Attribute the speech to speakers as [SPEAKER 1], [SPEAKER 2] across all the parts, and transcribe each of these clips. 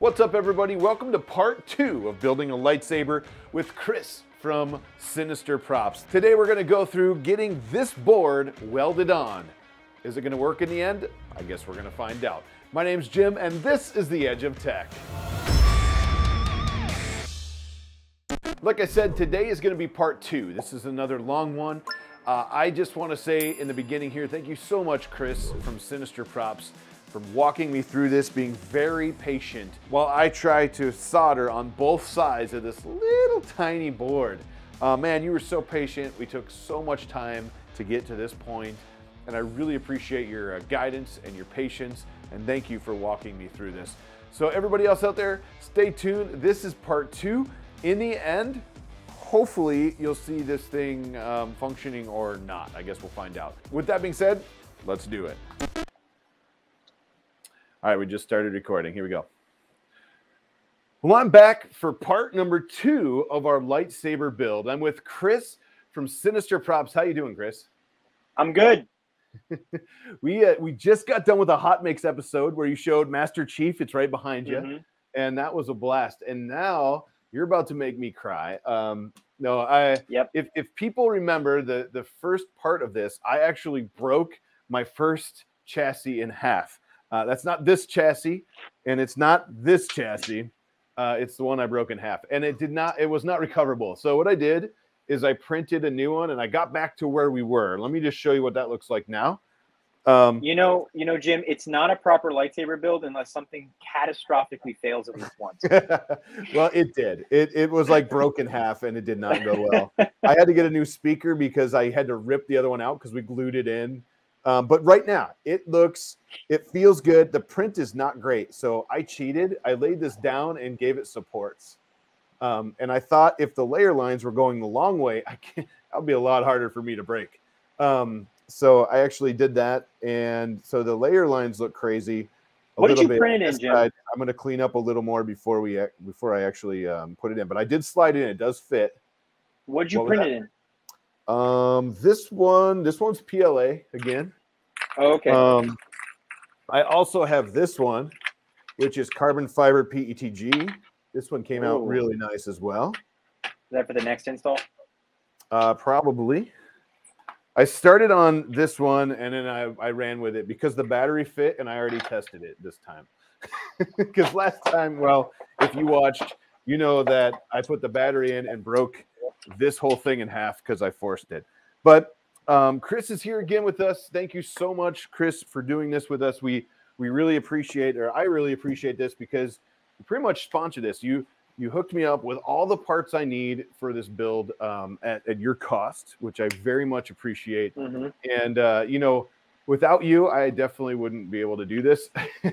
[SPEAKER 1] What's up, everybody? Welcome to part two of building a lightsaber with Chris from Sinister Propz. Today, we're going to go through getting this board welded on. Is it going to work in the end? I guess we're going to find out. My name's Jim, and this is The Edge of Tech. Like I said, today is going to be part two. This is another long one. Uh, I just want to say in the beginning here, thank you so much, Chris from Sinister Propz for walking me through this, being very patient while I try to solder on both sides of this little tiny board. Uh, man, you were so patient. We took so much time to get to this point, and I really appreciate your uh, guidance and your patience, and thank you for walking me through this. So everybody else out there, stay tuned. This is part two. In the end, hopefully you'll see this thing um, functioning or not. I guess we'll find out. With that being said, let's do it. All right, we just started recording. Here we go. Well, I'm back for part number two of our lightsaber build. I'm with Chris from Sinister Propz. How you doing, Chris?
[SPEAKER 2] I'm good.
[SPEAKER 1] we uh, we just got done with a HotMakes episode where you showed Master Chief. It's right behind you, mm-hmm. and that was a blast. And now you're about to make me cry. Um, no, I.
[SPEAKER 2] Yep.
[SPEAKER 1] If if people remember the the first part of this, I actually broke my first chassis in half. Uh, that's not this chassis, and it's not this chassis. Uh, it's the one I broke in half, and it did not. It was not recoverable. So what I did is I printed a new one, and I got back to where we were. Let me just show you what that looks like now.
[SPEAKER 2] Um, you know, you know, Jim, it's not a proper lightsaber build unless something catastrophically fails at least once.
[SPEAKER 1] well, it did. It it was like broken half, and it did not go well. I had to get a new speaker because I had to rip the other one out because we glued it in um, but right now, it looks, it feels good. The print is not great. So I cheated. I laid this down and gave it supports. Um, and I thought if the layer lines were going the long way, I can't, that'll be a lot harder for me to break. Um, so I actually did that. And so the layer lines look crazy.
[SPEAKER 2] A what did you bit. print it in, Jim?
[SPEAKER 1] I'm going to clean up a little more before we before I actually um, put it in. But I did slide it in. It does fit.
[SPEAKER 2] What did you what print it in?
[SPEAKER 1] Um, this one, this one's PLA again.
[SPEAKER 2] Oh, okay. Um,
[SPEAKER 1] I also have this one, which is carbon fiber PETG. This one came Ooh. out really nice as well.
[SPEAKER 2] Is that for the next install?
[SPEAKER 1] Uh, probably. I started on this one and then I, I ran with it because the battery fit and I already tested it this time. Because last time, well, if you watched, you know that I put the battery in and broke this whole thing in half because I forced it. But um, Chris is here again with us. Thank you so much, Chris, for doing this with us. We we really appreciate, or I really appreciate this because you pretty much sponsored this. You you hooked me up with all the parts I need for this build um, at, at your cost, which I very much appreciate. Mm-hmm. And uh, you know, without you, I definitely wouldn't be able to do this.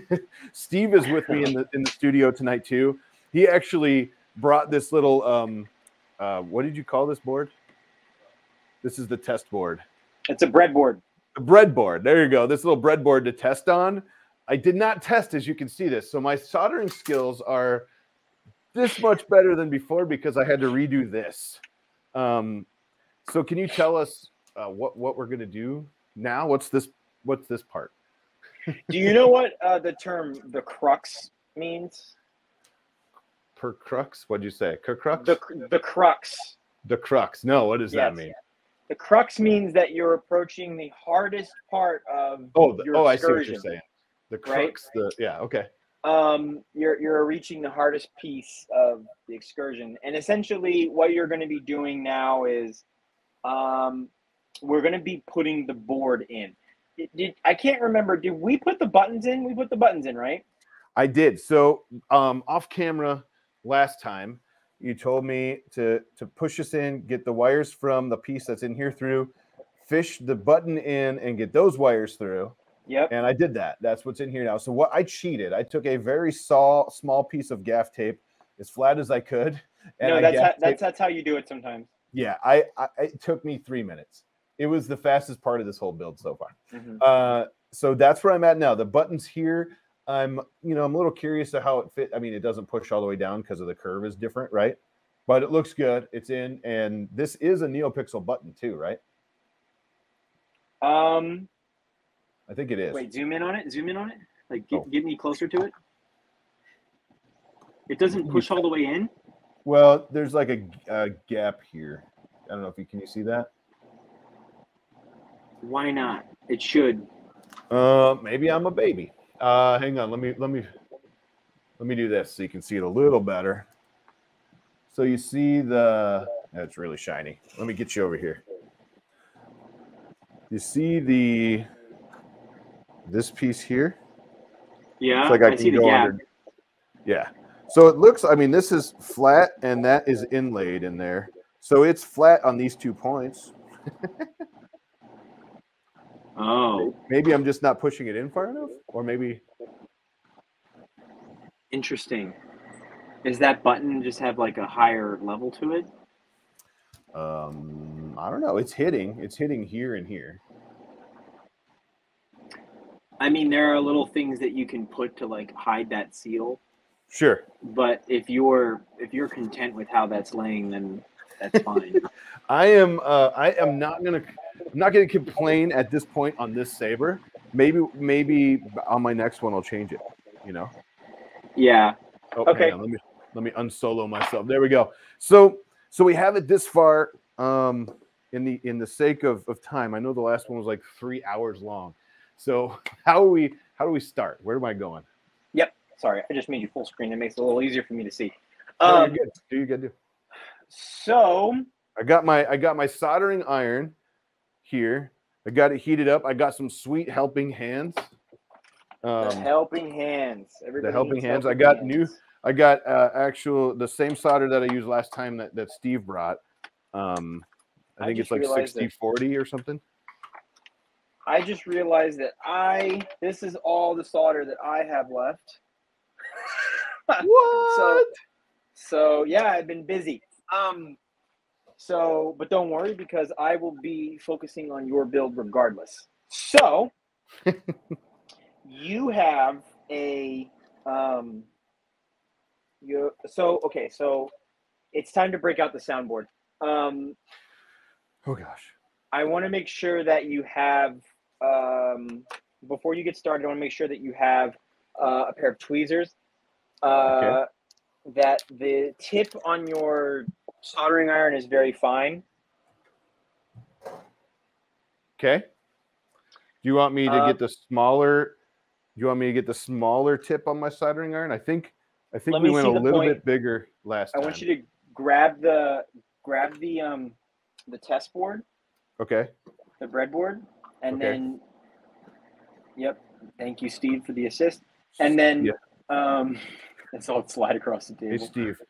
[SPEAKER 1] Steve is with me in the in the studio tonight too. He actually brought this little um, uh, what did you call this board? This is the test board.
[SPEAKER 2] It's a breadboard.
[SPEAKER 1] A breadboard. There you go. This little breadboard to test on. I did not test, as you can see this. So my soldering skills are this much better than before because I had to redo this. Um, so can you tell us uh, what what we're going to do now? What's this? What's this part?
[SPEAKER 2] do you know what uh, the term the crux means?
[SPEAKER 1] Per crux? What'd you say? crux?
[SPEAKER 2] The the crux.
[SPEAKER 1] The crux. No, what does yes. that mean?
[SPEAKER 2] The crux means that you're approaching the hardest part of
[SPEAKER 1] oh the, oh excursion, I see what you're saying. The crux. Right? The yeah okay.
[SPEAKER 2] Um, you're you're reaching the hardest piece of the excursion, and essentially what you're going to be doing now is, um, we're going to be putting the board in. Did, I can't remember. Did we put the buttons in? We put the buttons in, right?
[SPEAKER 1] I did. So um, off camera, last time, you told me to to push this in, get the wires from the piece that's in here through, fish the button in, and get those wires through.
[SPEAKER 2] Yep.
[SPEAKER 1] And I did that. That's what's in here now. So what I cheated, I took a very small small piece of gaff tape, as flat as I could.
[SPEAKER 2] And no, that's how, that's that's how you do it sometimes.
[SPEAKER 1] Yeah, I, I it took me three minutes. It was the fastest part of this whole build so far. Mm-hmm. Uh, so that's where I'm at now. The buttons here I'm, you know, I'm a little curious to how it fit. I mean, it doesn't push all the way down because of the curve is different, right? But it looks good. It's in, and this is a NeoPixel button too, right?
[SPEAKER 2] Um,
[SPEAKER 1] I think it is.
[SPEAKER 2] Wait, zoom in on it. Zoom in on it. Like, get, oh. get me closer to it. It doesn't push all the way in.
[SPEAKER 1] Well, there's like a, a gap here. I don't know if you can you see that.
[SPEAKER 2] Why not? It should.
[SPEAKER 1] Uh, maybe I'm a baby. Uh, hang on. Let me let me let me do this so you can see it a little better. So you see the that's really shiny. Let me get you over here. You see the this piece here?
[SPEAKER 2] Yeah,
[SPEAKER 1] It's like I,
[SPEAKER 2] I
[SPEAKER 1] can
[SPEAKER 2] see the
[SPEAKER 1] go
[SPEAKER 2] gap.
[SPEAKER 1] under. Yeah. So it looks. I mean, this is flat, and that is inlaid in there. So it's flat on these two points.
[SPEAKER 2] Oh,
[SPEAKER 1] Maybe I'm just not pushing it in far enough, or maybe
[SPEAKER 2] interesting. Does that button just have like a higher level to it?
[SPEAKER 1] um, I don't know. It's hitting. It's hitting here and here.
[SPEAKER 2] I mean, there are little things that you can put to like hide that seal,
[SPEAKER 1] Sure.
[SPEAKER 2] but if you're if you're content with how that's laying, then that's fine.
[SPEAKER 1] I am. Uh, I am not gonna. I'm not gonna complain at this point on this saber. Maybe, maybe on my next one I'll change it. You know.
[SPEAKER 2] yeah.
[SPEAKER 1] Oh,
[SPEAKER 2] Okay.
[SPEAKER 1] Let me let me unsolo myself. There we go. So so we have it this far. Um, in the in the sake of, of time, I know the last one was like three hours long. So how do we how do we start? Where am I going? Yep.
[SPEAKER 2] Sorry, I just made you full screen. It makes it a little easier for me to see. Um,
[SPEAKER 1] you're good. Do you good? Do.
[SPEAKER 2] so
[SPEAKER 1] I got my I got my soldering iron here. I got it heated up. I got some sweet helping hands.
[SPEAKER 2] the
[SPEAKER 1] Um,
[SPEAKER 2] helping hands. Everybody
[SPEAKER 1] the
[SPEAKER 2] helping
[SPEAKER 1] hands. I
[SPEAKER 2] helping
[SPEAKER 1] got new- I got uh, actual the same solder that I used last time that, that Steve brought. Um, I
[SPEAKER 2] I
[SPEAKER 1] think it's like
[SPEAKER 2] realized
[SPEAKER 1] 60
[SPEAKER 2] that-
[SPEAKER 1] 40 or something.
[SPEAKER 2] I just realized that I this is all the solder that I have left.
[SPEAKER 1] What?
[SPEAKER 2] So so yeah, I've been busy. Um so but don't worry because I will be focusing on your build regardless. So you have a um you so okay, so it's time to break out the soundboard. Um
[SPEAKER 1] oh gosh.
[SPEAKER 2] I want to make sure that you have, um, before you get started, I want to make sure that you have uh, a pair of tweezers. Uh, That the tip on your soldering iron is very fine.
[SPEAKER 1] Okay. Do you want me to
[SPEAKER 2] Uh,
[SPEAKER 1] get the smaller? Do you want me to get the smaller tip on my soldering iron? I think I think we went a little
[SPEAKER 2] point.
[SPEAKER 1] bit bigger last
[SPEAKER 2] I
[SPEAKER 1] time.
[SPEAKER 2] want you to grab the grab the um the test board,
[SPEAKER 1] Okay.
[SPEAKER 2] the breadboard, and
[SPEAKER 1] Okay.
[SPEAKER 2] then, yep. Thank you, Steve, for the assist. And then,
[SPEAKER 1] Yeah.
[SPEAKER 2] um, and so it slide across the table. Hey.
[SPEAKER 1] Steve,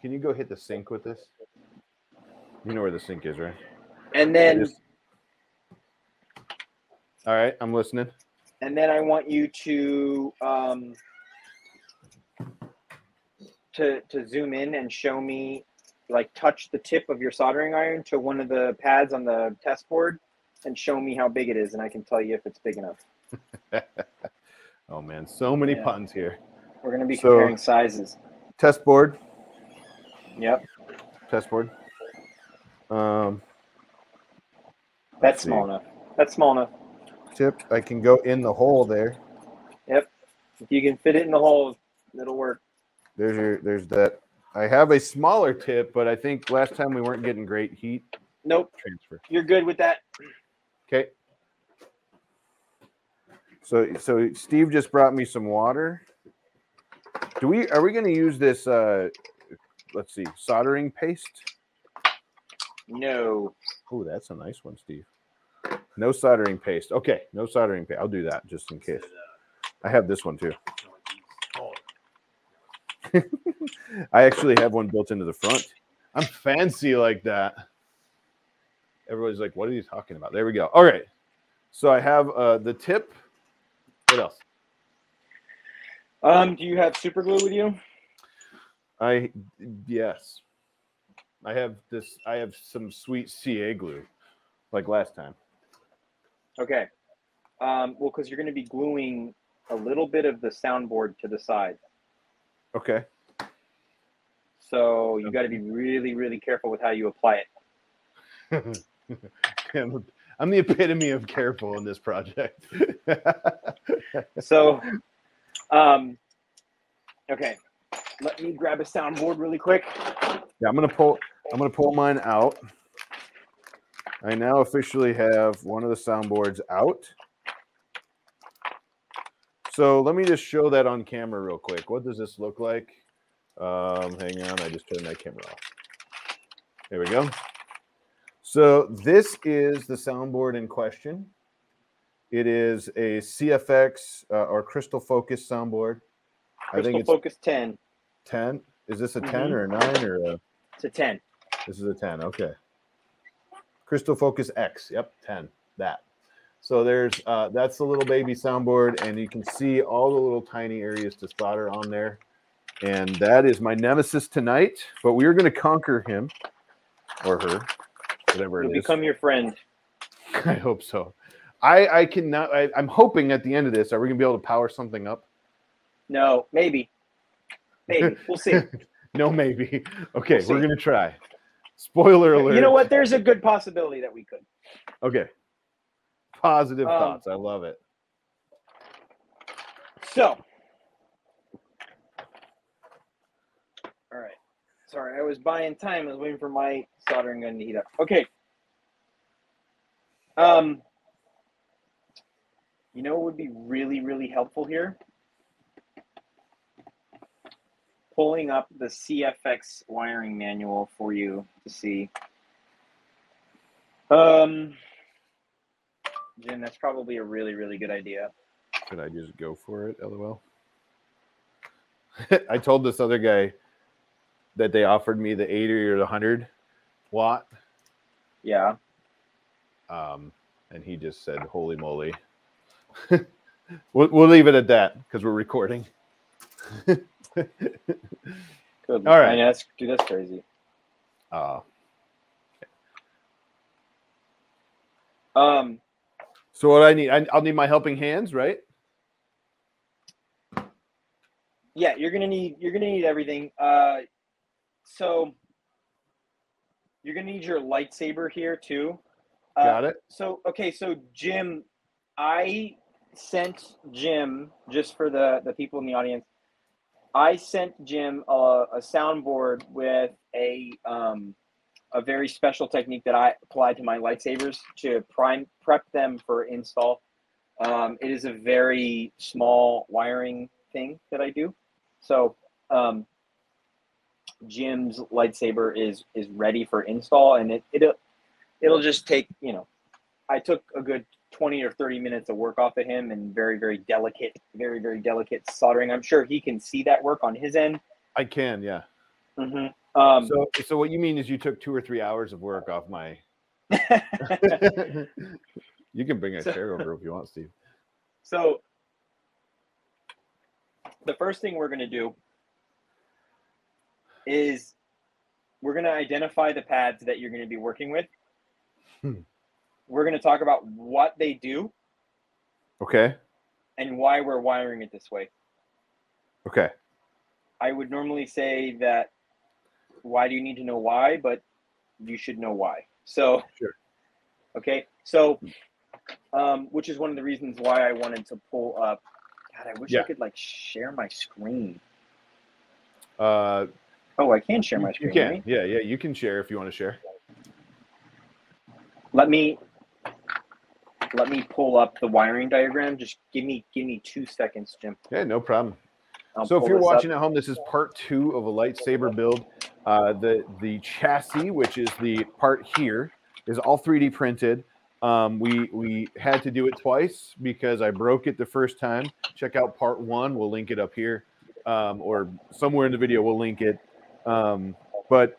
[SPEAKER 1] can you go hit the sink with this? You know where the sink is, right?
[SPEAKER 2] And then.
[SPEAKER 1] Just- All right, I'm listening.
[SPEAKER 2] and then I want you to um, to to zoom in and show me, like, touch the tip of your soldering iron to one of the pads on the test board, and show me how big it is, and I can tell you if it's big enough.
[SPEAKER 1] Oh man, so many
[SPEAKER 2] Yeah.
[SPEAKER 1] puns here.
[SPEAKER 2] We're gonna be
[SPEAKER 1] So-
[SPEAKER 2] comparing sizes.
[SPEAKER 1] Test board,
[SPEAKER 2] Yep,
[SPEAKER 1] test board. Um,
[SPEAKER 2] that's
[SPEAKER 1] see.
[SPEAKER 2] small enough. That's small enough.
[SPEAKER 1] tip. I can go in the hole there. Yep.
[SPEAKER 2] If you can fit it in the hole, it'll work.
[SPEAKER 1] There's your. There's that. I have a smaller tip, but I think last time we weren't getting great heat
[SPEAKER 2] Nope,
[SPEAKER 1] transfer.
[SPEAKER 2] you're good with that.
[SPEAKER 1] Okay. So so Steve just brought me some water. Do we are we going to use this uh let's see, soldering paste?
[SPEAKER 2] No,
[SPEAKER 1] Oh, that's a nice one, Steve. No soldering paste. Okay, no soldering paste. I'll do that just in case. I have this one too. I actually have one built into the front. I'm fancy like that. Everybody's like, "What are you talking about?" There we go. All right. So I have uh, the tip. What else?
[SPEAKER 2] um, do you have super glue with you?
[SPEAKER 1] I yes. I have this. I have some sweet CA glue, like last time.
[SPEAKER 2] Okay. Um, well, because you're going to be gluing a little bit of the soundboard to the side.
[SPEAKER 1] Okay.
[SPEAKER 2] So you got to be really, really careful with how you apply it.
[SPEAKER 1] I'm, I'm the epitome of careful in this project.
[SPEAKER 2] So, um, okay. let me grab a soundboard really quick.
[SPEAKER 1] Yeah, I'm gonna pull. I'm gonna pull mine out. I now officially have one of the soundboards out. So let me just show that on camera real quick. What does this look like? Um, hang on, I just turned my camera off. There we go. So this is the soundboard in question. It is a CFX uh, or Crystal Focus soundboard. I
[SPEAKER 2] Crystal
[SPEAKER 1] think it's
[SPEAKER 2] Focus 10.
[SPEAKER 1] 10. Is this a 10
[SPEAKER 2] Mhm.
[SPEAKER 1] or a 9 or a
[SPEAKER 2] It's a 10.
[SPEAKER 1] This is a 10. Okay. Crystal Focus X. Yep, 10. That. So there's uh that's the little baby soundboard, and you can see all the little tiny areas to solder on there. And that is my nemesis tonight. But we are going to conquer him or her, whatever it is.
[SPEAKER 2] become your friend.
[SPEAKER 1] I hope so. I I cannot. I, I'm hoping at the end of this, are we going to be able to power something up?
[SPEAKER 2] No, maybe. Maybe. We'll see.
[SPEAKER 1] No, maybe. Okay,
[SPEAKER 2] We'll
[SPEAKER 1] we're going to try. Spoiler alert.
[SPEAKER 2] you know what? There's a good possibility that we could.
[SPEAKER 1] Okay. Positive
[SPEAKER 2] Um,
[SPEAKER 1] thoughts. I love it.
[SPEAKER 2] So, all right. Sorry, I was buying time. I was waiting for my soldering gun to heat up. Okay. Um, you know what would be really, really helpful here? Pulling up the CFX wiring manual for you to see. Um, Jim, that's probably a really, really good idea.
[SPEAKER 1] Should I just go for it? LOL. I told this other guy that they offered me the 80 or the 100 watt,
[SPEAKER 2] Yeah.
[SPEAKER 1] um, and he just said, "Holy moly!" we'll, we'll leave it at that because we're recording.
[SPEAKER 2] Good.
[SPEAKER 1] All right.
[SPEAKER 2] I know, that's dude, that's crazy.
[SPEAKER 1] Uh,
[SPEAKER 2] Um,
[SPEAKER 1] so what I need, I, I'll need my helping hands, right?
[SPEAKER 2] yeah, you're gonna need you're gonna need everything. Uh, so you're gonna need your lightsaber here too. Uh,
[SPEAKER 1] Got it.
[SPEAKER 2] So okay, so Jim, I sent Jim just for the the people in the audience. I sent Jim a, a soundboard with a um, a very special technique that I applied to my lightsabers to prime prep them for install. Um, it is a very small wiring thing that I do. So um, Jim's lightsaber is is ready for install, and it it'll it'll just take you know. I took a good twenty or thirty minutes of work off of him, and very very delicate, very very delicate soldering. I'm sure he can see that work on his end.
[SPEAKER 1] I can, yeah.
[SPEAKER 2] hmm Um,
[SPEAKER 1] So, so what you mean is you took two or three hours of work off my. you can bring a
[SPEAKER 2] So-
[SPEAKER 1] chair over if you want, Steve.
[SPEAKER 2] So the first thing we're going to do is we're going to identify the pads that you're going to be working with.
[SPEAKER 1] Hmm.
[SPEAKER 2] We're going to talk about what they do
[SPEAKER 1] Okay.
[SPEAKER 2] and why we're wiring it this way.
[SPEAKER 1] Okay.
[SPEAKER 2] I would normally say that why do you need to know why, but you should know why. So,
[SPEAKER 1] Sure.
[SPEAKER 2] okay. So, um, which is one of the reasons why I wanted to pull up. God, I wish
[SPEAKER 1] Yeah.
[SPEAKER 2] I could like share my screen.
[SPEAKER 1] Uh,
[SPEAKER 2] Oh, I can share my
[SPEAKER 1] you
[SPEAKER 2] screen.
[SPEAKER 1] can.
[SPEAKER 2] right?
[SPEAKER 1] Yeah, yeah. You can share if you want to share.
[SPEAKER 2] Let me let me pull up the wiring diagram. Just give me give me two seconds, Jim.
[SPEAKER 1] Yeah, no problem.
[SPEAKER 2] I'll
[SPEAKER 1] so if you're
[SPEAKER 2] this up.
[SPEAKER 1] watching at home, this is part two of a lightsaber build. Uh, the the chassis, which is the part here, is all 3D printed. Um, we we had to do it twice because I broke it the first time. Check out part one. We'll link it up here, um, or somewhere in the video. We'll link it. Um, but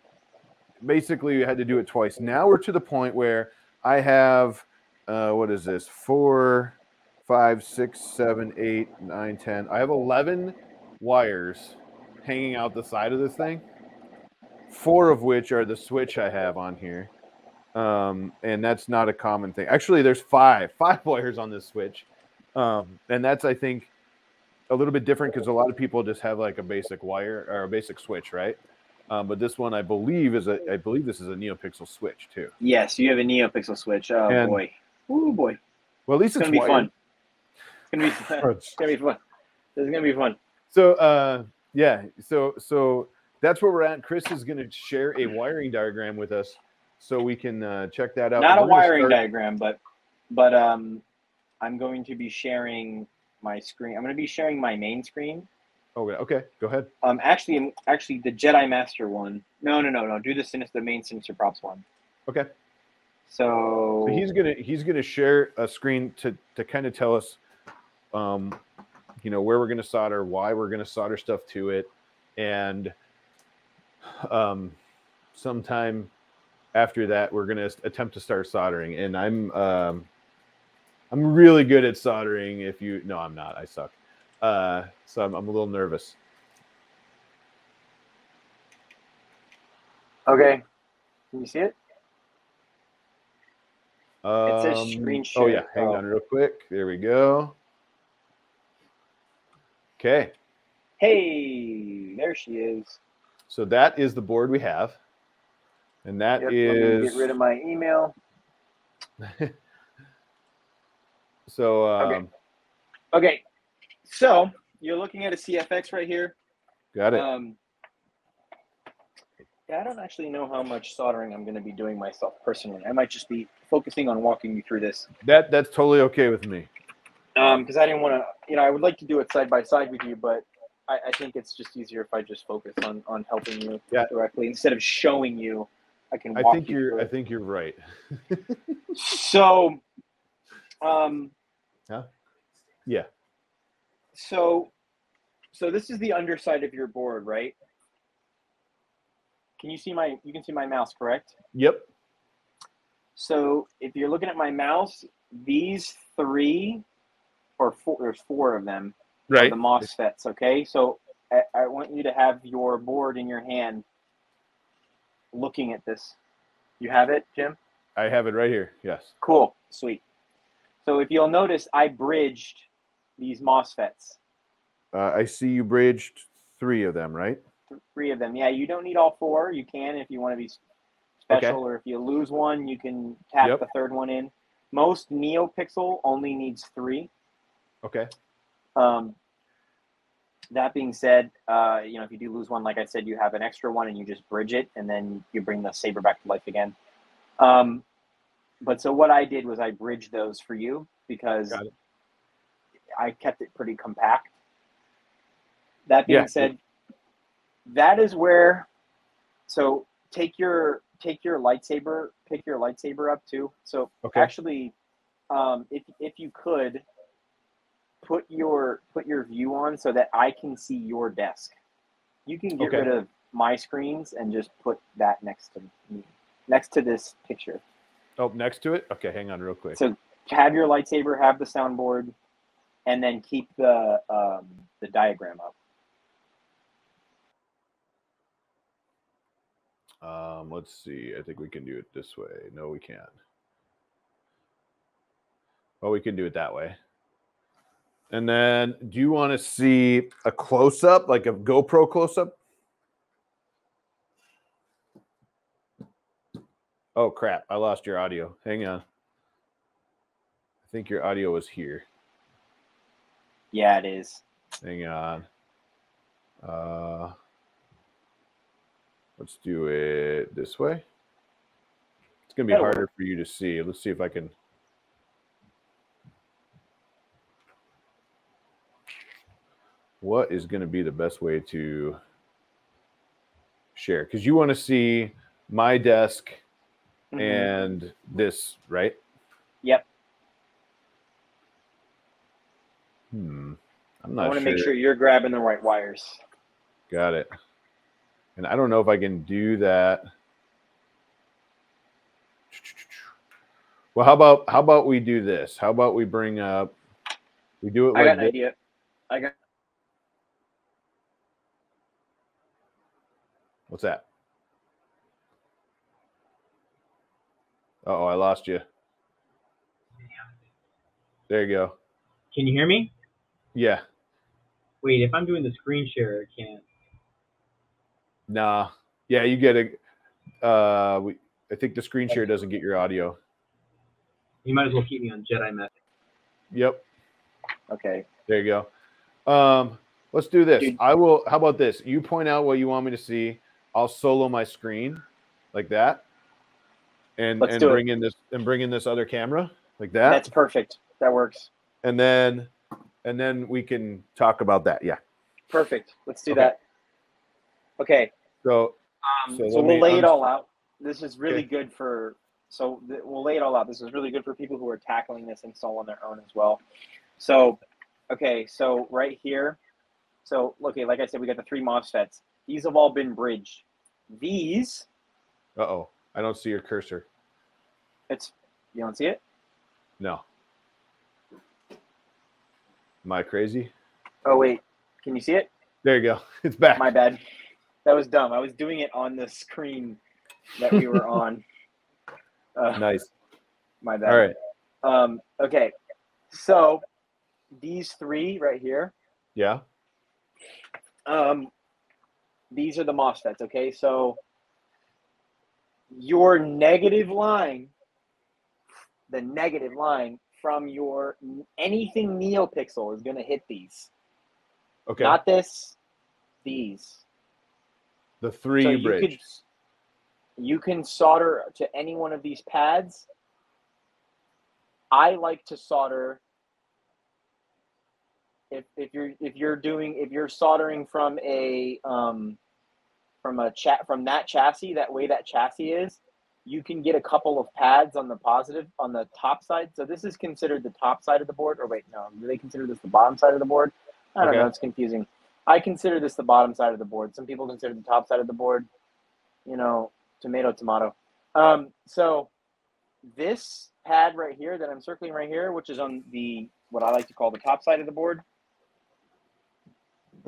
[SPEAKER 1] basically, we had to do it twice. Now we're to the point where I have uh, what is this? Four, five, six, seven, eight, nine, ten. I have eleven wires hanging out the side of this thing. Four of which are the switch I have on here. Um, and that's not a common thing. Actually, there's five, five wires on this switch. Um, and that's, I think, a little bit different because a lot of people just have like a basic wire or a basic switch, right? Um, but this one, I believe, is a, I believe this is a NeoPixel switch too.
[SPEAKER 2] Yes, you have a NeoPixel switch. Oh
[SPEAKER 1] And-
[SPEAKER 2] boy. Oh boy.
[SPEAKER 1] Well, at least
[SPEAKER 2] It's
[SPEAKER 1] it's,
[SPEAKER 2] gonna be fun. It's gonna be fun. It's gonna be fun. This is gonna be fun.
[SPEAKER 1] So, uh, Yeah. So so that's where we're at. Chris is going to share a wiring diagram with us, so we can uh, check that out.
[SPEAKER 2] Not a wiring
[SPEAKER 1] start-
[SPEAKER 2] diagram, but but um, I'm going to be sharing my screen. I'm going to be sharing my main screen.
[SPEAKER 1] Oh, okay. Go ahead.
[SPEAKER 2] Um, actually, actually, the Jedi Master one. No, no, no, no. Do the sinister, the main sinister propz one.
[SPEAKER 1] Okay.
[SPEAKER 2] So,
[SPEAKER 1] So he's gonna he's gonna share a screen to to kind of tell us, um, you know, where we're gonna solder, why we're gonna solder stuff to it, and um, sometime after that we're gonna attempt to start soldering. And I'm um, I'm really good at soldering. If you no, I'm not. I suck. Uh, so I'm, I'm a little nervous.
[SPEAKER 2] okay. Can you see it?
[SPEAKER 1] Um,
[SPEAKER 2] says screen
[SPEAKER 1] Oh yeah, hang
[SPEAKER 2] Oh.
[SPEAKER 1] on real quick. There we go. Okay.
[SPEAKER 2] Hey, there she is.
[SPEAKER 1] So that is the board we have. And that
[SPEAKER 2] Yep,
[SPEAKER 1] is
[SPEAKER 2] get rid of my email.
[SPEAKER 1] so um,
[SPEAKER 2] Okay. Okay, so you're looking at a CFX right here.
[SPEAKER 1] got it.
[SPEAKER 2] Um, yeah, I don't actually know how much soldering I'm going to be doing myself personally. I might just be focusing on walking you through this
[SPEAKER 1] that that's totally okay with me.
[SPEAKER 2] because I didn't want to. You know, I would like to do it side by side with you, but I, I think it's just easier if I just focus on on helping you
[SPEAKER 1] Yeah.
[SPEAKER 2] directly instead of showing you. I can.
[SPEAKER 1] I think
[SPEAKER 2] you
[SPEAKER 1] you're I think you're right.
[SPEAKER 2] So, um,
[SPEAKER 1] Yeah.
[SPEAKER 2] so, so this is the underside of your board, right? Can you see my? You can see my mouse, correct?
[SPEAKER 1] Yep.
[SPEAKER 2] So if you're looking at my mouse, these three or four, there's four of them,
[SPEAKER 1] Right.
[SPEAKER 2] the MOSFETs. Okay, so I, I want you to have your board in your hand, looking at this. You have it, Jim.
[SPEAKER 1] I have it right here. Yes.
[SPEAKER 2] Cool, sweet. So if you'll notice, I bridged these MOSFETs,
[SPEAKER 1] Uh, I see you bridged three of them, right?
[SPEAKER 2] Th- three of them. Yeah, you don't need all four. You can if you want to be special,
[SPEAKER 1] Okay.
[SPEAKER 2] or if you lose one, you can tap
[SPEAKER 1] Yep.
[SPEAKER 2] the third one in. Most NeoPixel only needs three.
[SPEAKER 1] Okay.
[SPEAKER 2] Um, that being said, uh, you know, if you do lose one, like I said, you have an extra one and you just bridge it and then you bring the saber back to life again. Um, but so what I did was I bridged those for you because I kept it pretty compact. That being
[SPEAKER 1] Yeah.
[SPEAKER 2] said, that is where. So take your take your lightsaber, pick your lightsaber up too. So
[SPEAKER 1] Okay.
[SPEAKER 2] actually, um, if if you could put your put your view on so that I can see your desk. You can get
[SPEAKER 1] Okay.
[SPEAKER 2] rid of my screens and just put that next to me, next to this picture.
[SPEAKER 1] Oh, next to it. Okay, hang on real quick.
[SPEAKER 2] So have your lightsaber, have the soundboard, and then keep the um, the diagram up.
[SPEAKER 1] Um, let's see. I think we can do it this way. No, we can't. Well, we can do it that way. And then, do you want to see a close up, like a GoPro close up? Oh, crap. I lost your audio. Hang on. I think your audio was here.
[SPEAKER 2] Yeah, it is.
[SPEAKER 1] Hang on. Uh, let's do it this way. It's gonna be
[SPEAKER 2] That'll
[SPEAKER 1] harder
[SPEAKER 2] work.
[SPEAKER 1] for you to see. Let's see if I can. What is going to be the best way to share? Because you want to see my desk
[SPEAKER 2] Mhm.
[SPEAKER 1] and this, right?
[SPEAKER 2] Yep.
[SPEAKER 1] Hmm. I'm not I
[SPEAKER 2] want to
[SPEAKER 1] sure.
[SPEAKER 2] make sure you're grabbing the right wires.
[SPEAKER 1] Got it. And I don't know if I can do that. Well, how about how about we do this? How about we bring up we do it
[SPEAKER 2] I
[SPEAKER 1] like
[SPEAKER 2] got an
[SPEAKER 1] this.
[SPEAKER 2] idea. I got.
[SPEAKER 1] What's that? Oh, I lost you. There you go.
[SPEAKER 3] Can you hear me?
[SPEAKER 1] Yeah.
[SPEAKER 3] Wait, if I'm doing the screen share, I can't.
[SPEAKER 1] Nah. Yeah, you get a uh we I think the screen share doesn't get your audio.
[SPEAKER 3] You might as well keep me on Jedi Method.
[SPEAKER 1] Yep.
[SPEAKER 2] Okay.
[SPEAKER 1] There you go. Um, Let's do this.
[SPEAKER 2] Dude.
[SPEAKER 1] I will. How about this? You point out what you want me to see. I'll solo my screen like that, and
[SPEAKER 2] Let's
[SPEAKER 1] and
[SPEAKER 2] do it.
[SPEAKER 1] bring in this and bring in this other camera like that,
[SPEAKER 2] That's perfect. That works.
[SPEAKER 1] and then and then we can talk about that. Yeah.
[SPEAKER 2] Perfect. Let's do
[SPEAKER 1] Okay.
[SPEAKER 2] that. Okay.
[SPEAKER 1] So
[SPEAKER 2] Um,
[SPEAKER 1] So
[SPEAKER 2] so we'll
[SPEAKER 1] me
[SPEAKER 2] lay it all out. This is really
[SPEAKER 1] Okay.
[SPEAKER 2] good for. So th- we'll lay it all out. This is really good for people who are tackling this install on their own as well. So, okay, so right here, so okay, like I said, we got the three MOSFETs. These have all been bridged. These,
[SPEAKER 1] uh oh, I don't see your cursor.
[SPEAKER 2] it's you don't see it.
[SPEAKER 1] No. Am I crazy?
[SPEAKER 2] Oh wait, can you see it?
[SPEAKER 1] There you go. It's back.
[SPEAKER 2] My bad. That was dumb. I was doing it on the screen that we were on. Uh,
[SPEAKER 1] nice.
[SPEAKER 2] My bad.
[SPEAKER 1] All right.
[SPEAKER 2] Um, okay, so these three right here,
[SPEAKER 1] Yeah.
[SPEAKER 2] um, these are the MOSFETs. Okay, so your negative line, the negative line from your anything NeoPixel is going to hit these.
[SPEAKER 1] Okay.
[SPEAKER 2] Not this, these.
[SPEAKER 1] The three
[SPEAKER 2] so
[SPEAKER 1] you
[SPEAKER 2] you could you can solder to any one of these pads. I like to solder if, if you're if you're doing if you're soldering from a um from a chat from that chassis that way that chassis is you can get a couple of pads on the positive on the top side so this is considered the top side of the board or wait no do they consider this the bottom side of the board i don't
[SPEAKER 1] Okay.
[SPEAKER 2] know it's confusing i consider this the bottom side of the board some people consider the top side of the board you know tomato tomato um so this pad right here that i'm circling right here which is on the what i like to call the top side of the board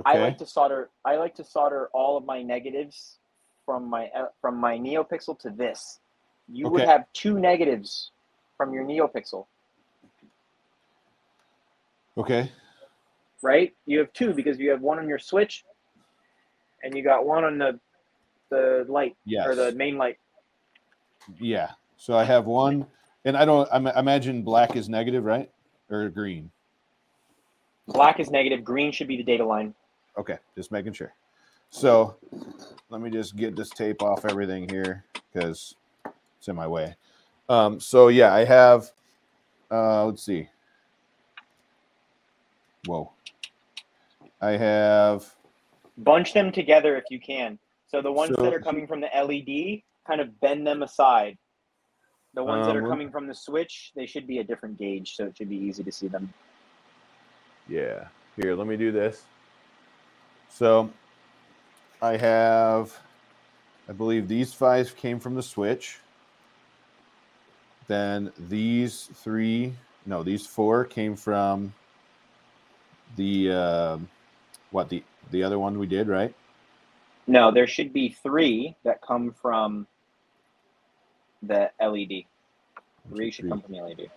[SPEAKER 2] I like to solder. I like to solder all of my negatives from my uh, from my NeoPixel to this. You would have two negatives from your NeoPixel,
[SPEAKER 1] okay.
[SPEAKER 2] Right? You have two because you have one on your switch, and you got one on the the light
[SPEAKER 1] Yes.
[SPEAKER 2] or the main light.
[SPEAKER 1] Yeah. So I have one, and I don't. I imagine black is negative, right? Or green.
[SPEAKER 2] Black is negative. Green should be the data line.
[SPEAKER 1] Okay, just making sure. So let me just get this tape off everything here because it's in my way. Um, so yeah, I have. Uh, let's see. Whoa. I have.
[SPEAKER 2] Bunch them together if you can. So the ones
[SPEAKER 1] So-
[SPEAKER 2] that are coming from the LED, kind of bend them aside. The ones that
[SPEAKER 1] Um,
[SPEAKER 2] are coming from the switch, they should be a different gauge, so it should be easy to see them.
[SPEAKER 1] Yeah. Here, let me do this. So I have, I believe these five came from the Switch. Then these three, no, these four came from the, um what, the, the other one we did, right?
[SPEAKER 2] No, there should be three that come from the LED. Three should come from the LED.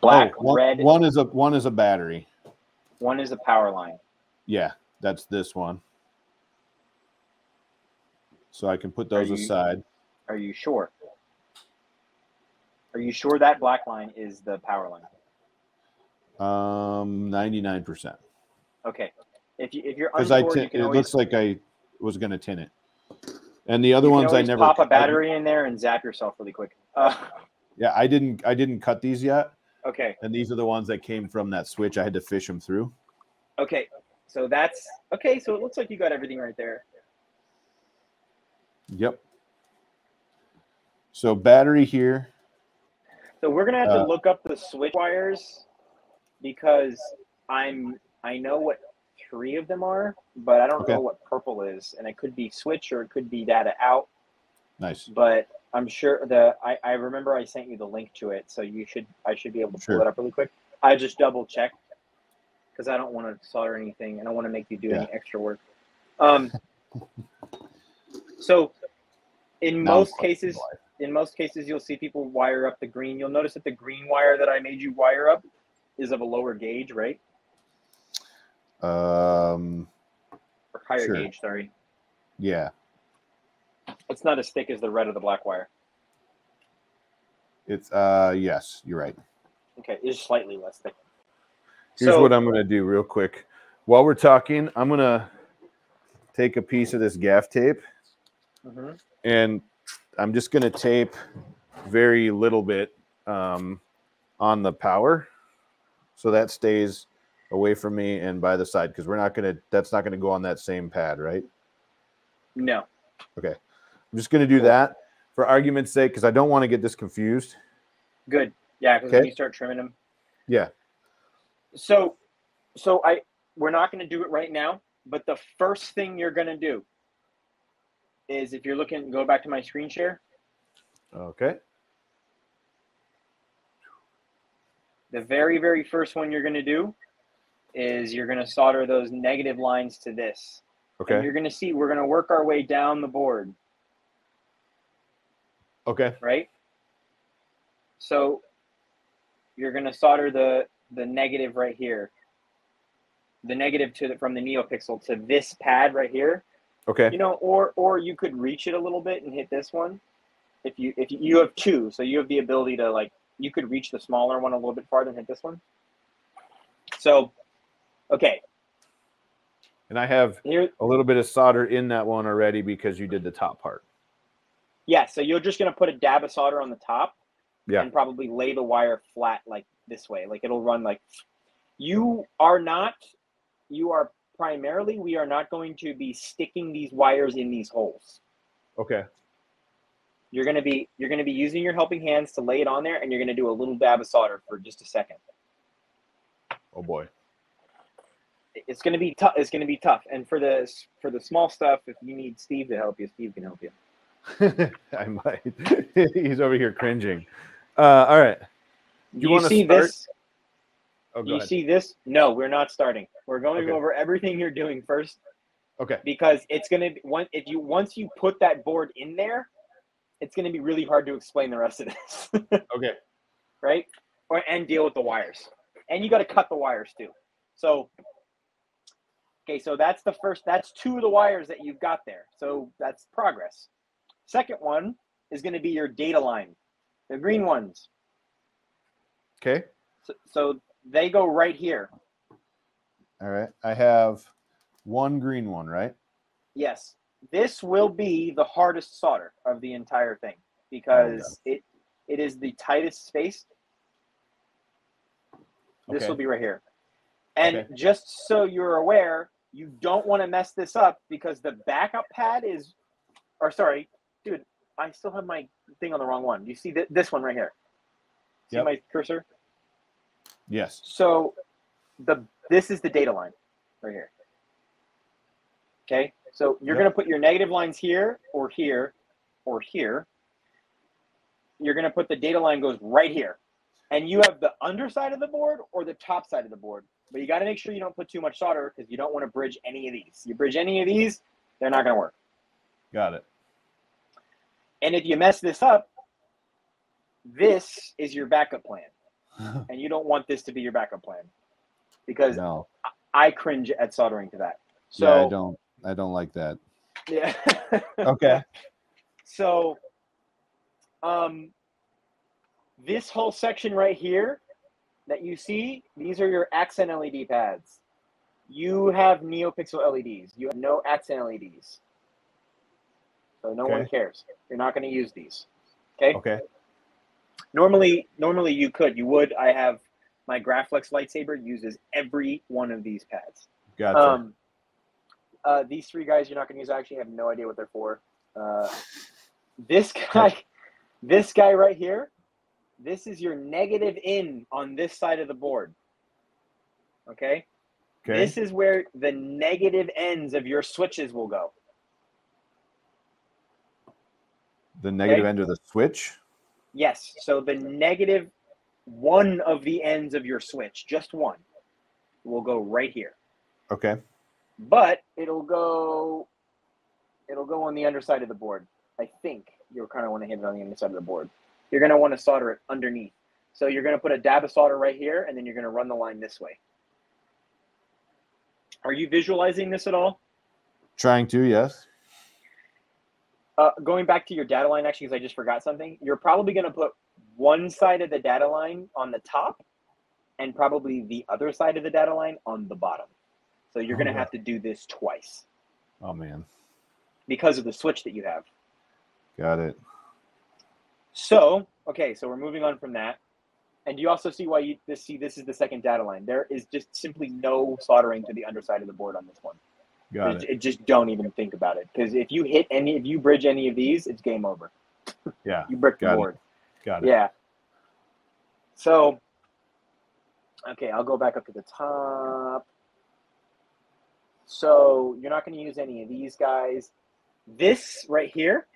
[SPEAKER 2] Black,
[SPEAKER 1] Oh, one,
[SPEAKER 2] red.
[SPEAKER 1] one is a one is a battery.
[SPEAKER 2] One is a power line.
[SPEAKER 1] Yeah, that's this one. So I can put those
[SPEAKER 2] you-
[SPEAKER 1] aside.
[SPEAKER 2] Are you sure? Are you sure that black line is the power line?
[SPEAKER 1] Um, ninety nine percent.
[SPEAKER 2] Okay. If you if you're
[SPEAKER 1] because
[SPEAKER 2] unsure,
[SPEAKER 1] I
[SPEAKER 2] you can
[SPEAKER 1] it
[SPEAKER 2] always,
[SPEAKER 1] looks like I was gonna tin it. And the other ones I never
[SPEAKER 2] pop a battery in there and zap yourself really quick. Uh,
[SPEAKER 1] yeah, I didn't I didn't cut these yet,
[SPEAKER 2] okay.
[SPEAKER 1] and these are the ones that came from that switch. I had to fish them through.
[SPEAKER 2] Okay. So that's okay. So it looks like you got everything right there.
[SPEAKER 1] Yep. So battery here.
[SPEAKER 2] So we're gonna have to
[SPEAKER 1] Uh,
[SPEAKER 2] look up the switch wires because I'm I know what three of them are, but I don't
[SPEAKER 1] Okay.
[SPEAKER 2] know what purple is, and it could be switch or it could be data out.
[SPEAKER 1] Nice.
[SPEAKER 2] But I'm sure the I, I remember I sent you the link to it, so you should I should be able to pull it up really quick. I just double checked because I don't want to solder anything. And I don't want to make you do any extra work. Um. so, in
[SPEAKER 1] Now
[SPEAKER 2] most cases, in most cases, you'll see people wire up the green. You'll notice that the green wire that I made you wire up is of a lower gauge, right?
[SPEAKER 1] Um.
[SPEAKER 2] Or higher
[SPEAKER 1] Sure.
[SPEAKER 2] gauge, sorry.
[SPEAKER 1] Yeah.
[SPEAKER 2] It's not as thick as the red of the black wire.
[SPEAKER 1] It's uh. Yes, you're right.
[SPEAKER 2] Okay, it's slightly less thick.
[SPEAKER 1] Here's
[SPEAKER 2] so,
[SPEAKER 1] what I'm gonna do real quick. while we're talking, I'm gonna take a piece of this gaff tape
[SPEAKER 2] Mhm.
[SPEAKER 1] and I'm just gonna tape very little bit um, on the power, so that stays away from me and by the side because we're not gonna. That's not gonna go on that same pad, right?
[SPEAKER 2] No. Okay.
[SPEAKER 1] I'm just gonna do that for argument's sake because I don't want to get this confused.
[SPEAKER 2] Good. Yeah, because when
[SPEAKER 1] Okay.
[SPEAKER 2] you start trimming them.
[SPEAKER 1] Yeah.
[SPEAKER 2] So, so I we're not going to do it right now, but the first thing you're going to do is if you're looking, go back to my screen share.
[SPEAKER 1] Okay.
[SPEAKER 2] The very, very first one you're going to do is you're going to solder those negative lines to this. And
[SPEAKER 1] Okay.
[SPEAKER 2] you're going to see we're going to work our way down the board,
[SPEAKER 1] Okay.
[SPEAKER 2] right? So you're going to solder the the negative right here. The negative to the, from the NeoPixel to this pad right here.
[SPEAKER 1] Okay.
[SPEAKER 2] you know or or you could reach it a little bit and hit this one if you if you, you have two so you have the ability to like you could reach the smaller one a little bit farther and hit this one so okay
[SPEAKER 1] And I have
[SPEAKER 2] here
[SPEAKER 1] a little bit of solder in that one already because you did the top part.
[SPEAKER 2] yeah so you're just going to put a dab of solder on the top
[SPEAKER 1] Yeah.
[SPEAKER 2] and probably lay the wire flat like this way like it'll run like you are not you are primarily we are not going to be sticking these wires in these holes
[SPEAKER 1] Okay.
[SPEAKER 2] you're going to be you're going to be using your helping hands to lay it on there and you're going to do a little dab of solder for just a second
[SPEAKER 1] Oh boy.
[SPEAKER 2] It's going to be tough it's going to be tough and for the for the small stuff if you need steve to help you steve can help you
[SPEAKER 1] I might. He's over here cringing. Uh, all right.
[SPEAKER 2] you,
[SPEAKER 1] wanna
[SPEAKER 2] see
[SPEAKER 1] start?
[SPEAKER 2] this
[SPEAKER 1] Oh,
[SPEAKER 2] you
[SPEAKER 1] ahead.
[SPEAKER 2] see this no we're not starting we're going
[SPEAKER 1] Okay.
[SPEAKER 2] over everything you're doing first
[SPEAKER 1] Okay.
[SPEAKER 2] because it's going to be one if you once you put that board in there it's going to be really hard to explain the rest of this
[SPEAKER 1] Okay.
[SPEAKER 2] right or and deal with the wires and you got to cut the wires too so okay so that's the first that's two of the wires that you've got there so that's progress second one is going to be your data line the green ones
[SPEAKER 1] Okay.
[SPEAKER 2] so, so they go right here
[SPEAKER 1] All right. I have one green one, right?
[SPEAKER 2] yes this will be the hardest solder of the entire thing because it it is the tightest space this
[SPEAKER 1] Okay.
[SPEAKER 2] will be right here and
[SPEAKER 1] Okay.
[SPEAKER 2] just so you're aware you don't want to mess this up because the backup pad is or sorry dude i still have my thing on the wrong one. You see th- this one right here? See
[SPEAKER 1] Yep.
[SPEAKER 2] my cursor?
[SPEAKER 1] Yes.
[SPEAKER 2] so the this is the data line right here. Okay? So you're
[SPEAKER 1] Yep.
[SPEAKER 2] going to put your negative lines here or here or here. You're going to put the data line goes right here. And you have the underside of the board or the top side of the board but you got to make sure you don't put too much solder because you don't want to bridge any of these you bridge any of these they're not going to work
[SPEAKER 1] Got it.
[SPEAKER 2] and if you mess this up this is your backup plan and you don't want this to be your backup plan because
[SPEAKER 4] No,
[SPEAKER 2] i cringe at soldering to that so
[SPEAKER 4] yeah, I don't. I don't like that.
[SPEAKER 2] Yeah.
[SPEAKER 1] Okay.
[SPEAKER 2] so, um, this whole section right here that you see, these are your accent LED pads. You have NeoPixel LEDs. You have no accent LEDs. So no one cares. You're not going to use these. Okay?
[SPEAKER 1] Okay.
[SPEAKER 2] Normally, normally you could. You would. I have my Graflex lightsaber uses every one of these pads.
[SPEAKER 1] Gotcha.
[SPEAKER 2] Um, uh, these three guys you're not going to use. I actually have no idea what they're for. Uh, this guy, this guy right here, this is your negative in on this side of the board. Okay.
[SPEAKER 1] okay.
[SPEAKER 2] This is where the negative ends of your switches will go.
[SPEAKER 1] the negative
[SPEAKER 2] okay.
[SPEAKER 1] end of the switch.
[SPEAKER 2] Yes. So the negative one of the ends of your switch, just one, will go right here.
[SPEAKER 1] Okay.
[SPEAKER 2] but it'll go it'll go on the underside of the board i think you'll kind of want to hit it on the underside of the board you're going to want to solder it underneath so you're going to put a dab of solder right here and then you're going to run the line this way are you visualizing this at all
[SPEAKER 1] Trying to. Yes.
[SPEAKER 2] uh, going back to your data line actually because i just forgot something you're probably going to put one side of the data line on the top and probably the other side of the data line on the bottom So you're
[SPEAKER 1] Oh,
[SPEAKER 2] going to have to do this twice
[SPEAKER 4] Oh man,
[SPEAKER 2] because of the switch that you have.
[SPEAKER 4] got it.
[SPEAKER 2] So, okay, so we're moving on from that. And you also see why you this see this is the second data line. There is just simply no soldering to the underside of the board on this one.
[SPEAKER 4] Got
[SPEAKER 2] It,
[SPEAKER 4] it.
[SPEAKER 2] it just don't even think about it because if you hit any, if you bridge any of these, it's game over.
[SPEAKER 4] Yeah,
[SPEAKER 2] You brick the
[SPEAKER 4] Got it.
[SPEAKER 2] board.
[SPEAKER 4] got it.
[SPEAKER 2] Yeah. So, okay, I'll go back up to the top. So you're not going to use any of these guys. This right here,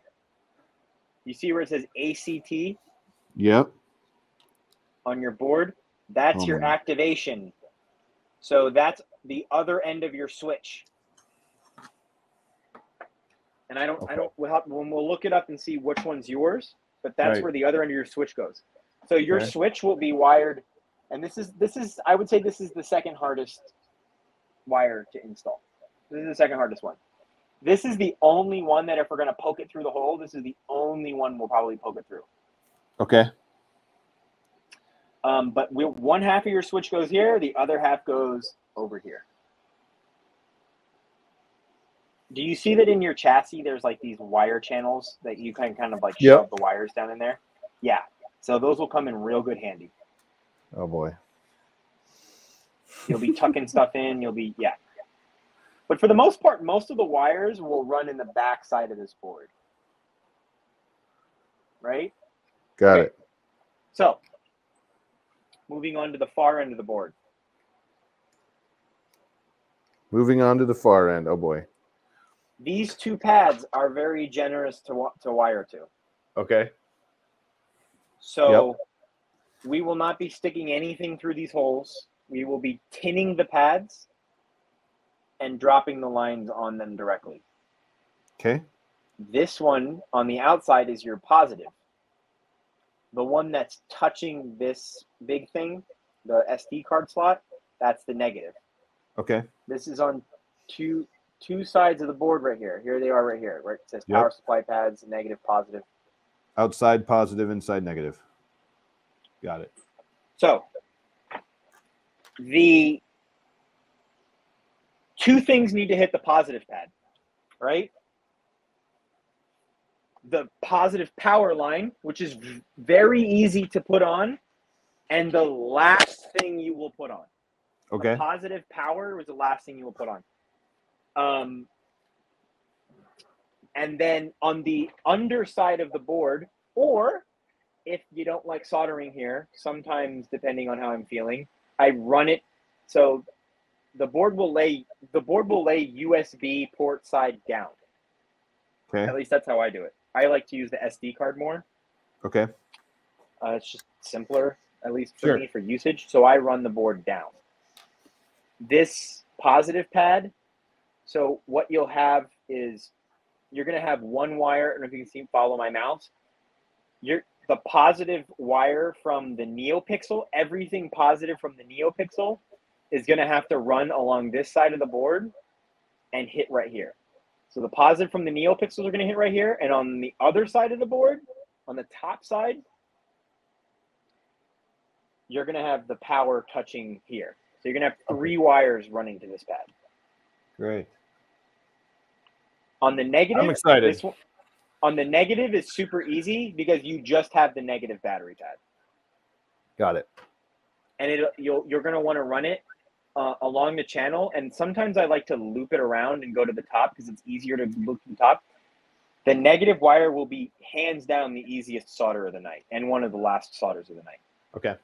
[SPEAKER 2] you see where it says ACT
[SPEAKER 4] Yep.
[SPEAKER 2] on your board? That's
[SPEAKER 4] Oh
[SPEAKER 2] your
[SPEAKER 4] my.
[SPEAKER 2] activation. So that's the other end of your switch. And I don't, I don't. We'll, have, we'll we'll look it up and see which one's yours. But that's
[SPEAKER 4] Right.
[SPEAKER 2] where the other end of your switch goes. So your
[SPEAKER 4] Okay.
[SPEAKER 2] switch will be wired, and this is this is I would say this is the second hardest wire to install. This is the second hardest one. This is the only one that if we're gonna poke it through the hole, this is the only one we'll probably poke it through.
[SPEAKER 4] Okay.
[SPEAKER 2] Um, but we, one half of your switch goes here, the other half goes over here. Do you see that in your chassis? There's like these wire channels that you can kind of like
[SPEAKER 1] Yep.
[SPEAKER 2] shove the wires down in there. Yeah. So those will come in real good handy.
[SPEAKER 4] Oh boy.
[SPEAKER 2] You'll be tucking stuff in. You'll be yeah. But for the most part, most of the wires will run in the back side of this board. Right.
[SPEAKER 1] Got
[SPEAKER 2] Okay.
[SPEAKER 1] it.
[SPEAKER 2] So, moving on to the far end of the board.
[SPEAKER 1] Moving on to the far end. Oh boy.
[SPEAKER 2] These two pads are very generous to to wire to.
[SPEAKER 1] Okay.
[SPEAKER 2] So we will not be sticking anything through these holes. We will be tinning the pads and dropping the lines on them directly.
[SPEAKER 1] Okay.
[SPEAKER 2] This one on the outside is your positive. The one that's touching this big thing, the SD card slot, that's the negative.
[SPEAKER 1] Okay.
[SPEAKER 2] This is on two two sides of the board right here. Here they are right here. Right, it says
[SPEAKER 1] Yep.
[SPEAKER 2] power supply pads, negative, positive.
[SPEAKER 4] Outside positive, inside negative. Got it.
[SPEAKER 2] So the two things need to hit the positive pad, right? The positive power line, which is very easy to put on, and the last thing you will put on.
[SPEAKER 4] Okay.
[SPEAKER 2] Positive power was the last thing you will put on. Um, and then on the underside of the board, or if you don't like soldering here, sometimes depending on how I'm feeling, I run it so the board will lay the board will lay USB port side down.
[SPEAKER 4] Okay.
[SPEAKER 2] At least that's how I do it. I like to use the SD card more.
[SPEAKER 4] Okay.
[SPEAKER 2] Uh, it's just simpler, at least for
[SPEAKER 1] Sure.
[SPEAKER 2] me for usage. So I run the board down. This positive pad. So what you'll have is you're going to have one wire. I don't know if you can see follow my mouse. You're the positive wire from the NeoPixel. Everything positive from the NeoPixel is going to have to run along this side of the board and hit right here. So the positive from the NeoPixels are going to hit right here, and on the other side of the board, on the top side, you're going to have the power touching here. So you're going to have three wires running to this pad.
[SPEAKER 4] Great.
[SPEAKER 2] On the negative,
[SPEAKER 1] I'm excited.
[SPEAKER 2] this one, on the negative is super easy because you just have the negative battery pad,
[SPEAKER 1] Got it.
[SPEAKER 2] and it you'll you're going to want to run it uh, along the channel. And sometimes I like to loop it around and go to the top because it's easier to loop to the top. The negative wire will be hands down the easiest solder of the night and one of the last solders of the night.
[SPEAKER 1] Okay.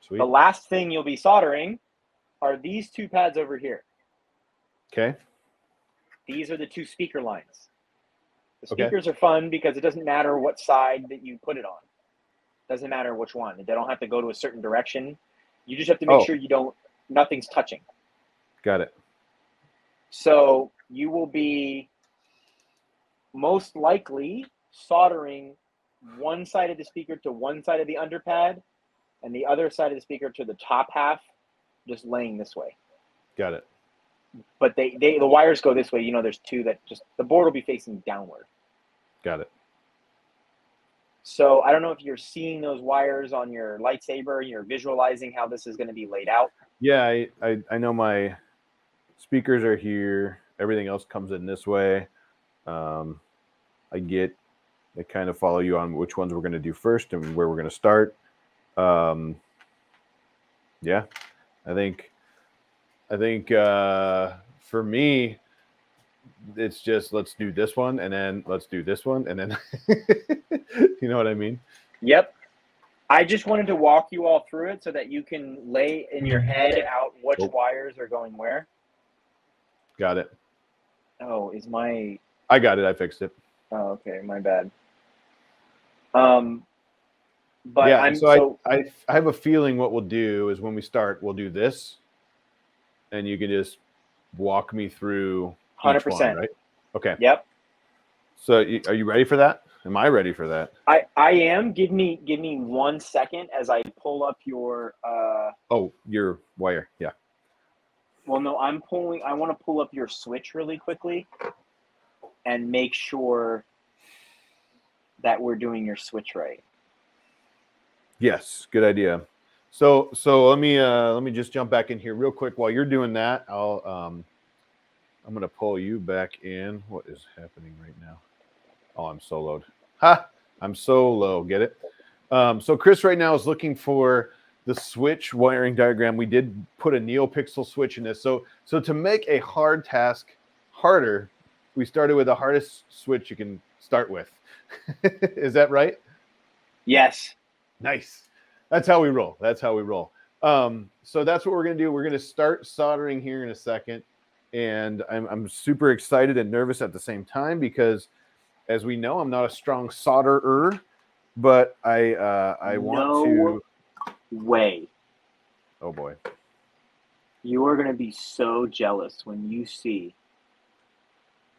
[SPEAKER 1] Sweet.
[SPEAKER 2] The last thing you'll be soldering are these two pads over here.
[SPEAKER 1] Okay.
[SPEAKER 2] These are the two speaker lines. The
[SPEAKER 1] Okay.
[SPEAKER 2] speakers are fun because it doesn't matter what side that you put it on. Doesn't matter which one. They don't have to go to a certain direction. You just have to make
[SPEAKER 1] Oh.
[SPEAKER 2] sure you don't nothing's touching.
[SPEAKER 1] Got it.
[SPEAKER 2] So you will be most likely soldering one side of the speaker to one side of the underpad and the other side of the speaker to the top half, just laying this way.
[SPEAKER 1] Got it.
[SPEAKER 2] But they, they the wires go this way. You know, there's two that just the board will be facing downward.
[SPEAKER 1] Got it.
[SPEAKER 2] So I don't know if you're seeing those wires on your lightsaber. You're visualizing how this is going to be laid out.
[SPEAKER 1] Yeah, I, I I know my speakers are here. Everything else comes in this way. Um, I get they kind of follow you on which ones we're going to do first and where we're going to start. Um, yeah, I think I think uh, for me, it's just let's do this one and then let's do this one and then you know what I mean.
[SPEAKER 2] Yep. I just wanted to walk you all through it so that you can lay in your head out which
[SPEAKER 1] Oh.
[SPEAKER 2] wires are going where.
[SPEAKER 1] Got it.
[SPEAKER 2] Oh, is my
[SPEAKER 1] I got it. I fixed it.
[SPEAKER 2] Oh, okay, my bad. Um, but
[SPEAKER 1] yeah.
[SPEAKER 2] I'm
[SPEAKER 1] so,
[SPEAKER 2] so,
[SPEAKER 1] I, I I have a feeling what we'll do is when we start, we'll do this, and you can just walk me through. One,
[SPEAKER 2] 100%.
[SPEAKER 1] right? Okay.
[SPEAKER 2] Yep,
[SPEAKER 1] So are you ready for that? Am I ready for that?
[SPEAKER 2] I I am. Give me give me one second as I pull up your. Uh,
[SPEAKER 1] Oh, your wire. Yeah.
[SPEAKER 2] well, no, I'm pulling. I want to pull up your switch really quickly, and make sure that we're doing your switch right.
[SPEAKER 1] Yes. Good idea. So so let me uh let me just jump back in here real quick while you're doing that. I'll um I'm gonna pull you back in. What is happening right now? Oh, I'm soloed. Ha! I'm so low. Get it? Um, so Chris right now is looking for the switch wiring diagram. We did put a NeoPixel switch in this. So so to make a hard task harder, we started with the hardest switch you can start with. is that right?
[SPEAKER 2] Yes.
[SPEAKER 1] Nice. That's how we roll. That's how we roll. Um, so that's what we're gonna do. We're gonna start soldering here in a second, and I'm I'm super excited and nervous at the same time because, as we know, I'm not a strong solderer, but I uh, I want
[SPEAKER 2] No.
[SPEAKER 1] to.
[SPEAKER 2] Way.
[SPEAKER 1] Oh boy.
[SPEAKER 2] You are going to be so jealous when you see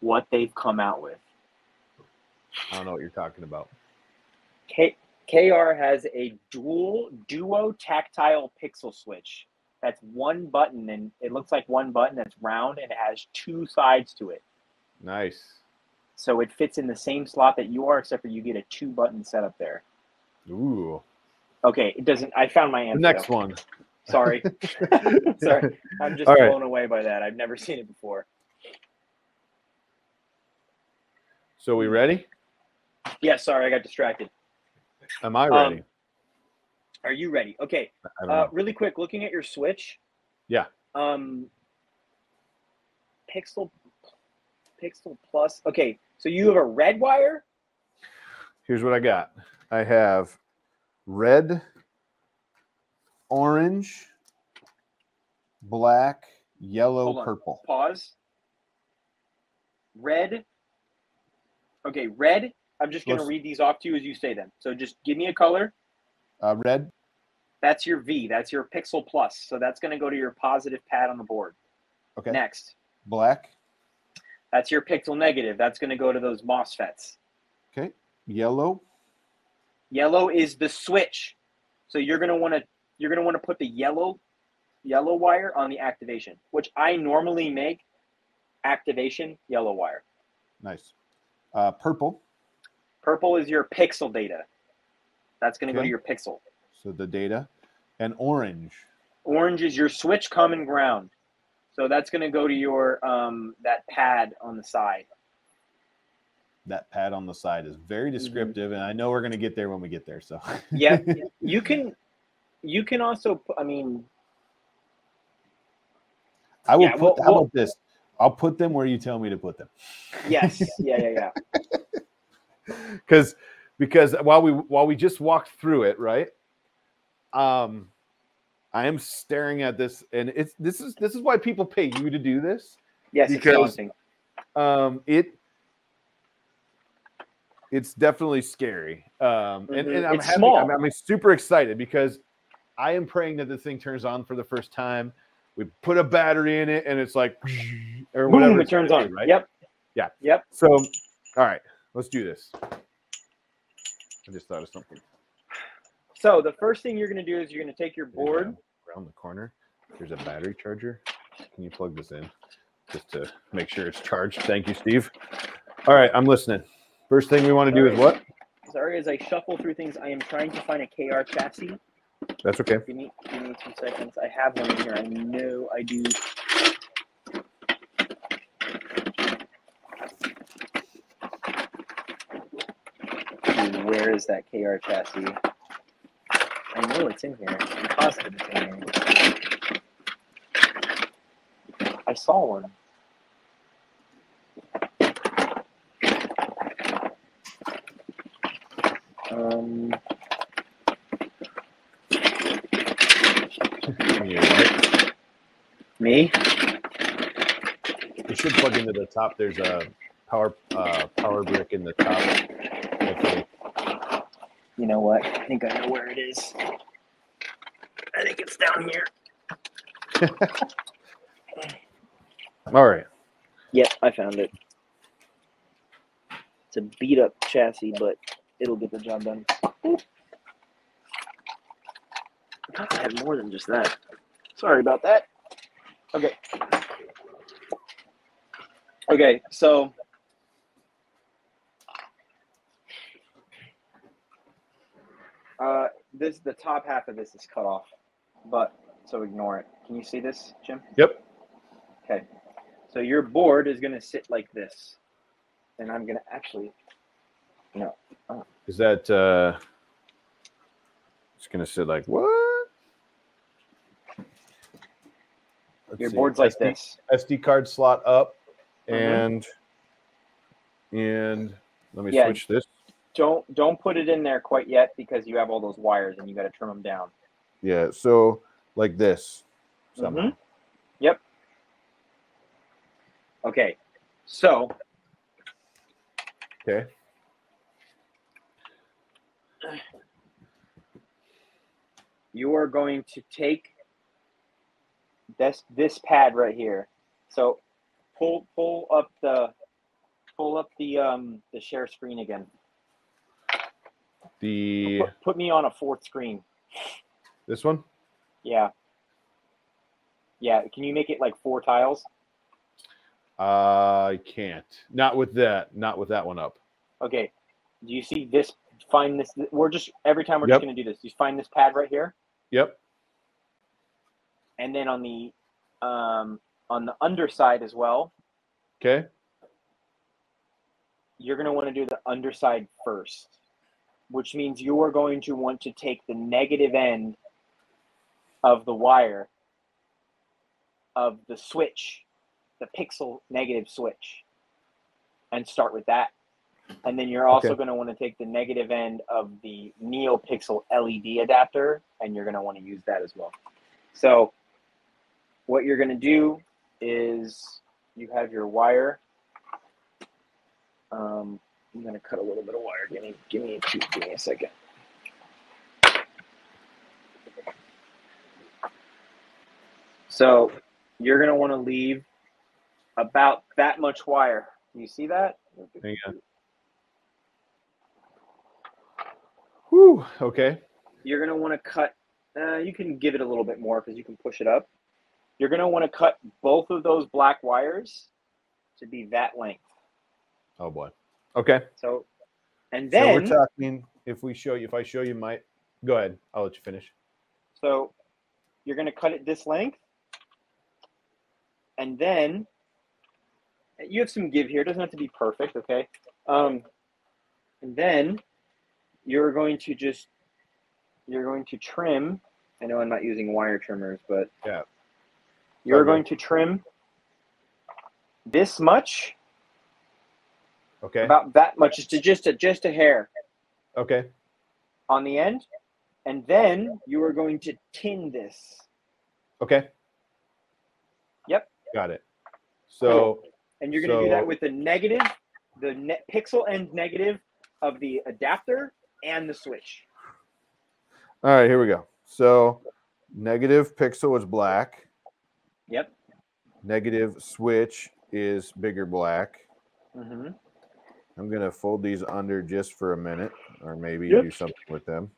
[SPEAKER 2] what they've come out with.
[SPEAKER 1] I don't know what you're talking about.
[SPEAKER 2] K- KR has a dual duo tactile pixel switch. That's one button, and it looks like one button that's round and it has two sides to it.
[SPEAKER 1] Nice.
[SPEAKER 2] So it fits in the same slot that you are, except for you get a two button setup there.
[SPEAKER 1] Ooh.
[SPEAKER 2] Okay, it doesn't. I found my
[SPEAKER 1] The
[SPEAKER 2] answer.
[SPEAKER 1] next
[SPEAKER 2] though.
[SPEAKER 1] one.
[SPEAKER 2] Sorry. Sorry. I'm just
[SPEAKER 1] All right.
[SPEAKER 2] blown away by that. I've never seen it before.
[SPEAKER 1] So we ready?
[SPEAKER 2] Yeah, sorry, I got distracted.
[SPEAKER 1] Am I
[SPEAKER 2] Um,
[SPEAKER 1] ready?
[SPEAKER 2] Are you ready? Okay. Uh, really quick, looking at your Switch.
[SPEAKER 1] Yeah.
[SPEAKER 2] Um. Pixel, Pixel Plus. Okay, so you have a red wire.
[SPEAKER 1] Here's what I got. I have red, orange, black, yellow, purple.
[SPEAKER 2] Pause. Red. Okay, red. I'm just gonna read these off to you as you say them. So just give me a color.
[SPEAKER 1] Uh, red,
[SPEAKER 2] That's your V. That's your Pixel Plus. So that's gonna go to your positive pad on the board.
[SPEAKER 1] okay.
[SPEAKER 2] Next,
[SPEAKER 1] Black,
[SPEAKER 2] that's your Pixel Negative. That's gonna go to those MOSFETs.
[SPEAKER 1] okay. Yellow,
[SPEAKER 2] Yellow is the switch. So you're gonna want to you're gonna want to put the yellow yellow wire on the activation, which I normally make activation yellow wire.
[SPEAKER 1] nice. Uh, purple,
[SPEAKER 2] Purple is your pixel data. That's gonna go to your pixel.
[SPEAKER 1] So the data, and orange.
[SPEAKER 2] Orange is your switch common ground. So that's gonna go to your um, that pad on the side.
[SPEAKER 1] That pad on the side is very
[SPEAKER 2] Mm-hmm.
[SPEAKER 1] descriptive, and I know we're gonna get there when we get there. So
[SPEAKER 2] Yeah, you can you can also I mean
[SPEAKER 1] I will
[SPEAKER 2] Yeah,
[SPEAKER 1] put.
[SPEAKER 2] we'll-
[SPEAKER 1] how
[SPEAKER 2] we'll-
[SPEAKER 1] about this? I'll put them where you tell me to put them.
[SPEAKER 2] yes yeah yeah yeah
[SPEAKER 1] because because while we while we just walked through it right um i am staring at this and it's this is this is why people pay you to do this
[SPEAKER 2] yes
[SPEAKER 1] Because- um it it's definitely scary um and,
[SPEAKER 2] Mhm.
[SPEAKER 1] and i'm
[SPEAKER 2] It's
[SPEAKER 1] happy
[SPEAKER 2] small.
[SPEAKER 1] I'm, I'm super excited because i am praying that this thing turns on for the first time we put a battery in it and it's like or whatever
[SPEAKER 2] Boom, it turns on.
[SPEAKER 1] right
[SPEAKER 2] Yep. Yeah. Yep.
[SPEAKER 1] So all right let's do this i just thought of something
[SPEAKER 2] So the first thing you're going to do is you're going to take your board.
[SPEAKER 1] around the corner. There's a battery charger. Can you plug this in just to make sure it's charged? Thank you, Steve. All right, I'm listening. First thing we want to do is what?
[SPEAKER 2] sorry, as I shuffle through things, I am trying to find a KR chassis.
[SPEAKER 1] That's okay.
[SPEAKER 2] Give me, give me two seconds. I have one in here. I know I do. Where is that KR chassis? I know it's in here. I'm positive it's in here. I saw one. Um,
[SPEAKER 1] right.
[SPEAKER 2] me?
[SPEAKER 1] You should plug into the top. There's a power uh, power brick in the top. Okay.
[SPEAKER 2] You know what? I think I know where it is. I think it's down here.
[SPEAKER 1] All right.
[SPEAKER 2] Yep, I found it. It's a beat up chassis, but it'll get the job done. I thought I had more than just that. Sorry about that. Okay. Okay, so uh, this the top half of this is cut off, but so ignore it. Can you see this, Jim?
[SPEAKER 1] Yep.
[SPEAKER 2] Okay. So your board is going to sit like this. And I'm going to actually, no.
[SPEAKER 1] Is that uh it's gonna sit like what? Let's
[SPEAKER 2] Your
[SPEAKER 1] see.
[SPEAKER 2] board's like
[SPEAKER 1] SD
[SPEAKER 2] this.
[SPEAKER 1] SD card slot up
[SPEAKER 2] Mhm.
[SPEAKER 1] and and let me
[SPEAKER 2] Yeah.
[SPEAKER 1] switch this.
[SPEAKER 2] Don't don't put it in there quite yet because you have all those wires and you got to trim them down.
[SPEAKER 1] Yeah, so like this.
[SPEAKER 2] Mhm. Yep. Okay. So
[SPEAKER 1] Okay.
[SPEAKER 2] you are going to take this this pad right here. So pull pull up the pull up the um the share screen again.
[SPEAKER 1] The
[SPEAKER 2] Put, put me on a fourth screen.
[SPEAKER 1] This one?
[SPEAKER 2] Yeah. Yeah. Can you make it like four tiles?
[SPEAKER 1] I can't. Not with that. Not with that one up.
[SPEAKER 2] Okay. Do you see this? Find this. We're just every time we're
[SPEAKER 1] Yep.
[SPEAKER 2] just going to do this. You find this pad right here,
[SPEAKER 1] Yep.
[SPEAKER 2] and then on the um, on the underside as well.
[SPEAKER 1] Okay.
[SPEAKER 2] You're going to want to do the underside first, which means you are going to want to take the negative end of the wire of the switch, the pixel negative switch, and start with that. And then you're also
[SPEAKER 1] Okay.
[SPEAKER 2] going to want to take the negative end of the NeoPixel LED adapter, and you're going to want to use that as well. So, what you're going to do is you have your wire. Um, I'm going to cut a little bit of wire. Give me, give me, two, give me a second. So, you're going to want to leave about that much wire. Do you see that?
[SPEAKER 1] Hang on. Whew. Okay.
[SPEAKER 2] you're going to want to cut uh, you can give it a little bit more because you can push it up you're going to want to cut both of those black wires to be that length
[SPEAKER 1] Oh boy. Okay.
[SPEAKER 2] so and
[SPEAKER 1] so
[SPEAKER 2] then
[SPEAKER 1] we're talking if we show you if I show you my go ahead. I'll let you finish.
[SPEAKER 2] so you're going to cut it this length and then you have some give here it doesn't have to be perfect okay um, and then you're going to just you're going to trim i know i'm not using wire trimmers but
[SPEAKER 1] Yeah.
[SPEAKER 2] you're
[SPEAKER 1] Okay.
[SPEAKER 2] going to trim this much
[SPEAKER 1] Okay.
[SPEAKER 2] about that much just a, just a just a hair
[SPEAKER 1] Okay.
[SPEAKER 2] on the end and then you are going to tin this
[SPEAKER 1] Okay.
[SPEAKER 2] Yep.
[SPEAKER 1] Got it. So
[SPEAKER 2] and you're going to do that with the negative the net pixel end negative of the adapter and the switch
[SPEAKER 1] all right, here we go. So negative pixel is black.
[SPEAKER 2] yep
[SPEAKER 1] Negative switch is bigger black.
[SPEAKER 2] mm-hmm.
[SPEAKER 1] I'm gonna fold these under just for a minute, or maybe
[SPEAKER 2] Yep.
[SPEAKER 1] do something with them.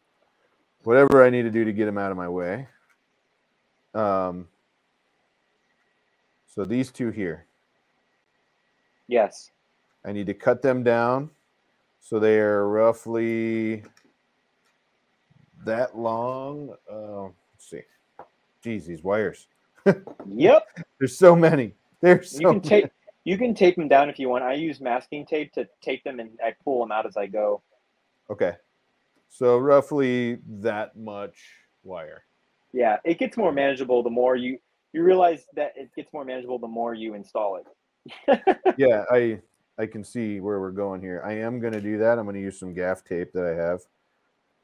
[SPEAKER 1] Whatever I need to do to get them out of my way. Um. So these two here,
[SPEAKER 2] yes
[SPEAKER 1] I need to cut them down So they are roughly that long. Uh, let's see. Geez, these wires.
[SPEAKER 2] Yep.
[SPEAKER 1] There's so many. There's so
[SPEAKER 2] You can
[SPEAKER 1] many.
[SPEAKER 2] tape you can tape them down if you want. I use masking tape to tape them and I pull them out as I go.
[SPEAKER 1] Okay. So roughly that much wire.
[SPEAKER 2] Yeah, it gets more manageable the more you you realize that it gets more manageable the more you install it.
[SPEAKER 1] yeah, I I can see where we're going here. I am going to do that. I'm going to use some gaff tape that I have.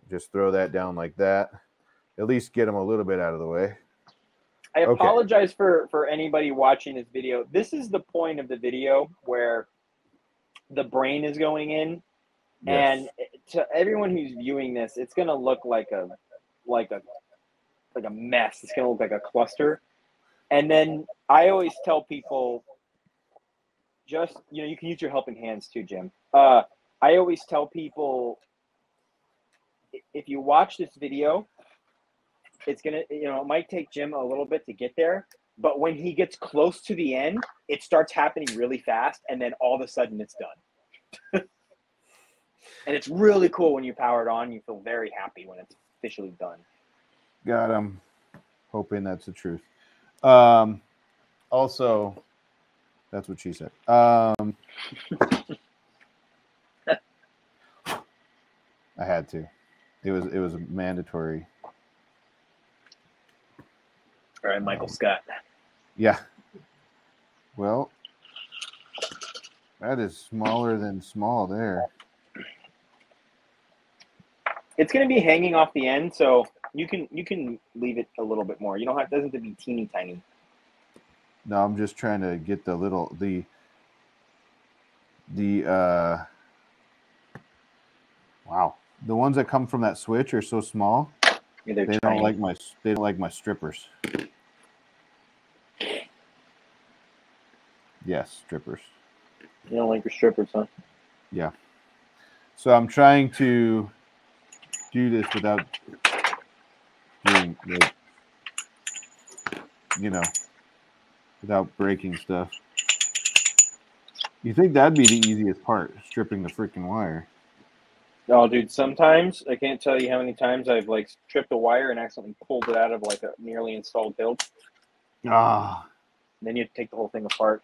[SPEAKER 1] Just throw that down like that. At least get them a little bit out of the way.
[SPEAKER 2] I
[SPEAKER 1] Okay.
[SPEAKER 2] apologize for for anybody watching this video. This is the point of the video where the brain is going in and to everyone who's viewing this, it's going to look like a like a like a mess. It's going to look like a cluster. And then I always tell people just you know, you can use your helping hands too, Jim. Uh I always tell people if you watch this video, it's gonna you know it might take jim a little bit to get there but when he gets close to the end it starts happening really fast and then all of a sudden it's done and it's really cool when you power it on you feel very happy when it's officially done
[SPEAKER 1] Got him. Hoping that's the truth. Um, also, that's what she said. Um, I had to. It was it was mandatory.
[SPEAKER 2] all right michael scott
[SPEAKER 1] Yeah. Well, that is smaller than small there.
[SPEAKER 2] it's going to be hanging off the end so you can you can leave it a little bit more you don't have it doesn't have to be teeny tiny
[SPEAKER 1] No, I'm just trying to get the little the the uh wow. The ones that come from that switch are so small.
[SPEAKER 2] Yeah,
[SPEAKER 1] They
[SPEAKER 2] tiny.
[SPEAKER 1] don't like my they don't like my strippers. Yes, strippers.
[SPEAKER 2] you don't like your strippers huh Yeah.
[SPEAKER 1] So I'm trying to do this without doing like you know without breaking stuff. You think that'd be the easiest part, stripping the freaking wire.
[SPEAKER 2] No, dude. Sometimes I can't tell you how many times I've like stripped a wire and accidentally pulled it out of like a nearly installed build.
[SPEAKER 1] Ah,
[SPEAKER 2] then you have to take the whole thing apart.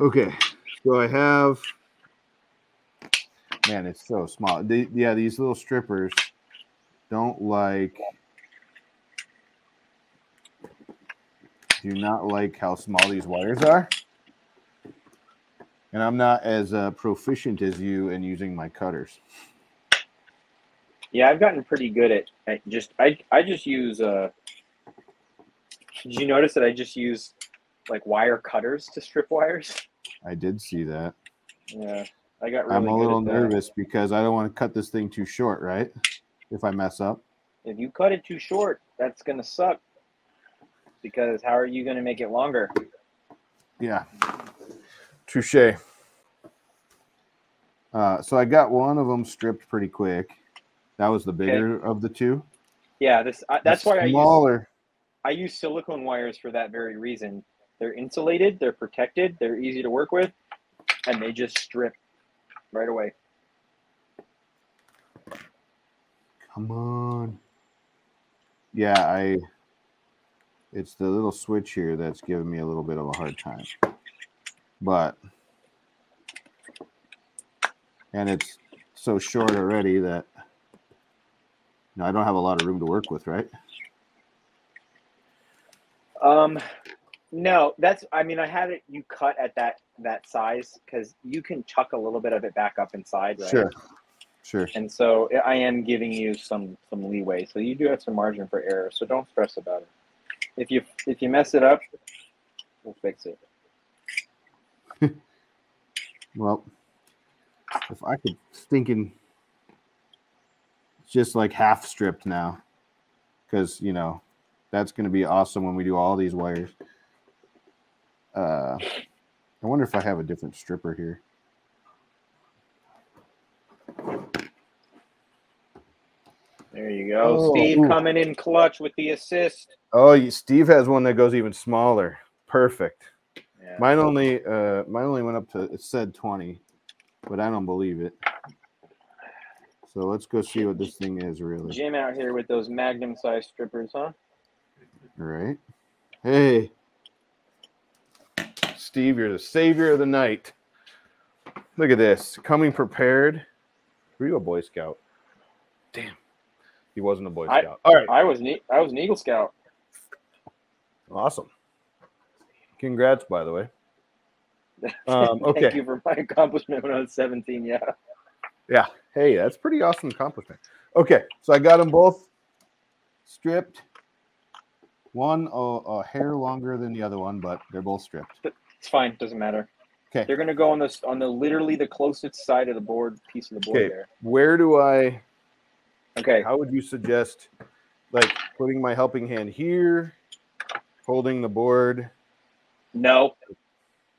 [SPEAKER 1] okay. So I have man, it's so small. They, yeah, these little strippers don't like do not like how small these wires are. And I'm not as uh, proficient as you in using my cutters.
[SPEAKER 2] Yeah, I've gotten pretty good at, at just I I just use uh. Did you notice that I just use like wire cutters to strip wires?
[SPEAKER 1] I did see that.
[SPEAKER 2] Yeah, I got really
[SPEAKER 1] I'm a little
[SPEAKER 2] at that.
[SPEAKER 1] nervous because I don't want to cut this thing too short, right? If I mess up.
[SPEAKER 2] If you cut it too short, that's gonna suck. Because how are you gonna make it longer?
[SPEAKER 1] Yeah. Touche. Uh, so I got one of them stripped pretty quick. That was the bigger of the two.
[SPEAKER 2] Yeah, this I, that's
[SPEAKER 1] The
[SPEAKER 2] why I use
[SPEAKER 1] smaller.
[SPEAKER 2] I use silicone wires for that very reason. They're insulated, they're protected, they're easy to work with, and they just strip right away.
[SPEAKER 1] Come on. Yeah, I. It's the little switch here that's giving me a little bit of a hard time. But. And it's so short already that. No, I don't have a lot of room to work with, right?
[SPEAKER 2] Um, no, that's. I mean, I had it. You cut at that that size because you can chuck a little bit of it back up inside, right?
[SPEAKER 1] Sure. Sure.
[SPEAKER 2] And so I am giving you some some leeway. So you do have some margin for error. So don't stress about it. If you if you mess it up, we'll fix it.
[SPEAKER 1] Well, if I could stinking just like half stripped now, because you know that's going to be awesome when we do all these wires. Uh, I wonder if I have a different stripper here.
[SPEAKER 2] There you go,
[SPEAKER 1] Oh,
[SPEAKER 2] Steve
[SPEAKER 1] ooh.
[SPEAKER 2] coming in clutch with the assist.
[SPEAKER 1] Oh, Steve has one that goes even smaller. Perfect.
[SPEAKER 2] Yeah.
[SPEAKER 1] Mine only uh mine only went up to it said 20, but I don't believe it. So let's go see what this thing is really.
[SPEAKER 2] Jim out here with those magnum sized strippers, huh?
[SPEAKER 1] All right. Hey, Steve, you're the savior of the night. Look at this. Coming prepared. Were you a Boy Scout? Damn. He wasn't a Boy
[SPEAKER 2] I-
[SPEAKER 1] Scout. All right.
[SPEAKER 2] I was ne- I was an Eagle Scout.
[SPEAKER 1] Awesome. Congrats, by the way. Um, okay.
[SPEAKER 2] Thank you for my accomplishment when I was 17. Yeah.
[SPEAKER 1] Yeah. Hey, that's pretty awesome accomplishment. Okay, so I got them both stripped. One a, a hair longer than the other one, but they're both stripped.
[SPEAKER 2] It's fine. Doesn't matter.
[SPEAKER 1] Okay.
[SPEAKER 2] They're gonna go on this on the literally the closest side of the board piece of the board
[SPEAKER 1] 'Kay.
[SPEAKER 2] there.
[SPEAKER 1] Where do I?
[SPEAKER 2] Okay.
[SPEAKER 1] How would you suggest, like, putting my helping hand here, holding the board?
[SPEAKER 2] No.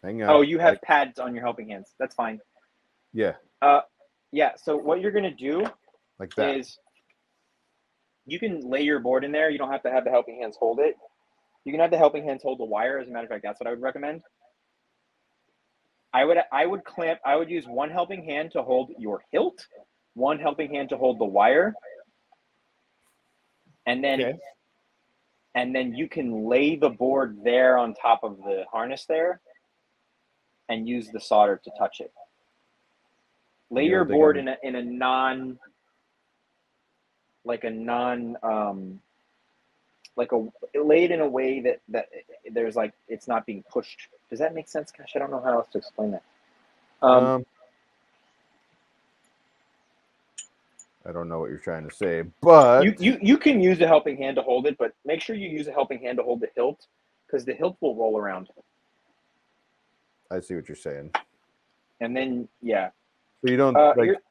[SPEAKER 1] Hang on.
[SPEAKER 2] Oh, you have
[SPEAKER 1] like-
[SPEAKER 2] pads on your helping hands. That's fine.
[SPEAKER 1] yeah, Uh
[SPEAKER 2] Yeah. So what you're gonna do
[SPEAKER 1] like that.
[SPEAKER 2] is you can lay your board in there. You don't have to have the helping hands hold it. You can have the helping hands hold the wire. As a matter of fact, that's what I would recommend. I would I would clamp. I would use one helping hand to hold your hilt, one helping hand to hold the wire, and then
[SPEAKER 1] Okay.
[SPEAKER 2] and then you can lay the board there on top of the harness there, and use the solder to touch it. Lay
[SPEAKER 1] You
[SPEAKER 2] your board
[SPEAKER 1] I'm-
[SPEAKER 2] in a in a non like a non um like a lay it in a way that that there's like it's not being pushed. Does that make sense? Gosh, I don't know how else to explain that. Um,
[SPEAKER 1] Um, I don't know what you're trying to say, but
[SPEAKER 2] you, you you can use a helping hand to hold it, but make sure you use a helping hand to hold the hilt because the hilt will roll around.
[SPEAKER 1] I see what you're saying.
[SPEAKER 2] And then yeah,
[SPEAKER 1] So you don't
[SPEAKER 2] Uh,
[SPEAKER 1] like.
[SPEAKER 2] here-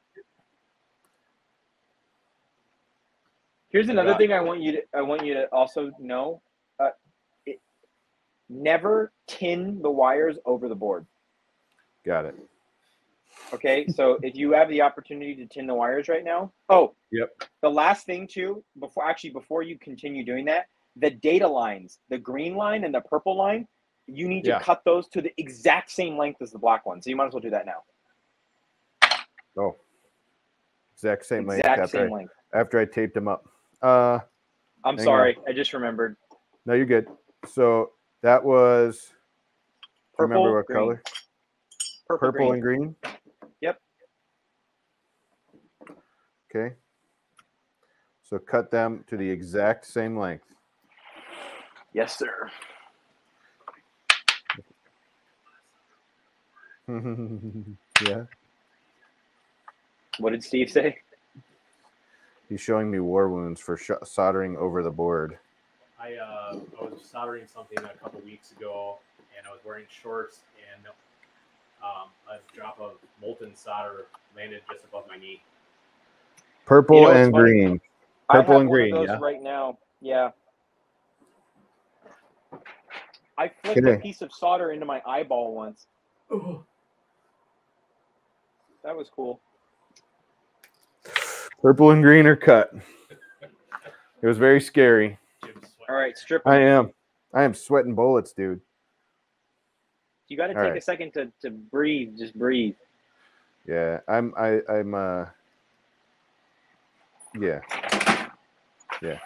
[SPEAKER 2] here's another thing I want you to I want you to also know. Uh, it, never tin the wires over the board.
[SPEAKER 1] Got it.
[SPEAKER 2] Okay, so if you have the opportunity to tin the wires right now, oh,
[SPEAKER 1] Yep.
[SPEAKER 2] The last thing too, before actually before you continue doing that, the data lines, the green line and the purple line, you need to
[SPEAKER 1] Yeah.
[SPEAKER 2] cut those to the exact same length as the black one. So you might as well do that now.
[SPEAKER 1] Oh, exact same length
[SPEAKER 2] exact
[SPEAKER 1] after
[SPEAKER 2] same
[SPEAKER 1] I,
[SPEAKER 2] length.
[SPEAKER 1] after I taped them up. Uh,
[SPEAKER 2] I'm sorry, I just remembered.
[SPEAKER 1] no, you're good. So that was.
[SPEAKER 2] Purple,
[SPEAKER 1] remember what
[SPEAKER 2] green.
[SPEAKER 1] color?
[SPEAKER 2] Purple,
[SPEAKER 1] Purple
[SPEAKER 2] green.
[SPEAKER 1] and green.
[SPEAKER 2] Yep.
[SPEAKER 1] Okay. So cut them to the exact same length.
[SPEAKER 2] Yes, sir.
[SPEAKER 1] yeah.
[SPEAKER 2] What did Steve say?
[SPEAKER 1] He's showing me war wounds for sh- soldering over the board.
[SPEAKER 5] I uh, I was soldering something a couple weeks ago, and I was wearing shorts, and um, a drop of molten solder landed just above my knee.
[SPEAKER 1] Purple
[SPEAKER 2] You know
[SPEAKER 1] and green. Purple and green,
[SPEAKER 2] those
[SPEAKER 1] yeah?
[SPEAKER 2] Right now, yeah. I flicked a piece of solder into my eyeball once. That was cool.
[SPEAKER 1] Purple and green are cut. It was very scary.
[SPEAKER 2] All right, strip.
[SPEAKER 1] I am. I am sweating bullets, dude.
[SPEAKER 2] You got to take
[SPEAKER 1] right.
[SPEAKER 2] a second to, to breathe. Just breathe.
[SPEAKER 1] Yeah, I'm. I. I'm. Uh. Yeah. Yeah.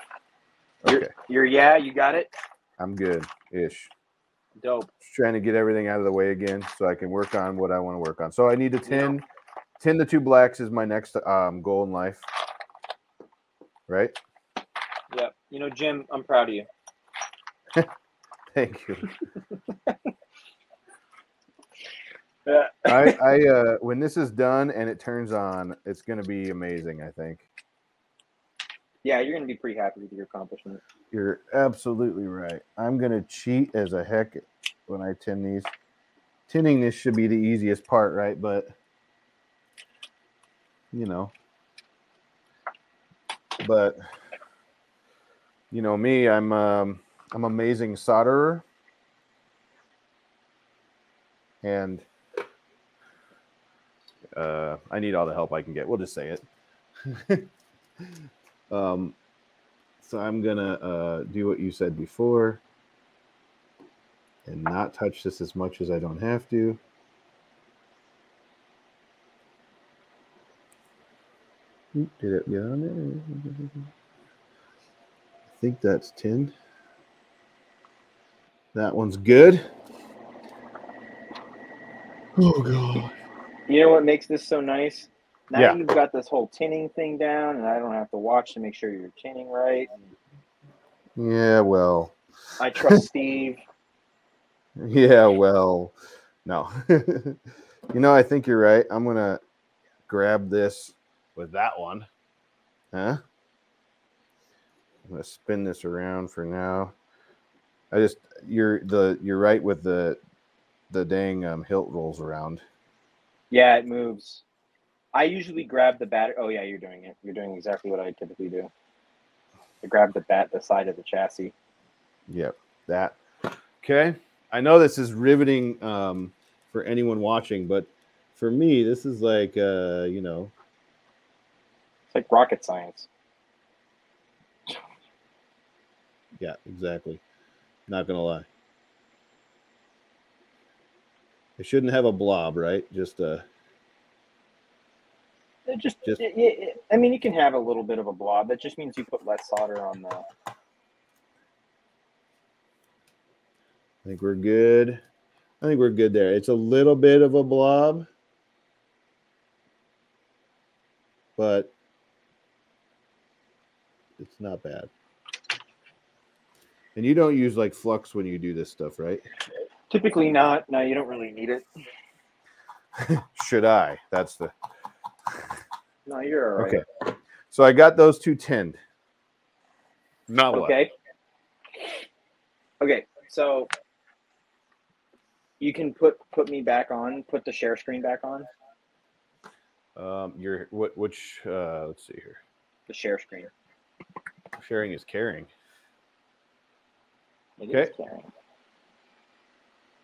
[SPEAKER 2] You're-
[SPEAKER 1] Okay,
[SPEAKER 2] You're yeah. You got it.
[SPEAKER 1] I'm good. Ish.
[SPEAKER 2] Dope.
[SPEAKER 1] Just trying to get everything out of the way again, so I can work on what I want to work on. So I need to tin. Tin the two blacks is my next um, goal in life. Right.
[SPEAKER 2] Yeah. You know, Jim, I'm proud of you.
[SPEAKER 1] Thank you. I. I. Uh, when this is done and it turns on, it's gonna be amazing. I think.
[SPEAKER 2] Yeah, you're gonna be pretty happy with your accomplishment.
[SPEAKER 1] You're absolutely right. I'm gonna cheat as a heck when I tin these. Tinning this should be the easiest part, right? But you know, but you know me, I'm um, I'm amazing solderer, and uh, I need all the help I can get. We'll just say it. um, so I'm gonna uh, do what you said before and not touch this as much as I don't have to. Oop, Did it get on there? I think that's tinned. That one's good. Oh god.
[SPEAKER 2] You know what makes this so nice? Now
[SPEAKER 6] Yeah.
[SPEAKER 2] you've got this whole tinning thing down, and I don't have to watch to make sure you're tinning right.
[SPEAKER 1] Yeah, well.
[SPEAKER 2] I trust Steve.
[SPEAKER 1] Yeah, well. No. you know, I think you're right. I'm gonna grab this.
[SPEAKER 6] with that one.
[SPEAKER 1] Huh? I'm gonna spin this around for now. I just you're the you're right with the the dang um, hilt rolls around.
[SPEAKER 2] Yeah, it moves. I usually grab the bat. Oh yeah, you're doing it. You're doing exactly what I typically do. I grab the bat, the side of the chassis.
[SPEAKER 1] Yep, that.
[SPEAKER 6] Okay.
[SPEAKER 1] I know this is riveting um, for anyone watching, but for me, this is like uh, you know,
[SPEAKER 2] It's like rocket science.
[SPEAKER 1] yeah, exactly. Not gonna lie. It shouldn't have a blob, right? Just uh
[SPEAKER 2] It just,
[SPEAKER 1] Just-
[SPEAKER 2] it- it- I mean, you can have a little bit of a blob. That just means you put less solder on the.
[SPEAKER 1] I think we're good. I think we're good there. It's a little bit of a blob, but it's not bad. And you don't use like flux when you do this stuff, right?
[SPEAKER 2] Typically not. No, you don't really need it.
[SPEAKER 1] Should I? That's the
[SPEAKER 2] No, you're all right.
[SPEAKER 1] okay. So I got those two tinned.
[SPEAKER 6] Not?
[SPEAKER 2] Okay. Okay, so you can put put me back on, put the share screen back on,
[SPEAKER 6] Um, you're what? Which? Uh, let's see here.
[SPEAKER 2] the share screen.
[SPEAKER 6] Sharing is caring.
[SPEAKER 2] It is
[SPEAKER 6] Okay.
[SPEAKER 2] carrying.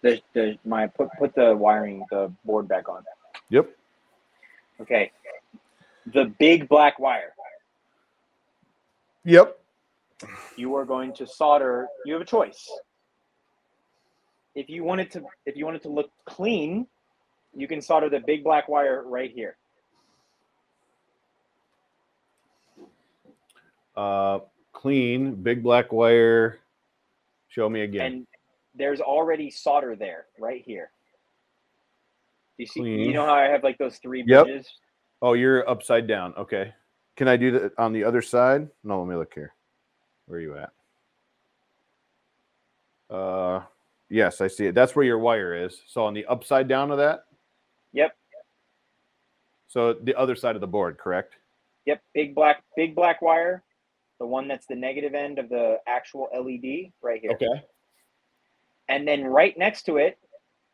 [SPEAKER 2] The, the my put put the wiring the board back on.
[SPEAKER 6] Yep.
[SPEAKER 2] Okay. The big black wire.
[SPEAKER 6] Yep.
[SPEAKER 2] You are going to solder. You have a choice. If you want it to if you want it to look clean, you can solder the big black wire right here.
[SPEAKER 6] Uh, clean, big black wire. Show me again.
[SPEAKER 2] And there's already solder there, right here. You see,
[SPEAKER 6] Clean.
[SPEAKER 2] you know how I have like those three
[SPEAKER 6] Yep.
[SPEAKER 2] bridges?
[SPEAKER 6] Oh, you're upside down. Okay.
[SPEAKER 1] Can I do that on the other side? No, let me look here.
[SPEAKER 6] Where are you at? Uh, yes, I see it. That's where your wire is. So on the upside down of that.
[SPEAKER 2] Yep.
[SPEAKER 6] So the other side of the board, correct?
[SPEAKER 2] Yep, big black, big black wire, the one that's the negative end of the actual LED right here.
[SPEAKER 6] Okay.
[SPEAKER 2] And then right next to it,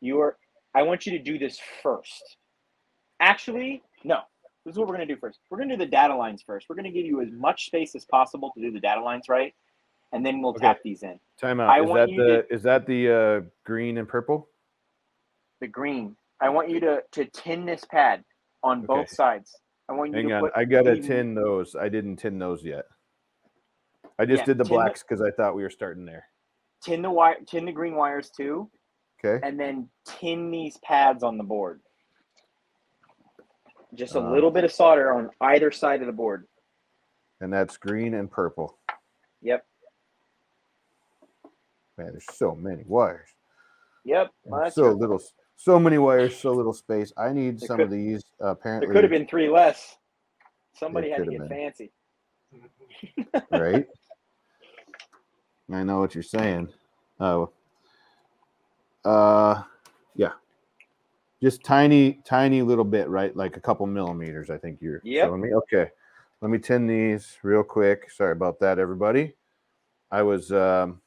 [SPEAKER 2] you are. I want you to do this first. Actually, no. This is what we're going to do first. We're going to do the data lines first. We're going to give you as much space as possible to do the data lines right, and then we'll
[SPEAKER 6] Okay.
[SPEAKER 2] tap these in.
[SPEAKER 6] Time out.
[SPEAKER 2] I
[SPEAKER 6] is
[SPEAKER 2] want
[SPEAKER 6] that the is that the uh, green and purple?
[SPEAKER 2] The green. I want you to to tin this pad on both sides. I want you
[SPEAKER 6] Hang
[SPEAKER 2] to
[SPEAKER 6] on.
[SPEAKER 2] put.
[SPEAKER 6] I gotta
[SPEAKER 2] the-
[SPEAKER 6] tin those. I didn't tin those yet. I just
[SPEAKER 2] Yeah,
[SPEAKER 6] did the- blacks because I thought we were starting there.
[SPEAKER 2] tin the wire, tin the green wires too,
[SPEAKER 1] Okay.
[SPEAKER 2] and then tin these pads on the board. Just a
[SPEAKER 1] Uh,
[SPEAKER 2] little bit of solder on either side of the board.
[SPEAKER 1] And that's green and purple.
[SPEAKER 2] Yep.
[SPEAKER 1] Man, there's so many wires.
[SPEAKER 2] Yep. Well,
[SPEAKER 1] so
[SPEAKER 2] your-
[SPEAKER 1] little so many wires, so little space. I need
[SPEAKER 2] There
[SPEAKER 1] some
[SPEAKER 2] could-
[SPEAKER 1] of these uh,
[SPEAKER 2] there
[SPEAKER 1] apparently
[SPEAKER 2] could have been three less. Somebody had to get
[SPEAKER 1] have
[SPEAKER 2] fancy.
[SPEAKER 1] right? I know what you're saying. Oh. Uh yeah. Just tiny, tiny little bit, right? Like a couple millimeters, I think you're
[SPEAKER 2] Yep.
[SPEAKER 1] showing me. Okay. Let me tin these real quick. Sorry about that, everybody. I was um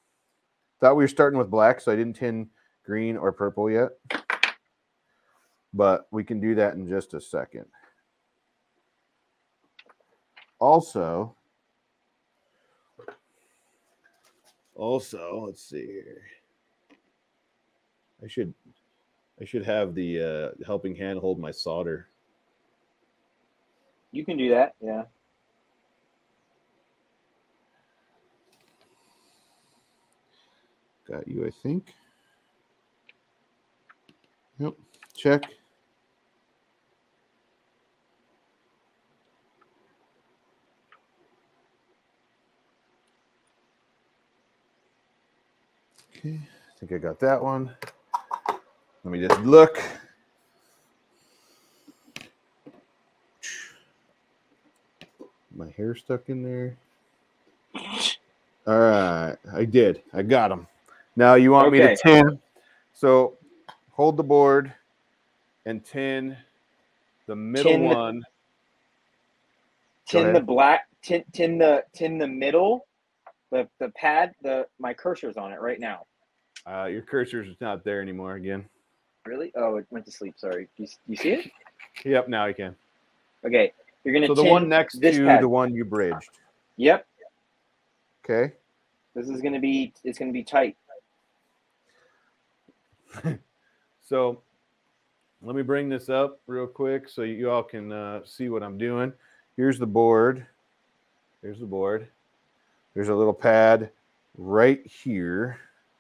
[SPEAKER 1] thought we were starting with black, so I didn't tin green or purple yet. But we can do that in just a second. Also, also, let's see here. I should I should have the uh, helping hand hold my solder.
[SPEAKER 2] You can do that, yeah.
[SPEAKER 1] Got you, I think. Yep, check. Okay, I think I got that one. Let me just look. My hair stuck in there. All right, I did. I got them. Now you want me to tin. So hold the board and tin the middle
[SPEAKER 2] Tin
[SPEAKER 1] one. Go
[SPEAKER 2] tin the black tin tin the tin the middle the the pad the my cursor's on it right now
[SPEAKER 1] Uh, your cursor's not there anymore again.
[SPEAKER 2] Really oh it went to sleep sorry you, you see it
[SPEAKER 1] Yep, now I can.
[SPEAKER 2] okay you're gonna
[SPEAKER 1] So the one next to
[SPEAKER 2] pad.
[SPEAKER 1] the one you bridged.
[SPEAKER 2] yep
[SPEAKER 1] Okay.
[SPEAKER 2] this is gonna be it's gonna be tight
[SPEAKER 1] So let me bring this up real quick so you all can uh, see what I'm doing. Here's the board. Here's the board. There's a little pad right here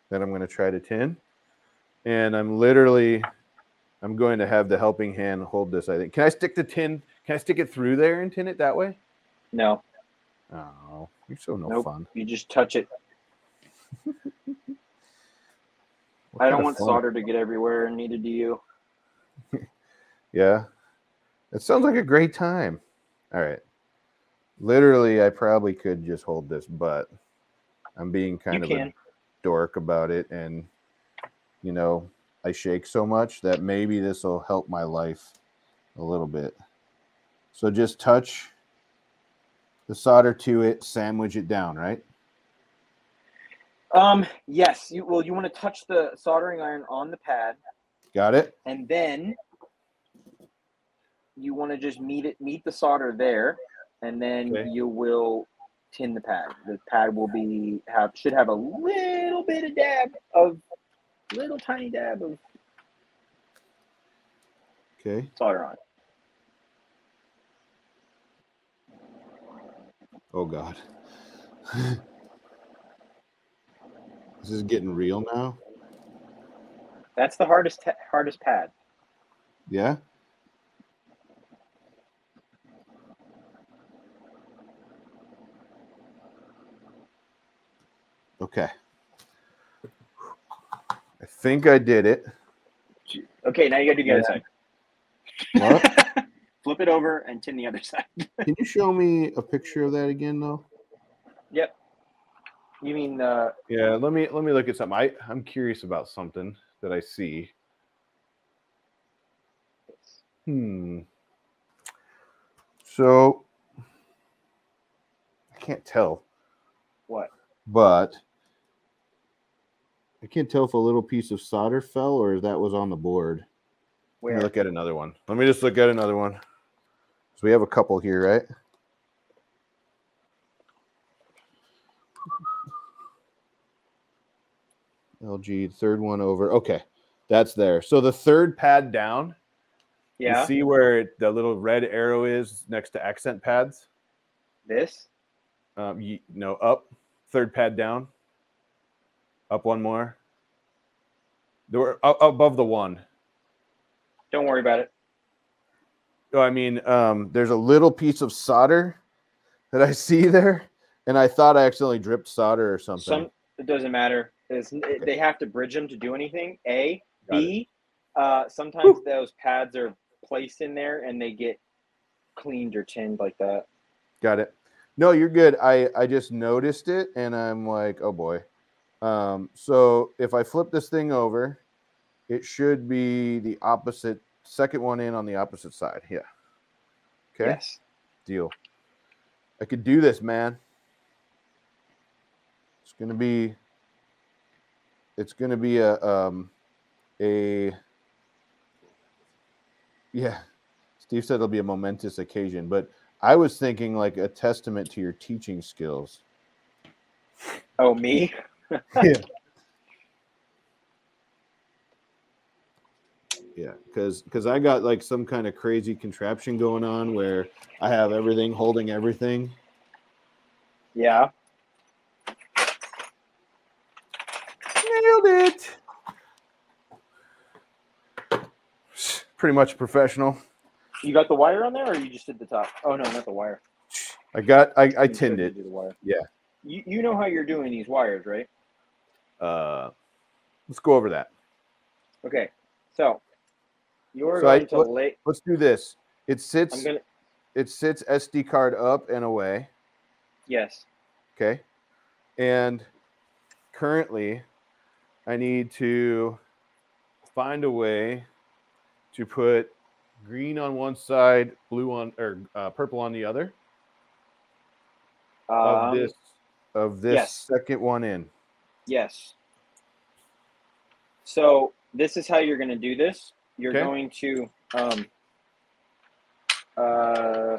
[SPEAKER 1] that I'm going to try to tin. And I'm literally, I'm going to have the helping hand hold this, I think. Can I stick the tin? Can I stick it through there and tin it that way?
[SPEAKER 2] no
[SPEAKER 1] Oh, you're so no
[SPEAKER 2] Nope.
[SPEAKER 1] fun.
[SPEAKER 2] you just touch it i don't want
[SPEAKER 1] fun?
[SPEAKER 2] solder to get everywhere and neither do you
[SPEAKER 1] Yeah. It sounds like a great time. All right. Literally, I probably could just hold this, but I'm being kind
[SPEAKER 2] you
[SPEAKER 1] of
[SPEAKER 2] can
[SPEAKER 1] a dork about it. And, you know, I shake so much that maybe this will help my life a little bit. So just touch the solder to it, sandwich it down, right?
[SPEAKER 2] um yes you well you want to touch the soldering iron on the pad
[SPEAKER 1] Got it?
[SPEAKER 2] and then you want to just meet it meet the solder there and then
[SPEAKER 1] Okay.
[SPEAKER 2] you will tin the pad the pad will be have should have a little bit of dab of little tiny dab of
[SPEAKER 1] Okay.
[SPEAKER 2] solder on.
[SPEAKER 1] Oh, God. this is getting real now.
[SPEAKER 2] that's the hardest hardest pad
[SPEAKER 1] Yeah. Okay. I think I did it.
[SPEAKER 2] okay now you gotta do the other side
[SPEAKER 1] What?
[SPEAKER 2] flip it over and tin the other side
[SPEAKER 1] Can you show me a picture of that again, though?
[SPEAKER 2] yep you mean uh
[SPEAKER 1] Yeah, let me let me look at something. I I'm curious about something that I see. Hmm. So I can't tell,
[SPEAKER 2] what
[SPEAKER 1] but I can't tell if a little piece of solder fell or that was on the board. Let me look at another one. Let me just look at another one. So we have a couple here, right? LG, third one over. Okay, that's there. So the third pad down.
[SPEAKER 2] yeah
[SPEAKER 1] You see where it, the little red arrow is next to accent pads?
[SPEAKER 2] this
[SPEAKER 1] Um, you, no, up. Third pad down. Up one more. There, up, above the one.
[SPEAKER 2] don't worry about it
[SPEAKER 1] Oh, I mean, um, there's a little piece of solder that I see there, and I thought I accidentally dripped solder or something.
[SPEAKER 2] Some it doesn't matter. It's, They have to bridge them to do anything. A,
[SPEAKER 1] Got
[SPEAKER 2] B. Uh, sometimes those pads are placed in there and they get cleaned or tinned like that.
[SPEAKER 1] Got it. No, you're good. I I just noticed it, and I'm like, oh boy. Um, so if I flip this thing over, it should be the opposite, second one in on the opposite side. Yeah. Okay.
[SPEAKER 2] Yes.
[SPEAKER 1] Deal. I could do this, man. It's gonna be. It's gonna be a um, a. Yeah, Steve said it'll be a momentous occasion, but I was thinking like a testament to your teaching skills.
[SPEAKER 2] Oh, me?
[SPEAKER 1] Yeah. Yeah, because because I got like some kind of crazy contraption going on where I have everything holding everything.
[SPEAKER 2] Yeah.
[SPEAKER 1] Nailed it. Pretty much professional.
[SPEAKER 2] You got the wire on there, or you just did the top? Oh no, not the wire.
[SPEAKER 1] I got I, I tinned it. Yeah.
[SPEAKER 2] You you know how you're doing these wires, right?
[SPEAKER 1] Uh, let's go over that.
[SPEAKER 2] Okay, so you're
[SPEAKER 1] So I-
[SPEAKER 2] going to
[SPEAKER 1] what-
[SPEAKER 2] lay.
[SPEAKER 1] Let's do this. It sits.
[SPEAKER 2] I'm gonna.
[SPEAKER 1] It sits SD card up and away.
[SPEAKER 2] Yes.
[SPEAKER 1] Okay. And currently, I need to find a way to put green on one side, blue on or uh, purple on the other of
[SPEAKER 2] Um,
[SPEAKER 1] this of this
[SPEAKER 2] yes.
[SPEAKER 1] second one in.
[SPEAKER 2] Yes. So this is how you're going to do this. You're
[SPEAKER 1] Okay.
[SPEAKER 2] going to um, uh,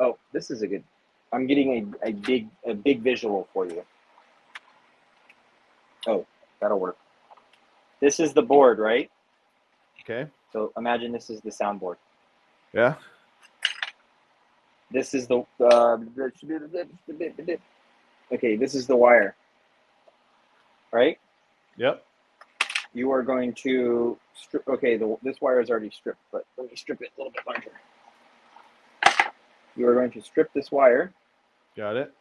[SPEAKER 2] oh, this is a good. I'm getting a, a big a big visual for you. Oh, that'll work. This is the board, right?
[SPEAKER 1] Okay.
[SPEAKER 2] So imagine this is the soundboard.
[SPEAKER 1] Yeah.
[SPEAKER 2] This is the uh, okay. This is the wire, right?
[SPEAKER 1] Yep.
[SPEAKER 2] You are going to strip. Okay, the, this wire is already stripped, but let me strip it a little bit larger. You are going to strip this wire,
[SPEAKER 1] Got it.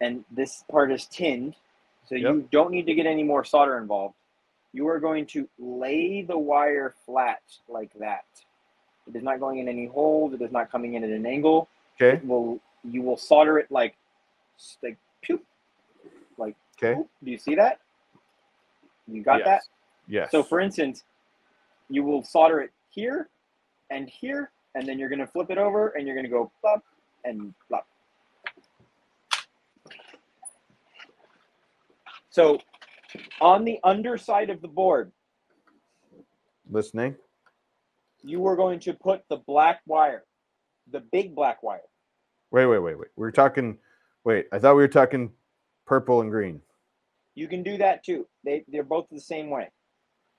[SPEAKER 2] and this part is tinned, so
[SPEAKER 1] Yep.
[SPEAKER 2] you don't need to get any more solder involved. You are going to lay the wire flat like that. It is not going in any holes. It is not coming in at an angle.
[SPEAKER 1] Okay.
[SPEAKER 2] It will you will solder it like like pew. Like
[SPEAKER 1] Okay.
[SPEAKER 2] Do you see that? You got
[SPEAKER 1] yes.
[SPEAKER 2] that?
[SPEAKER 1] Yes.
[SPEAKER 2] So for instance, you will solder it here and here, and then you're gonna flip it over and you're gonna go plop and plop. So on the underside of the board,
[SPEAKER 1] listening.
[SPEAKER 2] You were going to put the black wire, the big black wire.
[SPEAKER 1] Wait, wait, wait, wait. We're talking. Wait, I thought we were talking purple and green.
[SPEAKER 2] You can do that too. They they're both the same way.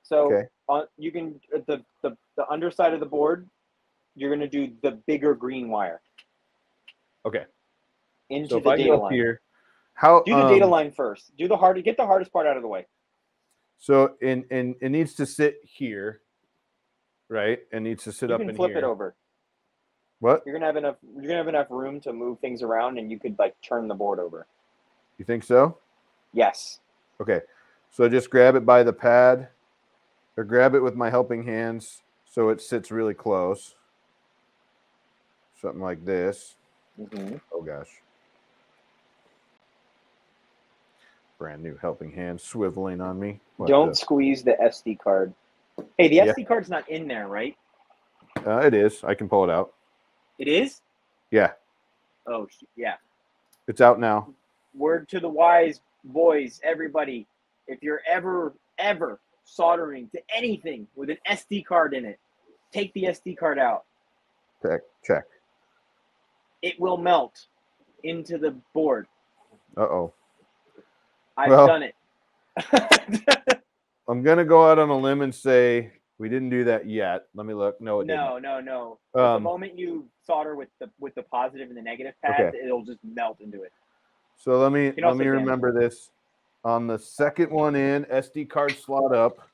[SPEAKER 2] So
[SPEAKER 1] Okay.
[SPEAKER 2] on you can uh, the, the the underside of the board, you're gonna do the bigger green wire
[SPEAKER 1] Okay.
[SPEAKER 2] into
[SPEAKER 1] So if
[SPEAKER 2] the
[SPEAKER 1] I
[SPEAKER 2] data
[SPEAKER 1] go
[SPEAKER 2] line.
[SPEAKER 1] here, how
[SPEAKER 2] Do the data
[SPEAKER 1] um,
[SPEAKER 2] line first. Do the hard get the hardest part out of the way.
[SPEAKER 1] So in in it needs to sit here, right? It needs to sit
[SPEAKER 2] You
[SPEAKER 1] up
[SPEAKER 2] can
[SPEAKER 1] in
[SPEAKER 2] flip
[SPEAKER 1] here.
[SPEAKER 2] it over.
[SPEAKER 1] What
[SPEAKER 2] You're gonna have enough. You're gonna have enough room to move things around, and you could like turn the board over.
[SPEAKER 1] you think so?
[SPEAKER 2] Yes.
[SPEAKER 1] Okay. So just grab it by the pad, or grab it with my helping hands so it sits really close. Something like this.
[SPEAKER 2] Mm-hmm.
[SPEAKER 1] Oh gosh. Brand new helping hand swiveling on me. What
[SPEAKER 2] Don't
[SPEAKER 1] the-
[SPEAKER 2] squeeze the SD card. Hey, the
[SPEAKER 1] Yeah.
[SPEAKER 2] SD card's not in there, right?
[SPEAKER 1] Uh, it is. I can pull it out.
[SPEAKER 2] It is.
[SPEAKER 1] Yeah,
[SPEAKER 2] Oh, yeah.
[SPEAKER 1] it's out now.
[SPEAKER 2] Word to the wise boys, everybody. If you're ever, ever soldering to anything with an SD card in it, take the SD card out.
[SPEAKER 1] Check. Check.
[SPEAKER 2] It will melt into the board.
[SPEAKER 1] Uh oh.
[SPEAKER 2] I've
[SPEAKER 1] Well-
[SPEAKER 2] done it.
[SPEAKER 1] I'm gonna go out on a limb and say we didn't do that yet. Let me look. No, it
[SPEAKER 2] no, no, no.
[SPEAKER 1] didn't.
[SPEAKER 2] the
[SPEAKER 1] Um,
[SPEAKER 2] moment you solder with the with the positive and the negative pads,
[SPEAKER 1] Okay.
[SPEAKER 2] it'll just melt into it.
[SPEAKER 1] so let me let me
[SPEAKER 2] damage
[SPEAKER 1] remember this. On the second one in, SD card slot up.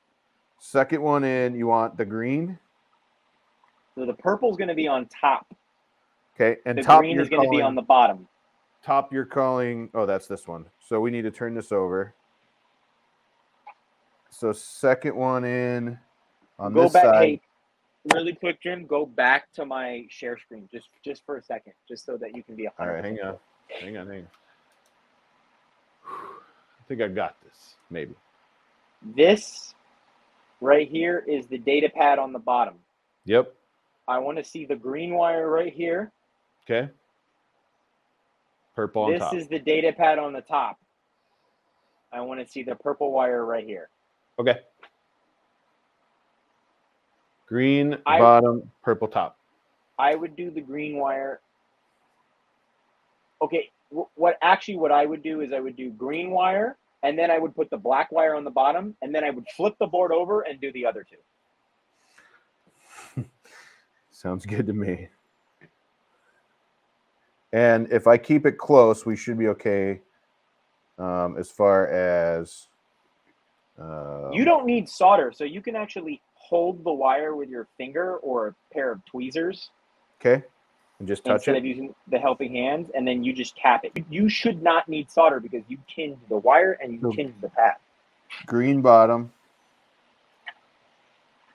[SPEAKER 1] Second one in, you want the green.
[SPEAKER 2] So the purple's going to be on top.
[SPEAKER 1] Okay, and
[SPEAKER 2] The
[SPEAKER 1] top
[SPEAKER 2] green is going to be on the bottom.
[SPEAKER 1] top you're calling oh that's this one so we need to turn this over so second one in on
[SPEAKER 2] go
[SPEAKER 1] this
[SPEAKER 2] back,
[SPEAKER 1] side
[SPEAKER 2] hey, really quick, Jim. Go back to my share screen just just for a second, just so that you can be a
[SPEAKER 1] all right hang on hang on hang on i think i got this maybe
[SPEAKER 2] This right here is the data pad on the bottom.
[SPEAKER 1] yep
[SPEAKER 2] I want to see the green wire right here.
[SPEAKER 1] okay purple on
[SPEAKER 2] this is the data pad on the top. I want to see the purple wire right here.
[SPEAKER 1] Okay green
[SPEAKER 2] I-
[SPEAKER 1] bottom purple top
[SPEAKER 2] I would do the green wire. Okay, what actually what I would do is I would do green wire and then I would put the black wire on the bottom and then I would flip the board over and do the other two.
[SPEAKER 1] sounds good to me and if i keep it close we should be okay um, as far as uh,
[SPEAKER 2] You don't need solder, so you can actually hold the wire with your finger or a pair of tweezers
[SPEAKER 1] okay And just touch it.
[SPEAKER 2] instead of using the helping hands, and then you just tap it. You should not need solder because you tinged the wire and you
[SPEAKER 1] So-
[SPEAKER 2] tinged the pad.
[SPEAKER 1] Green bottom.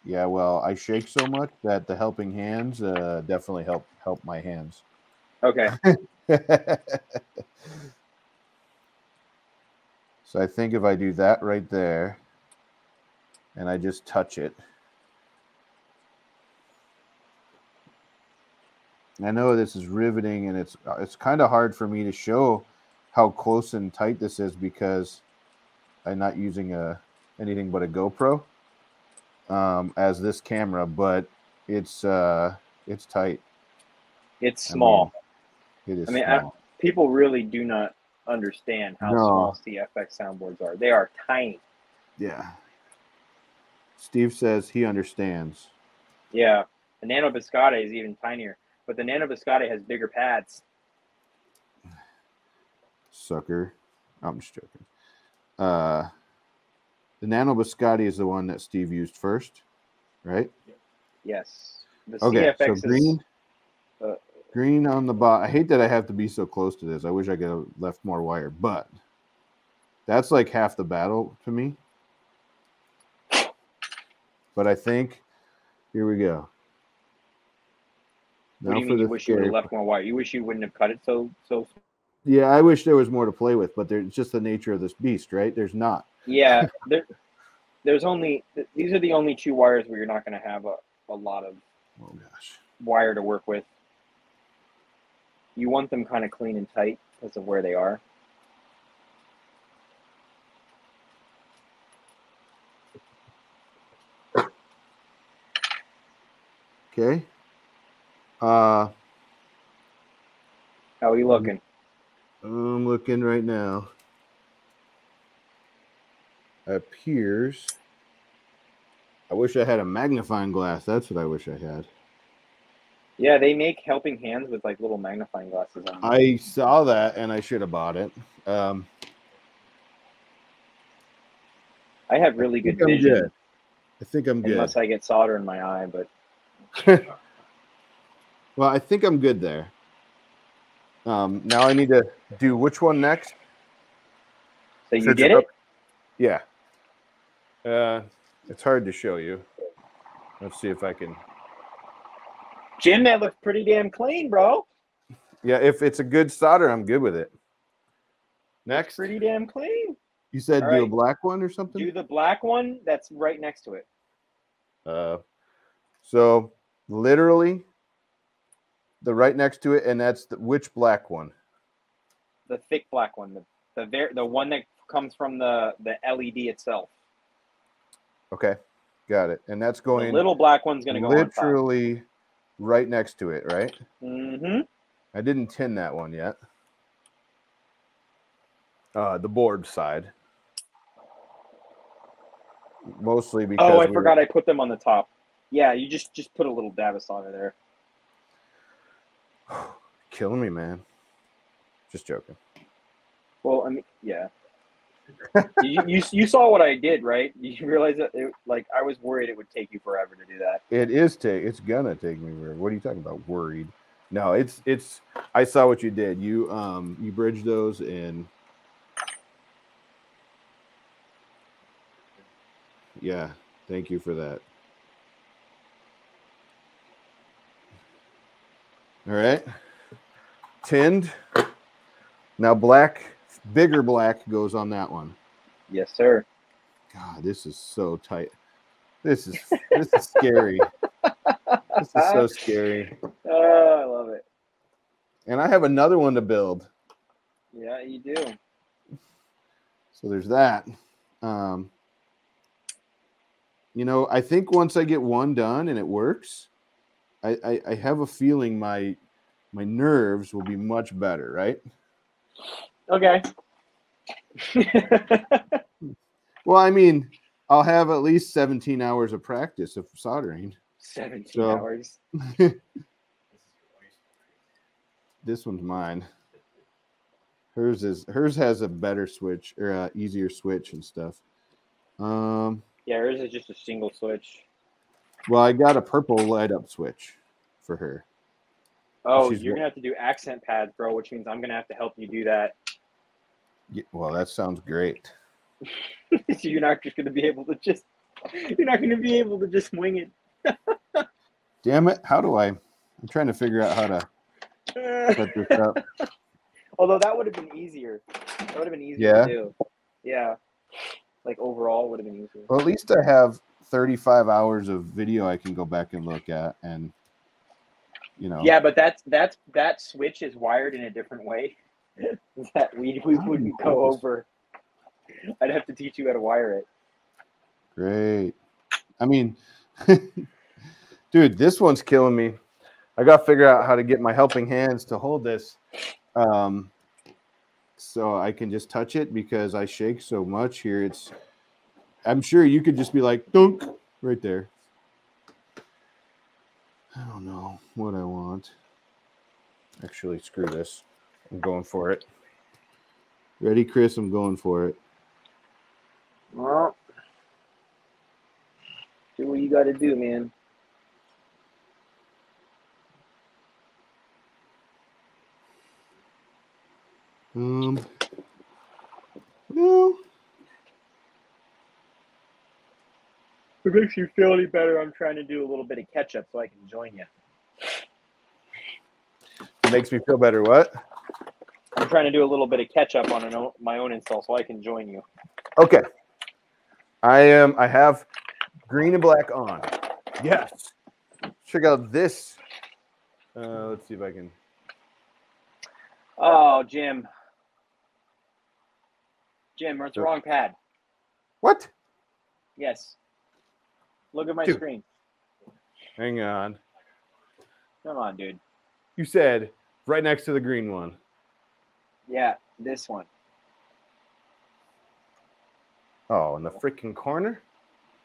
[SPEAKER 1] Yeah, well, I shake so much that the helping hands uh, definitely help help my hands.
[SPEAKER 2] Okay.
[SPEAKER 1] so I think if I do that right there, and I just touch it. I know this is riveting, and it's uh, it's kind of hard for me to show how close and tight this is because I'm not using a anything but a GoPro um, as this camera, but it's uh, it's tight.
[SPEAKER 2] It's
[SPEAKER 1] I
[SPEAKER 2] small.
[SPEAKER 1] It is.
[SPEAKER 2] I mean, I- People really do not understand how
[SPEAKER 1] No.
[SPEAKER 2] small CFX soundboards are. They are tiny.
[SPEAKER 1] yeah. Steve says he understands.
[SPEAKER 2] Yeah. The Nano Biscotti is even tinier, but the Nano Biscotti has bigger pads.
[SPEAKER 1] Sucker. I'm just joking. Uh, the Nano Biscotti is the one that Steve used first, right?
[SPEAKER 2] Yes. The
[SPEAKER 1] Okay, so
[SPEAKER 2] CFX is
[SPEAKER 1] green, green on the bot. I hate that I have to be so close to this. I wish I could have left more wire, but that's like half the battle to me. But I think here we go.
[SPEAKER 2] What do you mean you wish you would have left more wire? You wish you wouldn't have cut it so so
[SPEAKER 1] Yeah, I wish there was more to play with, but there's just the nature of this beast, right? There's not.
[SPEAKER 2] Yeah, there, there's only these are the only two wires where you're not going to have a, a lot of
[SPEAKER 1] Oh gosh.
[SPEAKER 2] wire to work with. You want them kind of clean and tight because of where they are.
[SPEAKER 1] Okay. Uh
[SPEAKER 2] How are you looking?
[SPEAKER 1] I'm looking right now. Appears. I wish I had a magnifying glass. That's what I wish I had.
[SPEAKER 2] Yeah, they make helping hands with like little magnifying glasses on.
[SPEAKER 1] I saw that and I should have bought it. Um,
[SPEAKER 2] I have really
[SPEAKER 1] I
[SPEAKER 2] good vision,
[SPEAKER 1] good. I think I'm good.
[SPEAKER 2] unless I get solder in my eye. But
[SPEAKER 1] Well, I think I'm good there. Um, now I need to do which one next?
[SPEAKER 2] so you did
[SPEAKER 1] it
[SPEAKER 2] it.
[SPEAKER 1] up. Yeah. Uh, it's hard to show you. Let's see if I can.
[SPEAKER 2] Jim, that looks pretty damn clean, bro.
[SPEAKER 1] Yeah, if it's a good solder, I'm good with it. Next,
[SPEAKER 2] Pretty damn clean.
[SPEAKER 1] you said
[SPEAKER 2] All
[SPEAKER 1] do a black one or something.
[SPEAKER 2] Do the black one that's right next to it.
[SPEAKER 1] Uh, so literally, the right next to it, and that's the, which black one?
[SPEAKER 2] The thick black one, the the ver- the one that comes from the the LED itself.
[SPEAKER 1] Okay, got it. And that's
[SPEAKER 2] The
[SPEAKER 1] going
[SPEAKER 2] little black one's gonna go on top.
[SPEAKER 1] literally right next to it, right?
[SPEAKER 2] Mm-hmm.
[SPEAKER 1] I didn't tin that one yet. Uh, the board side. Mostly because
[SPEAKER 2] Oh, I
[SPEAKER 1] we were-
[SPEAKER 2] forgot I put them on the top. Yeah, you just just put a little dab of solder there.
[SPEAKER 1] killing me, man. Just joking.
[SPEAKER 2] Well, I mean, yeah. You, you you saw what I did, right? You realize that it, like I was worried it would take you forever to do that.
[SPEAKER 1] It is take. It's gonna take me. Weird. What are you talking about? Worried? No, it's it's. I saw what you did. You um you bridged those and yeah. Thank you for that. All right. Tinned. Now black, bigger black goes on that one.
[SPEAKER 2] Yes, sir.
[SPEAKER 1] God, this is so tight. This is this is scary. This is so scary.
[SPEAKER 2] Oh, I love it.
[SPEAKER 1] And I have another one to build.
[SPEAKER 2] Yeah, you do.
[SPEAKER 1] So there's that. Um, you know, I think once I get one done and it works, I, I, I have a feeling my my nerves will be much better, right?
[SPEAKER 2] Okay.
[SPEAKER 1] Well, I mean, I'll have at least 17 hours of practice of soldering.
[SPEAKER 2] 17
[SPEAKER 1] So-
[SPEAKER 2] hours.
[SPEAKER 1] This one's mine. Hers is hers has a better switch or uh, easier switch and stuff. Um,
[SPEAKER 2] Yeah, hers is just a single switch.
[SPEAKER 1] well, I got a purple light up switch for her.
[SPEAKER 2] Oh,
[SPEAKER 1] She's
[SPEAKER 2] you're gonna have to do accent pads, bro, which means I'm gonna have to help you do that.
[SPEAKER 1] Yeah, well, that sounds great.
[SPEAKER 2] so you're not just gonna be able to just you're not gonna be able to just wing it.
[SPEAKER 1] Damn it! How do I? I'm trying to figure out how to set this up.
[SPEAKER 2] Although that would have been easier. That would have been easier
[SPEAKER 1] Yeah?
[SPEAKER 2] to do. Yeah. Like overall would have been easier.
[SPEAKER 1] Well, at least I have 35 hours of video I can go back and look at, and you know.
[SPEAKER 2] Yeah, but that's that's that switch is wired in a different way that we we wouldn't go over. I'd have to teach you how to wire it.
[SPEAKER 1] Great. I mean, dude, this one's killing me. I got to figure out how to get my helping hands to hold this, um, so I can just touch it because I shake so much here. It's. I'm sure you could just be like dunk right there. I don't know what I want. Actually, screw this. I'm going for it. Ready, Chris? I'm going for it.
[SPEAKER 2] Well, do what you got to do, man.
[SPEAKER 1] Um. No.
[SPEAKER 2] If it makes you feel any better, I'm trying to do a little bit of catch up so I can join you.
[SPEAKER 1] It makes me feel better. What?
[SPEAKER 2] I'm trying to do a little bit of catch up on an o- my own install so I can join you.
[SPEAKER 1] Okay. I am. I have green and black on. Yes. Check out this. Uh, let's see if I can.
[SPEAKER 2] Oh, Jim. Jim, that's the wrong pad.
[SPEAKER 1] What?
[SPEAKER 2] Yes. Look at my
[SPEAKER 1] Dude.
[SPEAKER 2] screen.
[SPEAKER 1] Hang on.
[SPEAKER 2] Come on, dude.
[SPEAKER 1] You said right next to the green one.
[SPEAKER 2] Yeah, this one.
[SPEAKER 1] Oh, in the freaking corner.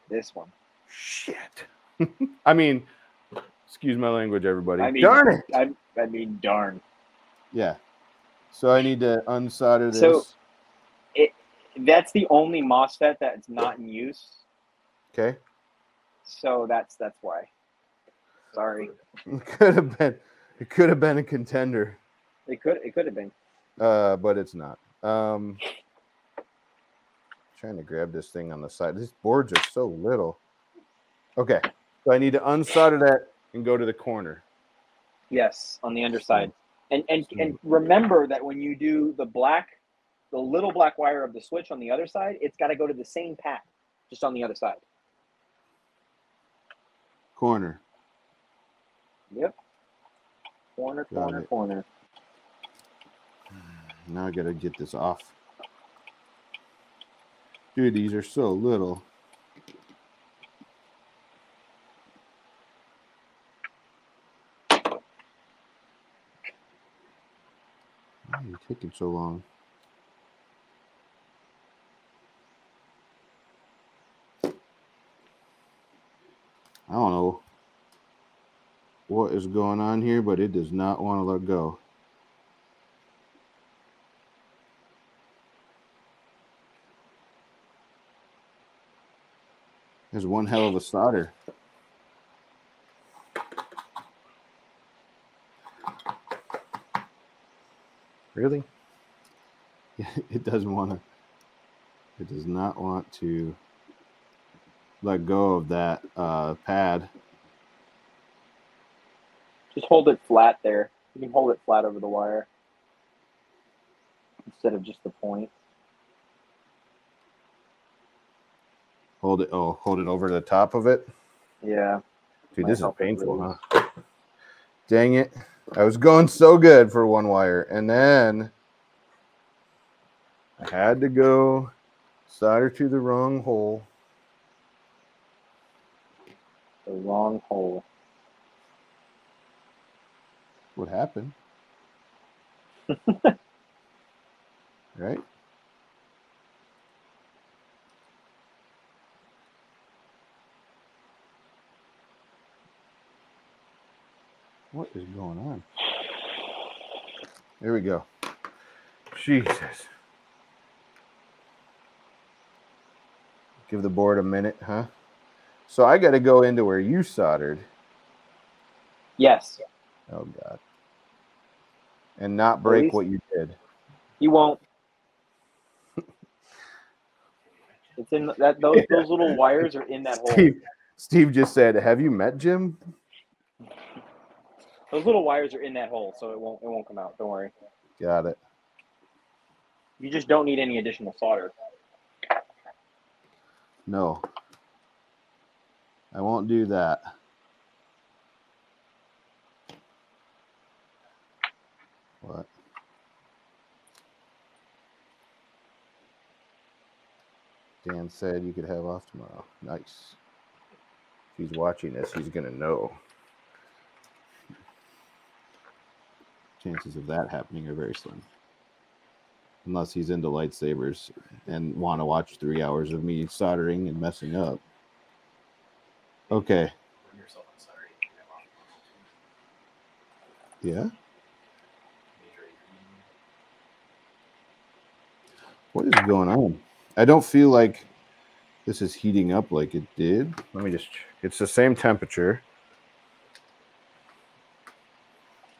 [SPEAKER 2] This one.
[SPEAKER 1] Shit. I mean, excuse my language, everybody.
[SPEAKER 2] I mean-
[SPEAKER 1] Darn it.
[SPEAKER 2] I, I mean, darn.
[SPEAKER 1] Yeah. So I need to unsolder this.
[SPEAKER 2] So- it, That's the only MOSFET that's not in use.
[SPEAKER 1] okay.
[SPEAKER 2] So that's that's why. Sorry.
[SPEAKER 1] It could have been. It could have been a contender.
[SPEAKER 2] It could it could have been.
[SPEAKER 1] Uh, but it's not. Um, trying to grab this thing on the side. These boards are so little. Okay, so I need to unsolder that and go to the corner.
[SPEAKER 2] Yes, on the underside. And and and remember that when you do the black, the little black wire of the switch on the other side, it's got to go to the same path, just on the other side.
[SPEAKER 1] Corner.
[SPEAKER 2] Yep. Corner, corner, corner.
[SPEAKER 1] Now I gotta get this off. Dude, these are so little. Why are you taking so long? I don't know what is going on here, but it does not want to let go. There's one hell of a solder. Really? It doesn't want to. It does not want to let go of that uh, pad.
[SPEAKER 2] Just hold it flat there. You can hold it flat over the wire instead of just the point.
[SPEAKER 1] Hold it. Oh, hold it over the top of it.
[SPEAKER 2] Yeah.
[SPEAKER 1] Dude, this is painful,
[SPEAKER 2] release.
[SPEAKER 1] huh? Dang it. I was going so good for one wire, and then I had to go solder to the wrong hole.
[SPEAKER 2] The wrong hole.
[SPEAKER 1] What happened? right? What is going on? There we go. Jesus. Give the board a minute, huh? So I got to go into where you soldered.
[SPEAKER 2] Yes.
[SPEAKER 1] Oh God. and not break
[SPEAKER 2] least-
[SPEAKER 1] what you did.
[SPEAKER 2] You won't. It's in that those those little wires are in that hole.
[SPEAKER 1] Steve, Steve just said, "Have you met Jim?"
[SPEAKER 2] Those little wires are in that hole, so it won't it won't come out. Don't worry.
[SPEAKER 1] Got it.
[SPEAKER 2] You just don't need any additional solder.
[SPEAKER 1] No, I won't do that. What? Dan said you could have off tomorrow. Nice. If he's watching this, he's gonna know. Chances of that happening are very slim. Unless he's into lightsabers and want to watch three hours of me soldering and messing up. Okay. Yeah. What is going on? I don't feel like this is heating up like it did. Let me just. It's the same temperature.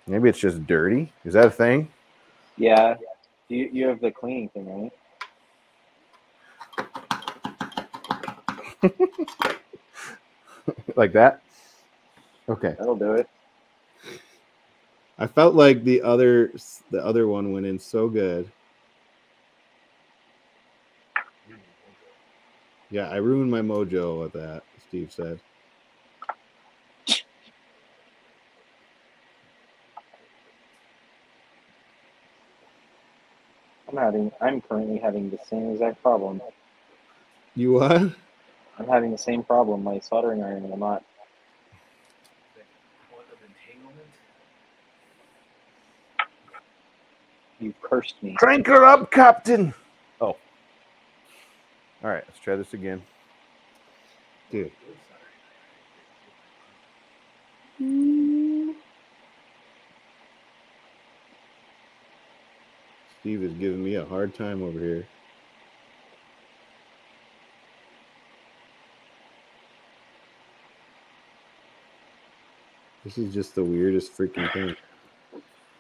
[SPEAKER 1] Maybe it's just dirty. Is that a thing?
[SPEAKER 2] Yeah. You you have the cleaning thing, right?
[SPEAKER 1] like that? Okay.
[SPEAKER 2] That'll do it.
[SPEAKER 1] I felt like the other the other one went in so good. Yeah, I ruined my mojo with that, Steve said.
[SPEAKER 2] I'm having I'm currently having the same exact problem.
[SPEAKER 1] You what?
[SPEAKER 2] I'm having the same problem. My soldering iron will not
[SPEAKER 5] Point of entanglement.
[SPEAKER 2] you cursed me.
[SPEAKER 1] Crank her up, Captain. Oh. All right, let's try this again. Dude. Steve is giving me a hard time over here. This is just the weirdest freaking thing.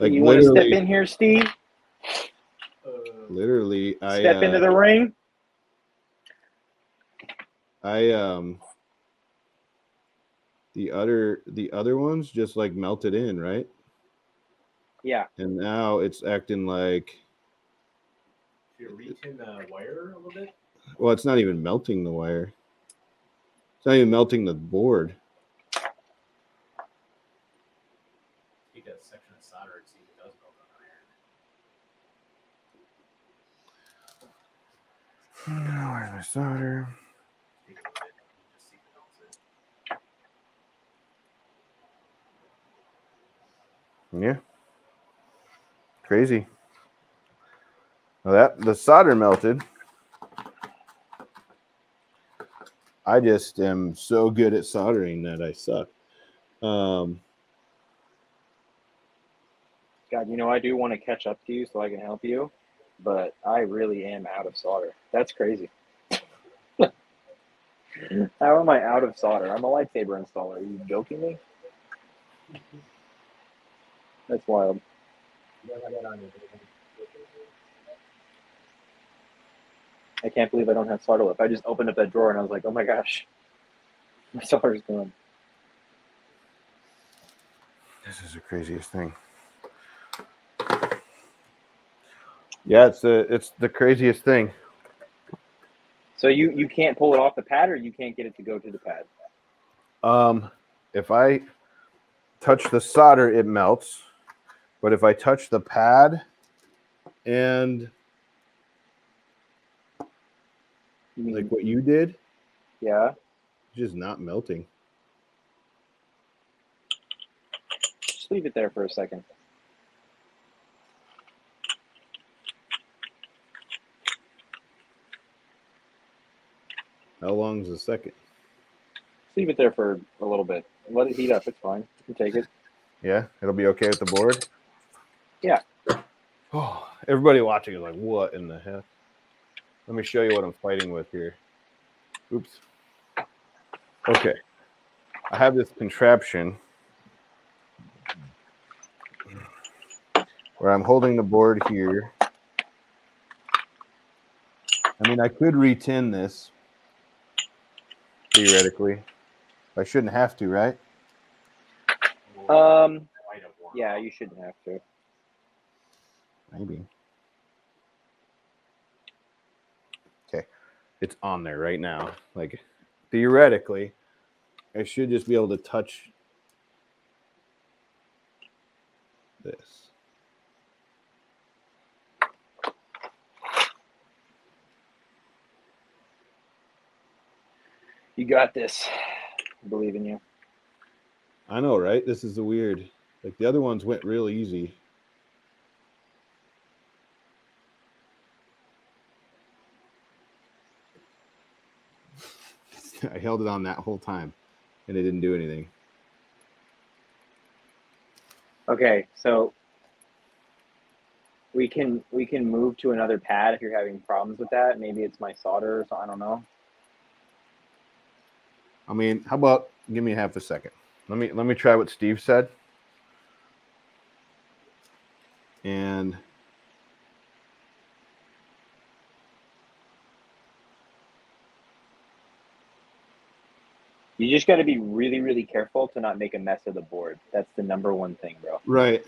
[SPEAKER 1] Like
[SPEAKER 2] you want to step in here, Steve?
[SPEAKER 1] Literally, I
[SPEAKER 2] Step
[SPEAKER 1] uh,
[SPEAKER 2] into the ring.
[SPEAKER 1] I um the other the other ones just like melted in, right?
[SPEAKER 2] Yeah.
[SPEAKER 1] And now it's acting like
[SPEAKER 5] if you retin the wire a little bit,
[SPEAKER 1] well, it's not even melting the wire. It's not even melting the board.
[SPEAKER 5] take that section of solder and see if it does melt on iron.
[SPEAKER 1] Where's my solder?
[SPEAKER 5] Take a little bit, just see if it melts in.
[SPEAKER 1] Yeah. Crazy. Well, that the solder melted. I just am so good at soldering that I suck. Um,
[SPEAKER 2] God, you know I do want to catch up to you so I can help you, but I really am out of solder. That's crazy. How am I out of solder? I'm a lightsaber installer. Are you joking me? That's wild. I can't believe I don't have solder left. I just opened up that drawer and I was like, oh my gosh, my solder's gone.
[SPEAKER 1] this is the craziest thing. Yeah, it's the it's the craziest thing.
[SPEAKER 2] So you you can't pull it off the pad, or you can't get it to go to the pad.
[SPEAKER 1] Um, if I touch the solder, it melts. But if I touch the pad and
[SPEAKER 2] You mean,
[SPEAKER 1] like what you did,
[SPEAKER 2] yeah.
[SPEAKER 1] just not melting.
[SPEAKER 2] Just leave it there for a second.
[SPEAKER 1] How long is a second?
[SPEAKER 2] Just leave it there for a little bit. Let it heat up. It's fine. You can take it.
[SPEAKER 1] Yeah, it'll be okay with the board.
[SPEAKER 2] Yeah.
[SPEAKER 1] Oh, everybody watching is like, what in the heck? Let me show you what I'm fighting with here. Oops. Okay. I have this contraption
[SPEAKER 4] where I'm holding the board here. I mean, I could retin this theoretically. I shouldn't have to, right?
[SPEAKER 2] Um,
[SPEAKER 5] Might have worn
[SPEAKER 2] yeah, you shouldn't have to.
[SPEAKER 4] Maybe.
[SPEAKER 1] It's on there right now. Like theoretically, I should just be able to touch this.
[SPEAKER 2] You got this. I believe in you.
[SPEAKER 1] I know, right? This is the weird. Like the other ones went real easy. I held it on that whole time and it didn't do anything.
[SPEAKER 2] Okay, so we can we can move to another pad if you're having problems with that. Maybe it's my solder or something. I don't know.
[SPEAKER 1] I mean, how about give me half a second? Let me let me try what Steve said. And
[SPEAKER 2] You just got to be really really careful to not make a mess of the board. That's the number one thing, bro.
[SPEAKER 1] right.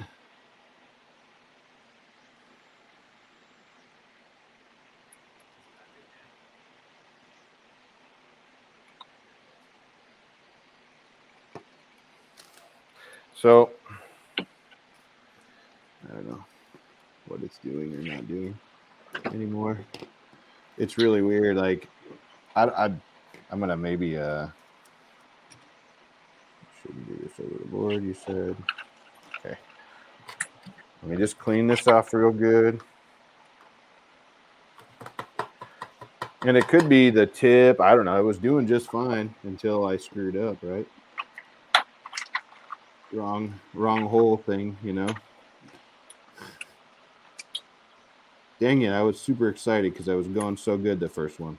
[SPEAKER 1] So I don't know what it's doing or not doing anymore. It's really weird. Like I, I I'm gonna maybe uh over the board. You said okay. Let me just clean this off real good. And it could be the tip. I don't know. It was doing just fine until I screwed up, right? Wrong, wrong hole thing, you know. Dang it! I was super excited because I was going so good the first one.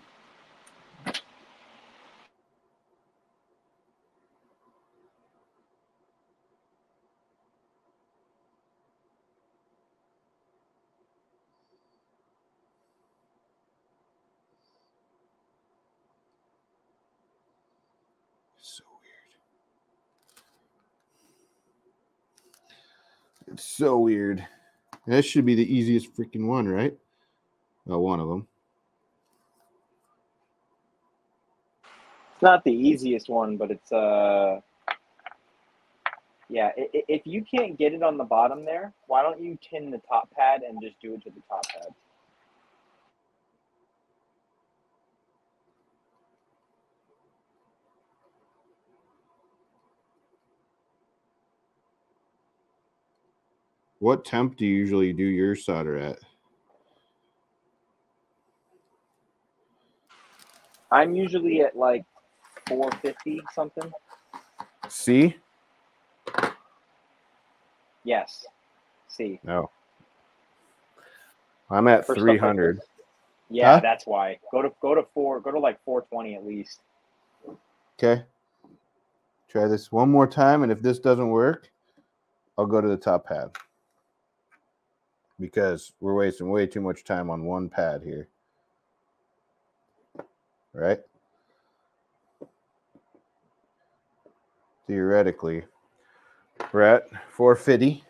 [SPEAKER 1] So weird. It's so weird. That should be the easiest freaking one, right? Well, one of them.
[SPEAKER 2] It's not the easiest one, but it's uh yeah, if you can't get it on the bottom there, why don't you tin the top pad and just do it to the top pad?
[SPEAKER 1] What temp do you usually do your solder at?
[SPEAKER 2] I'm usually at like 450 something.
[SPEAKER 1] C?
[SPEAKER 2] Yes. See.
[SPEAKER 1] No. Oh. I'm at
[SPEAKER 2] for stuff like
[SPEAKER 1] 300.
[SPEAKER 2] Yeah,
[SPEAKER 1] Huh?
[SPEAKER 2] that's why. Go to go to four. Go to like 420 at least.
[SPEAKER 1] Okay. Try this one more time, and if this doesn't work, I'll go to the top pad because we're wasting way too much time on one pad here. Right? Theoretically, we're at 450.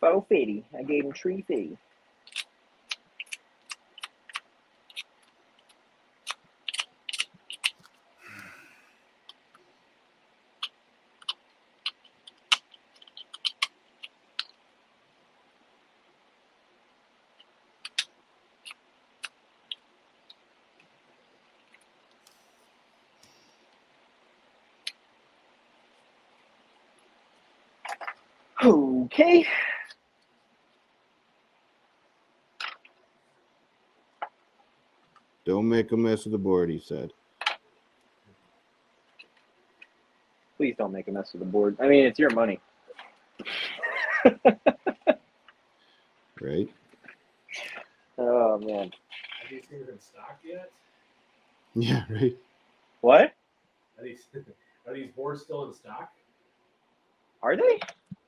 [SPEAKER 2] 450. I gave him
[SPEAKER 1] 350. Make a mess of the board, he said.
[SPEAKER 2] Please don't make a mess of the board. I mean, it's your money.
[SPEAKER 1] Right?
[SPEAKER 2] Oh man.
[SPEAKER 5] Are these things in stock yet?
[SPEAKER 1] Yeah, right.
[SPEAKER 2] What?
[SPEAKER 5] Are these are these boards still in stock?
[SPEAKER 2] Are they?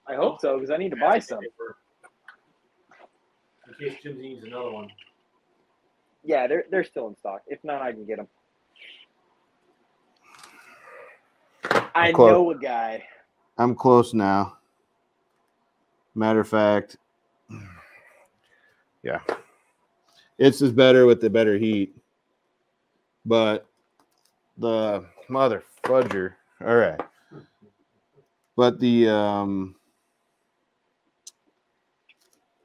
[SPEAKER 2] I hope so because I need to buy some.
[SPEAKER 5] In case Jim needs another one.
[SPEAKER 2] Yeah, they're they're still in stock. If not, I can get them. I
[SPEAKER 1] close.
[SPEAKER 2] know a guy.
[SPEAKER 1] I'm close now. Matter of fact, yeah, it's just better with the better heat. But the mother fudger. All right. But the um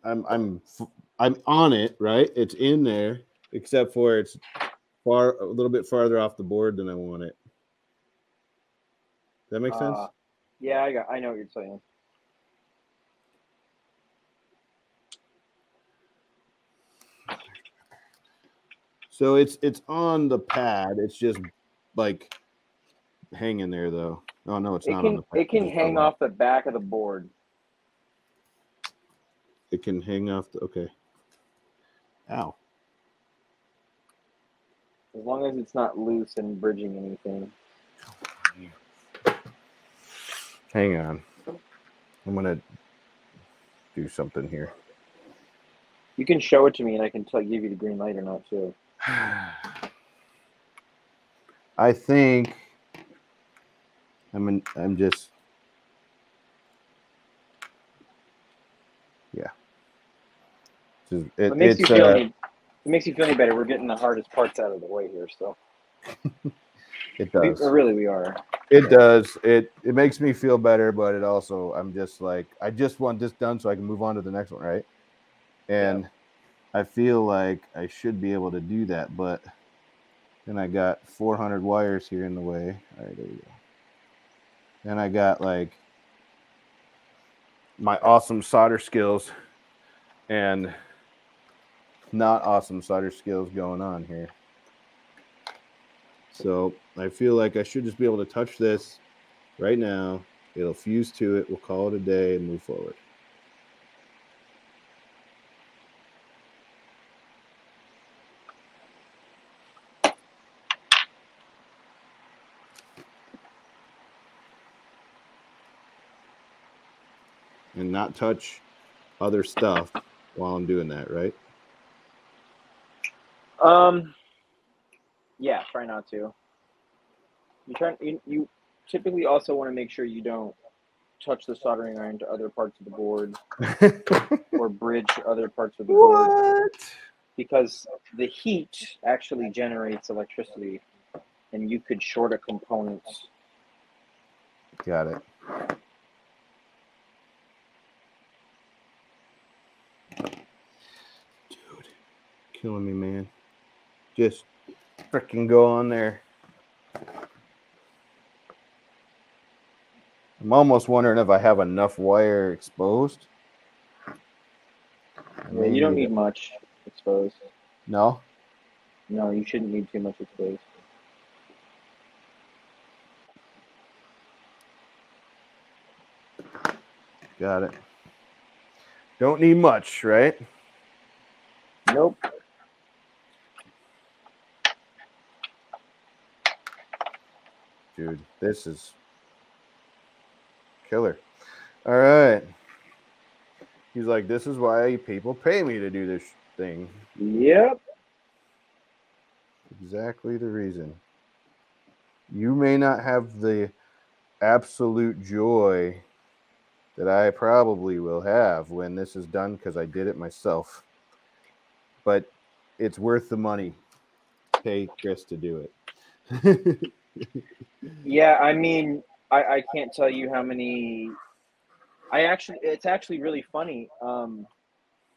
[SPEAKER 1] I'm I'm I'm on it, right? It's in there, except for it's far a little bit farther off the board than I want it. Does That makes sense?
[SPEAKER 2] Uh, yeah, I got. I know what you're saying.
[SPEAKER 1] So it's it's on the pad. It's just like hanging there though. Oh no, it's
[SPEAKER 2] It
[SPEAKER 1] not on the pad.
[SPEAKER 2] it can hang off the back of the board.
[SPEAKER 1] It can hang off the okay. Ow.
[SPEAKER 2] As long as it's not loose and bridging anything.
[SPEAKER 1] Hang on. I'm gonna do something here.
[SPEAKER 2] You can show it to me, and I can tell give you the green light or not too.
[SPEAKER 1] I think I'm in, I'm just yeah. It-
[SPEAKER 2] It makes you
[SPEAKER 1] it's,
[SPEAKER 2] feel
[SPEAKER 1] uh,
[SPEAKER 2] any, it makes you feel any better. We're getting the hardest parts out of the way here, so
[SPEAKER 1] it does.
[SPEAKER 2] or really we are.
[SPEAKER 1] It does. It it makes me feel better, but it also I'm just like I just want this done so I can move on to the next one, right? And I feel like I should be able to do that, but then I got 400 wires here in the way. All right, there we go. Then I got like my awesome solder skills and not awesome solder skills going on here. So I feel like I should just be able to touch this right now. It'll fuse to it. We'll call it a day and move forward. And not touch other stuff while I'm doing that, right?
[SPEAKER 2] Um, yeah, try not to. You try. You, you typically also want to make sure you don't touch the soldering iron to other parts of the board or bridge other parts of the board
[SPEAKER 1] what?
[SPEAKER 2] because the heat actually generates electricity, and you could short a component.
[SPEAKER 1] Got it. Dude, killing me, man. Just freaking go on there. I'm almost wondering if I have enough wire exposed.
[SPEAKER 2] Yeah, you don't need much exposed.
[SPEAKER 1] No.
[SPEAKER 2] No, you shouldn't need too much exposed.
[SPEAKER 1] Got it. Don't need much, right?
[SPEAKER 2] Nope.
[SPEAKER 1] Dude, this is killer. All right. He's like, this is why people pay me to do this thing.
[SPEAKER 2] Yep.
[SPEAKER 1] Exactly the reason. You may not have the absolute joy that I probably will have when this is done because I did it myself. But it's worth the money. Pay Chris to do it.
[SPEAKER 2] Yeah, I mean, I, I can't tell you how many. I actually, it's actually really funny. Um,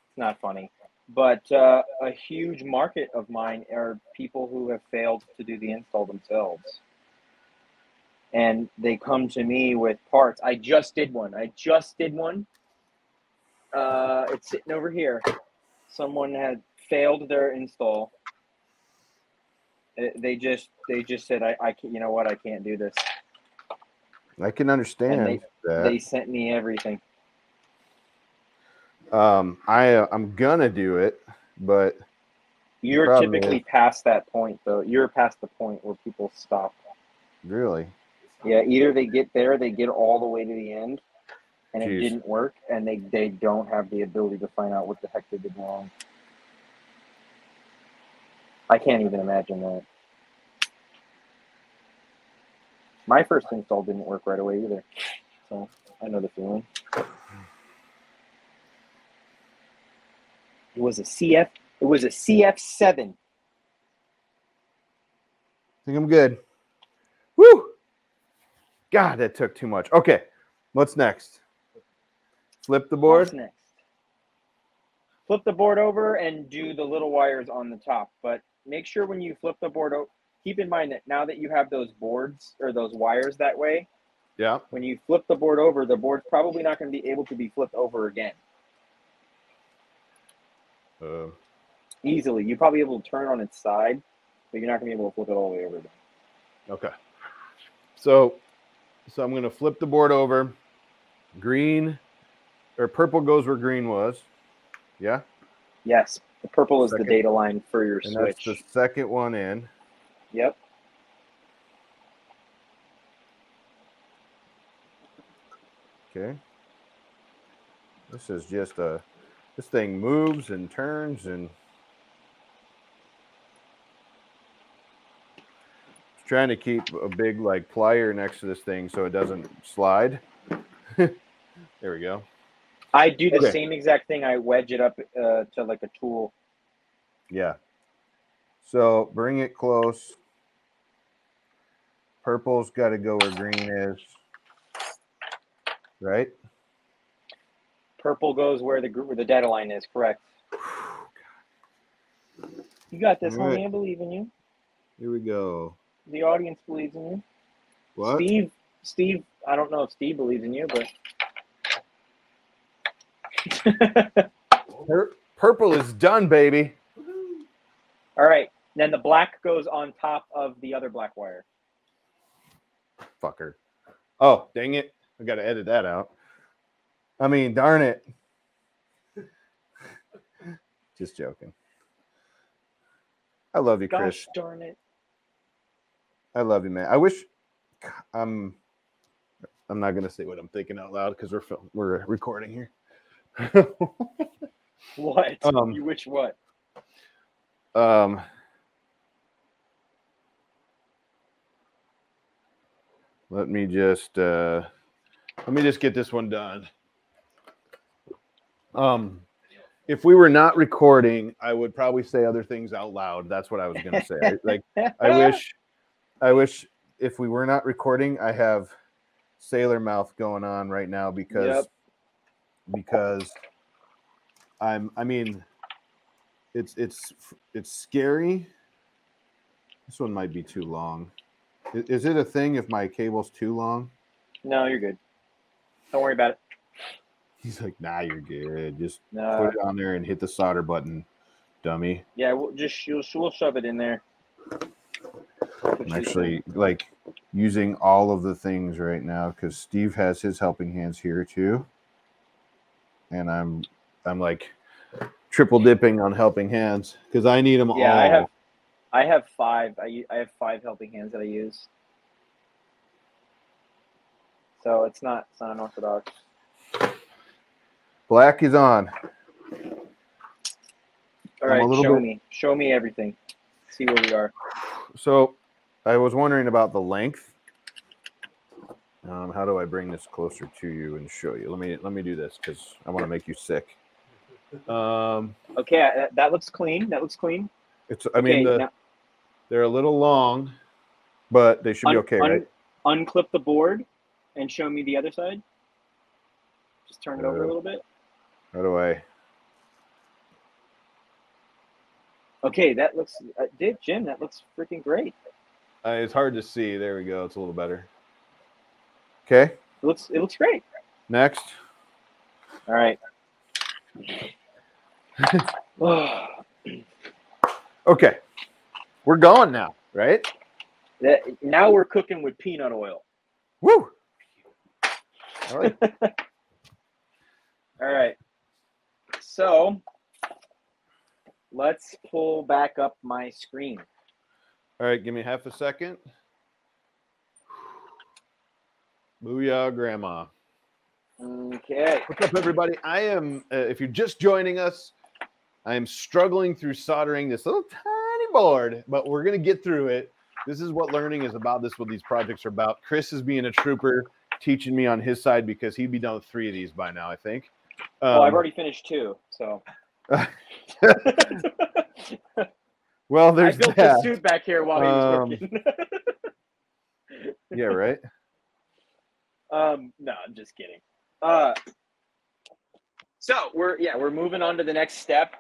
[SPEAKER 2] it's not funny, but uh, a huge market of mine are people who have failed to do the install themselves, and they come to me with parts. I just did one. I just did one. Uh, it's sitting over here. Someone had failed their install. Uh, They just, they just said, I, I can't. You know what? I can't do this.
[SPEAKER 1] I can understand that.
[SPEAKER 2] They sent me everything.
[SPEAKER 1] um, I uh, I'm gonna do it, but
[SPEAKER 2] You're typically past that point, though. You're past the point where people stop.
[SPEAKER 1] really,
[SPEAKER 2] Yeah, either they get there, they get all the way to the end, and it didn't work, and they they don't have the ability to find out what the heck they did wrong. I can't even imagine that. My first install didn't work right away either, so I know the feeling. It was a CF. It was a CF seven.
[SPEAKER 1] I think I'm good. Woo! God, that took too much. Okay, what's next? Flip the board.
[SPEAKER 2] What's next? Flip the board over and do the little wires on the top. But make sure when you flip the board over, keep in mind that now that you have those boards or those wires that way,
[SPEAKER 1] Yeah.
[SPEAKER 2] when you flip the board over, the board's probably not going to be able to be flipped over again
[SPEAKER 1] Uh,
[SPEAKER 2] easily. You're probably able to turn on its side, but you're not going to be able to flip it all the way over again.
[SPEAKER 1] okay. So, so I'm gonna flip the board over. Green or purple goes where green was. Yeah,
[SPEAKER 2] Yes, the purple is
[SPEAKER 1] Second.
[SPEAKER 2] the data line for your
[SPEAKER 1] and that's the second one in.
[SPEAKER 2] Yep.
[SPEAKER 1] Okay. This is just a. This thing moves and turns and. Trying to keep a big like plier next to this thing so it doesn't slide. there we go.
[SPEAKER 2] I do the
[SPEAKER 1] Okay.
[SPEAKER 2] same exact thing. I wedge it up uh, to like a tool.
[SPEAKER 1] Yeah. So bring it close. Purple's got to go where green is. Right?
[SPEAKER 2] Purple goes where the where the data line is. Correct. You got this,
[SPEAKER 1] right.
[SPEAKER 2] homie. I believe in you.
[SPEAKER 1] Here we go.
[SPEAKER 2] The audience believes in you.
[SPEAKER 1] What?
[SPEAKER 2] Steve, Steve. I don't know if Steve believes in you, but
[SPEAKER 1] Pur- purple is done, baby.
[SPEAKER 2] all right. Then the black goes on top of the other black wire.
[SPEAKER 1] Fucker. Oh, dang it. I got to edit that out. I mean, darn it. Just joking. I love you, Chris.
[SPEAKER 2] Darn it!
[SPEAKER 1] I love you, man. I wish I'm. I'm not gonna say what I'm thinking out loud because we're film, we're recording here.
[SPEAKER 2] What?
[SPEAKER 1] Um,
[SPEAKER 2] you wish what?
[SPEAKER 1] um, let me just uh, let me just get this one done. Um, if we were not recording, I would probably say other things out loud. That's what I was gonna say. I, like I wish, I wish if we were not recording, I have sailor mouth going on right now because
[SPEAKER 2] Yep.
[SPEAKER 1] Because I'm. I mean, it's it's it's scary. This one might be too long. I- Is it a thing if my cable's too long?
[SPEAKER 2] No, you're good. Don't worry about it.
[SPEAKER 1] He's like, nah, you're good. Just
[SPEAKER 2] No.
[SPEAKER 1] put it on there and hit the solder button, dummy.
[SPEAKER 2] Yeah, we'll just you'll, we'll shove it in there.
[SPEAKER 1] I'm actually like using all of the things right now because Steve has his helping hands here too, and I'm I'm like triple dipping on helping hands because I need them
[SPEAKER 2] Yeah,
[SPEAKER 1] all.
[SPEAKER 2] I have I have five. I I have five helping hands that I use. So it's not it's not unorthodox.
[SPEAKER 1] Black is on.
[SPEAKER 2] All right, show
[SPEAKER 1] bit-
[SPEAKER 2] me. Show me everything. See where we are.
[SPEAKER 1] So I was wondering about the length. Um, how do I bring this closer to you and show you? Let me let me do this because I want to make you sick. Um,
[SPEAKER 2] Okay, that, that looks clean. That looks clean.
[SPEAKER 1] it's I mean
[SPEAKER 2] okay,
[SPEAKER 1] the,
[SPEAKER 2] now
[SPEAKER 1] they're a little long, but they should be okay,
[SPEAKER 2] un-
[SPEAKER 1] right?
[SPEAKER 2] unclip the board and show me the other side. Just turn it over
[SPEAKER 1] Uh,
[SPEAKER 2] a little bit.
[SPEAKER 1] How do I?
[SPEAKER 2] Okay, that looks, uh, Jim, that looks freaking great.
[SPEAKER 1] Uh, it's hard to see. There we go. It's a little better. Okay.
[SPEAKER 2] It looks, it looks great.
[SPEAKER 1] Next.
[SPEAKER 2] All right.
[SPEAKER 1] Okay. We're going now, right?
[SPEAKER 2] That, now we're cooking with peanut oil.
[SPEAKER 1] Woo. All right.
[SPEAKER 2] All right. So let's pull back up my screen.
[SPEAKER 1] All right. Give me half a second. Booyah, Grandma.
[SPEAKER 2] Okay.
[SPEAKER 1] What's up, everybody? I am, uh, if you're just joining us, I am struggling through soldering this little tiny board, but we're going to get through it. This is what learning is about. This is what these projects are about. Chris is being a trooper, teaching me on his side because he'd be done with three of these by now, I think.
[SPEAKER 2] well, I've
[SPEAKER 1] Um,
[SPEAKER 2] already finished two, so
[SPEAKER 1] well, there's I
[SPEAKER 2] built
[SPEAKER 1] that.
[SPEAKER 2] the suit back here while he was
[SPEAKER 1] Um,
[SPEAKER 2] working.
[SPEAKER 1] Yeah, right.
[SPEAKER 2] Um, no, I'm just kidding. Uh, so we're yeah we're moving on to the next step.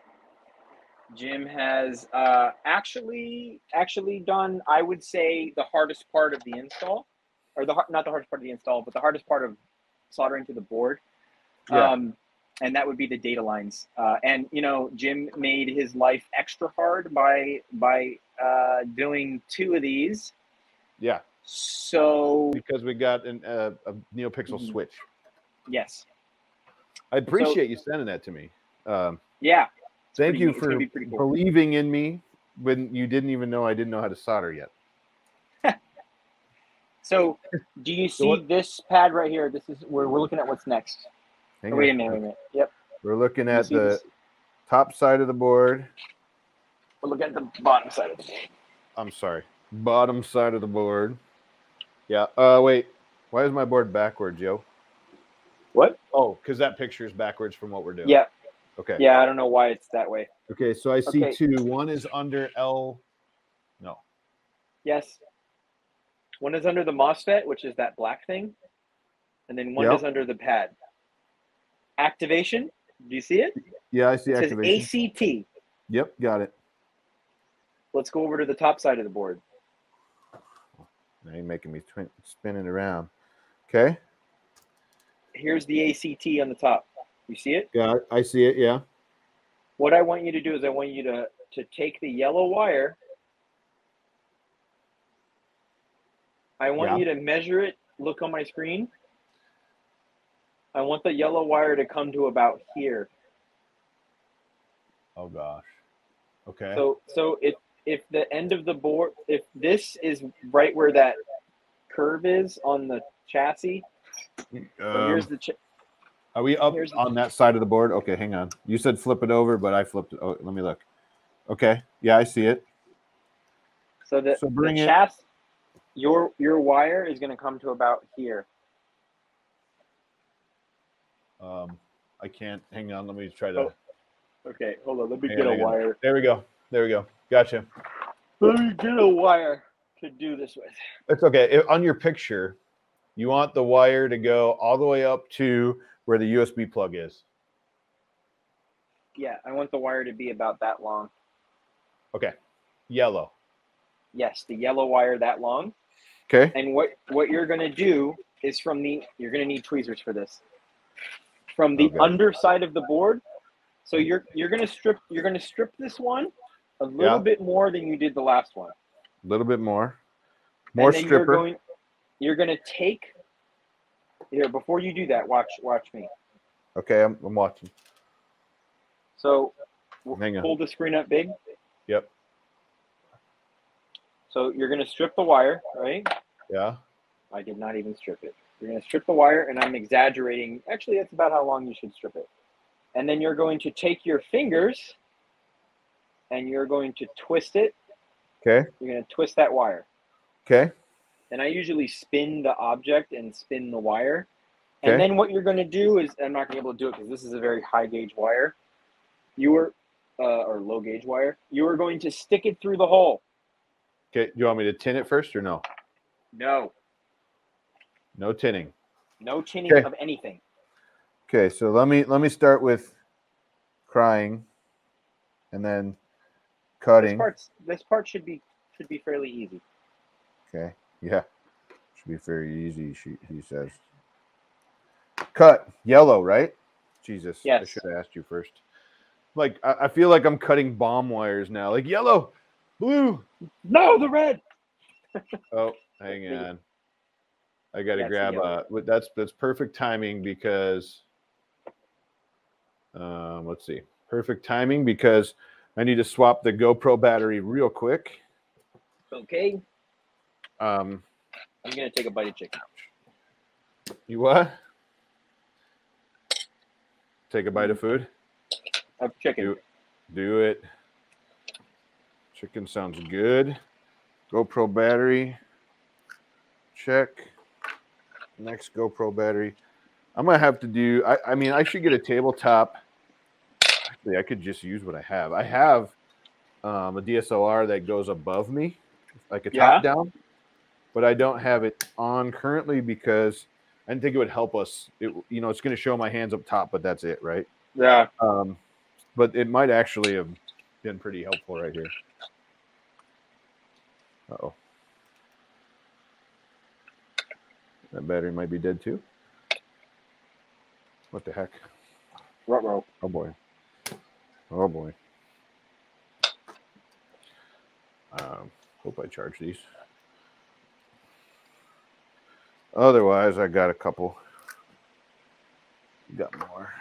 [SPEAKER 2] Jim has uh, actually actually done I would say the hardest part of the install, or the not the hardest part of the install, but the hardest part of soldering to the board.
[SPEAKER 1] Yeah.
[SPEAKER 2] Um, and that would be the data lines. Uh, and you know, Jim made his life extra hard by by uh, doing two of these.
[SPEAKER 1] Yeah,
[SPEAKER 2] So
[SPEAKER 1] because we got an, uh, a NeoPixel
[SPEAKER 2] Mhm.
[SPEAKER 1] switch.
[SPEAKER 2] yes,
[SPEAKER 1] I appreciate you sending that to me. Um,
[SPEAKER 2] yeah.
[SPEAKER 1] thank you for
[SPEAKER 2] be cool.
[SPEAKER 1] believing in me when you didn't even know I didn't know how to solder yet.
[SPEAKER 2] So, do you see
[SPEAKER 1] what-
[SPEAKER 2] this pad right here? This is we're, we're looking at what's next. Oh, wait a minute, wait a minute. Yep.
[SPEAKER 1] We're looking at the
[SPEAKER 2] this?
[SPEAKER 1] top side of the board.
[SPEAKER 2] We're looking at the bottom side of the board.
[SPEAKER 1] I'm sorry, bottom side of the board. Yeah. Uh, wait. Why is my board backwards, Joe?
[SPEAKER 2] What?
[SPEAKER 1] Oh, because that picture is backwards from what we're doing.
[SPEAKER 2] Yeah,
[SPEAKER 1] Okay.
[SPEAKER 2] yeah. I don't know why it's that way.
[SPEAKER 1] Okay. So I see
[SPEAKER 2] Okay.
[SPEAKER 1] two. One is under L. No.
[SPEAKER 2] Yes. One is under the MOSFET, which is that black thing, and then one
[SPEAKER 1] Yep.
[SPEAKER 2] is under the pad. Activation. Do you see it?
[SPEAKER 1] Yeah, I see
[SPEAKER 2] It says
[SPEAKER 1] activation.
[SPEAKER 2] ACT.
[SPEAKER 1] Yep, got it.
[SPEAKER 2] Let's go over to the top side of the board.
[SPEAKER 1] Now you're making me twin- spin it around. Okay.
[SPEAKER 2] Here's the ACT on the top. You see it?
[SPEAKER 1] Yeah. I see it. Yeah.
[SPEAKER 2] What I want you to do is I want you to to take the yellow wire. I want
[SPEAKER 1] Yeah.
[SPEAKER 2] you to measure it. Look on my screen. I want the yellow wire to come to about here.
[SPEAKER 1] Oh gosh. Okay.
[SPEAKER 2] So so if if the end of the board if this is right where that curve is on the chassis,
[SPEAKER 1] Um,
[SPEAKER 2] here's the
[SPEAKER 1] Are we up
[SPEAKER 2] Here's the-
[SPEAKER 1] on that side of the board? Okay, hang on. You said flip it over, but I flipped it. Oh, let me look. Okay, yeah, I see it.
[SPEAKER 2] so the,
[SPEAKER 1] So bring
[SPEAKER 2] the chassis your your wire is going to come to about here.
[SPEAKER 1] Um, I can't. Hang on. Let me try to.
[SPEAKER 2] Oh. Okay, hold on. Let me
[SPEAKER 1] Hang
[SPEAKER 2] get
[SPEAKER 1] on,
[SPEAKER 2] a
[SPEAKER 1] hang on.
[SPEAKER 2] wire.
[SPEAKER 1] There we go. There we go. Gotcha.
[SPEAKER 2] Let me get a wire to do this with.
[SPEAKER 1] It's okay. If- on your picture, you want the wire to go all the way up to where the USB plug is.
[SPEAKER 2] Yeah, I want the wire to be about that long.
[SPEAKER 1] Okay. Yellow.
[SPEAKER 2] Yes, the yellow wire that long.
[SPEAKER 1] Okay.
[SPEAKER 2] And what what you're going to do is from the you're going to need tweezers for this. From the
[SPEAKER 1] Okay.
[SPEAKER 2] underside of the board. So you're you're going to strip you're going to strip this one a little
[SPEAKER 1] Yeah.
[SPEAKER 2] bit more than you did the last one.
[SPEAKER 1] A little bit more. More stripper.
[SPEAKER 2] You're going, you're going to take here before you do that. Watch watch me.
[SPEAKER 1] okay, I'm, I'm watching.
[SPEAKER 2] So
[SPEAKER 1] Hang on.
[SPEAKER 2] hold the screen up big.
[SPEAKER 1] Yep.
[SPEAKER 2] So you're going to strip the wire, right?
[SPEAKER 1] Yeah.
[SPEAKER 2] I did not even strip it. You're going to strip the wire, and I'm exaggerating. Actually, that's about how long you should strip it. And then you're going to take your fingers and you're going to twist it.
[SPEAKER 1] Okay.
[SPEAKER 2] You're going to twist that wire.
[SPEAKER 1] Okay.
[SPEAKER 2] And I usually spin the object and spin the wire.
[SPEAKER 1] Okay.
[SPEAKER 2] And then what you're going to do is, I'm not going to be able to do it because this is a very high gauge wire. You are, uh, or low gauge wire. You are going to stick it through the hole.
[SPEAKER 1] Okay. Do you want me to tin it first or no?
[SPEAKER 2] No,
[SPEAKER 1] No tinning.
[SPEAKER 2] no tinning
[SPEAKER 1] Okay.
[SPEAKER 2] of anything.
[SPEAKER 1] Okay, so let me let me start with crying and then
[SPEAKER 2] This
[SPEAKER 1] cutting.
[SPEAKER 2] part's this part should be should be fairly easy.
[SPEAKER 1] Okay. Yeah. Should be very easy, she he says. Cut. Yellow, right? Jesus. I should have asked you first. Like I, I feel like I'm cutting bomb wires now. Like yellow, blue.
[SPEAKER 2] No, the red.
[SPEAKER 1] Oh, hang on. I gotta
[SPEAKER 2] That's
[SPEAKER 1] grab uh that's that's perfect timing because um let's see. Perfect timing because I need to swap the GoPro battery real quick.
[SPEAKER 2] Okay,
[SPEAKER 1] Um
[SPEAKER 2] I'm gonna take a bite of chicken.
[SPEAKER 1] you what? Take a bite of food.
[SPEAKER 2] Of chicken.
[SPEAKER 1] Do, do it. Chicken sounds good. GoPro battery. Check. Next GoPro battery. I'm gonna have to do. I, I mean, I should get a tabletop. I could just use what I have. I have um, a DSLR that goes above me, like a
[SPEAKER 2] Yeah.
[SPEAKER 1] top down, but I don't have it on currently because I didn't think it would help us. It, you know, it's going to show my hands up top, but that's it, right?
[SPEAKER 2] Yeah.
[SPEAKER 1] Um, but it might actually have been pretty helpful right here. oh. That battery might be dead too. What the heck?
[SPEAKER 2] Ruh-roh.
[SPEAKER 1] Oh boy. Oh boy. Um, hope I charge these. Otherwise, I got a couple. Got more.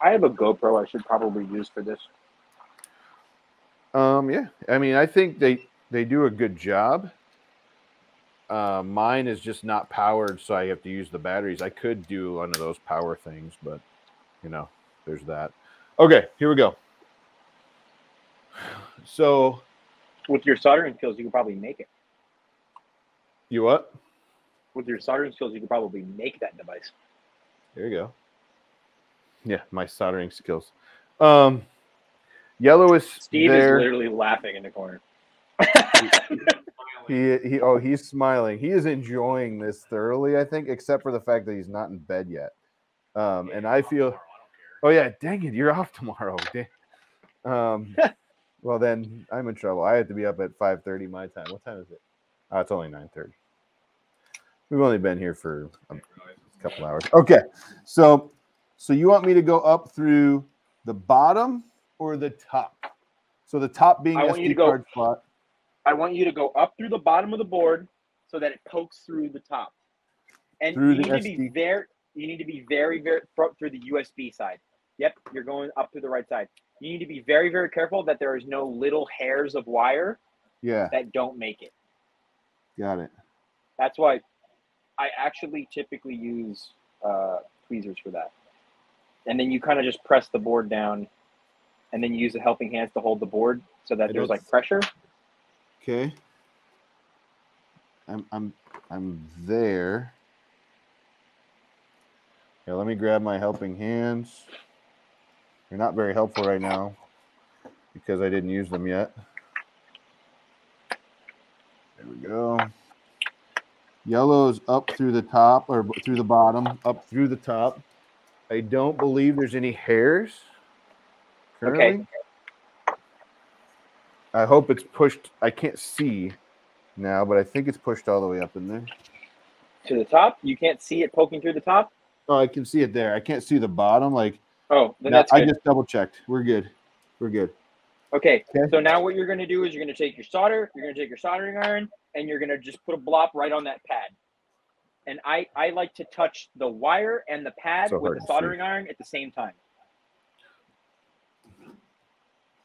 [SPEAKER 2] I have a GoPro I should probably use for this.
[SPEAKER 1] Um, yeah, I mean, I think they they do a good job. Uh, mine is just not powered, so I have to use the batteries. I could do one of those power things, but you know, there's that. Okay, here we go. So
[SPEAKER 2] With your soldering skills, you could probably make it.
[SPEAKER 1] you what?
[SPEAKER 2] With your soldering skills, you could probably make that device.
[SPEAKER 1] There you go. Yeah, my soldering skills. Um, yellow is
[SPEAKER 2] Steve
[SPEAKER 1] there.
[SPEAKER 2] is literally laughing in the corner.
[SPEAKER 1] He he oh he's smiling. He is enjoying this thoroughly, I think, except for the fact that he's not in bed yet. Um, and I feel oh yeah, dang it, you're off tomorrow. Um, well then I'm in trouble. I have to be up at 5:30 my time. What time is it? Oh, it's only 9:30. We've only been here for a couple hours. Okay, so so you want me to go up through the bottom or the top? So the top being
[SPEAKER 2] I want you
[SPEAKER 1] SD card slot.
[SPEAKER 2] I want you to go up through the bottom of the board so that it pokes through the top. And
[SPEAKER 1] Through
[SPEAKER 2] you need to be very you need to be very, very through the USB side. Yep, you're going up through the right side. You need to be very, very careful that there is no little hairs of wire
[SPEAKER 1] Yeah,
[SPEAKER 2] that don't make it.
[SPEAKER 1] got it.
[SPEAKER 2] That's why I actually typically use uh, tweezers for that. And then you kind of just press the board down, and then you use the helping hands to hold the board so that
[SPEAKER 1] I
[SPEAKER 2] there's
[SPEAKER 1] don't
[SPEAKER 2] like pressure.
[SPEAKER 1] Okay. I'm I'm I'm there. Yeah, let me grab my helping hands. They're not very helpful right now because I didn't use them yet. There we go. Yellow's up through the top or through the bottom, up through the top. I don't believe there's any hairs. Currently. I hope it's pushed. I can't see now, but I think it's pushed all the way up in there.
[SPEAKER 2] To the top, you can't see it poking through the top.
[SPEAKER 1] Oh, I can see it there. I can't see the bottom. Like
[SPEAKER 2] Oh, then
[SPEAKER 1] now-
[SPEAKER 2] that's
[SPEAKER 1] I just double checked. We're good. We're good.
[SPEAKER 2] Okay,
[SPEAKER 1] Okay.
[SPEAKER 2] so now what you're going to do is you're going to take your solder, you're going to take your soldering iron, and you're going to just put a blob right on that pad. And I, I like to touch the wire and the pad
[SPEAKER 1] So
[SPEAKER 2] with the
[SPEAKER 1] see.
[SPEAKER 2] soldering iron at the same time.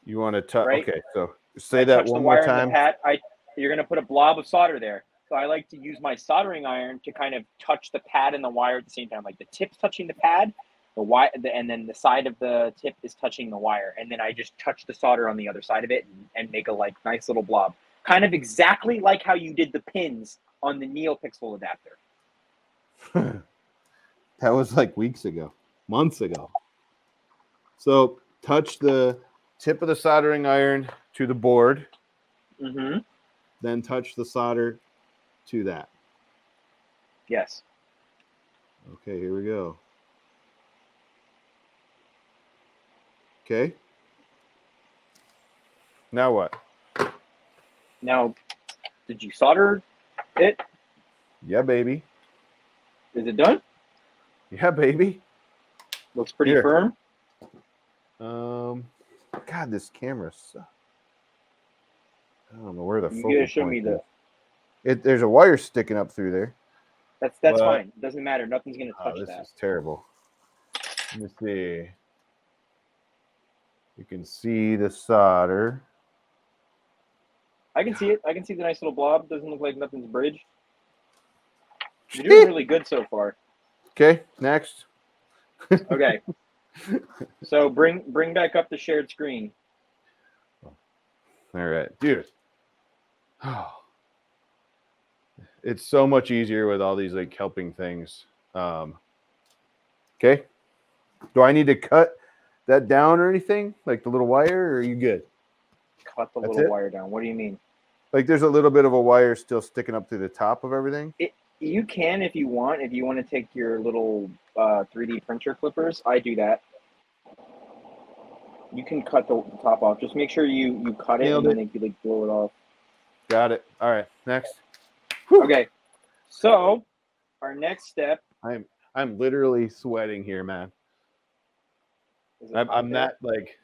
[SPEAKER 1] You want to touch?
[SPEAKER 2] Right.
[SPEAKER 1] Okay, so say
[SPEAKER 2] I
[SPEAKER 1] that one more time.
[SPEAKER 2] pad. I, you're going to put a blob of solder there. So I like to use my soldering iron to kind of touch the pad and the wire at the same time. Like the tip's touching the pad, the wire, the, and then the side of the tip is touching the wire, and then I just touch the solder on the other side of it and, and make a like nice little blob, kind of exactly like how you did the pins on the NeoPixel adapter.
[SPEAKER 1] that was like weeks ago, months ago. So touch the tip of the soldering iron to the board,
[SPEAKER 2] Mm-hmm.
[SPEAKER 1] then touch the solder to that.
[SPEAKER 2] Yes.
[SPEAKER 1] Okay, here we go. Okay. Now what?
[SPEAKER 2] Now, did you solder it?
[SPEAKER 1] Yeah, baby.
[SPEAKER 2] Is it done?
[SPEAKER 1] Yeah, baby.
[SPEAKER 2] Looks pretty
[SPEAKER 1] Here.
[SPEAKER 2] firm.
[SPEAKER 1] Um, God, this camera sucks. I don't know where the
[SPEAKER 2] You gotta show me the.
[SPEAKER 1] It, there's a wire sticking up through there.
[SPEAKER 2] That's that's
[SPEAKER 1] But-
[SPEAKER 2] fine. Doesn't matter. Nothing's gonna
[SPEAKER 1] Oh,
[SPEAKER 2] touch
[SPEAKER 1] this is terrible. Let me see. You can see the solder.
[SPEAKER 2] I can see it. I can see the nice little blob. Doesn't look like nothing's bridged. You're doing really good so far.
[SPEAKER 1] Okay, next.
[SPEAKER 2] Okay. So bring bring back up the shared screen.
[SPEAKER 1] All right, dude. It's so much easier with all these like helping things. Um, okay. Do I need to cut that down or anything? Like the little wire, or are you good?
[SPEAKER 2] Cut the
[SPEAKER 1] That's
[SPEAKER 2] little
[SPEAKER 1] it?
[SPEAKER 2] wire down. What do you mean?
[SPEAKER 1] Like there's a little bit of a wire still sticking up through the top of everything.
[SPEAKER 2] You can if you want. If you want to take your little uh, 3D printer clippers, I do that. You can cut the top off. Just make sure you you cut it
[SPEAKER 1] Nailed
[SPEAKER 2] and then you like blow it off.
[SPEAKER 1] Got it. All right, next.
[SPEAKER 2] Okay. So our next step
[SPEAKER 1] I'm I'm literally sweating here, man. I'm, I'm not like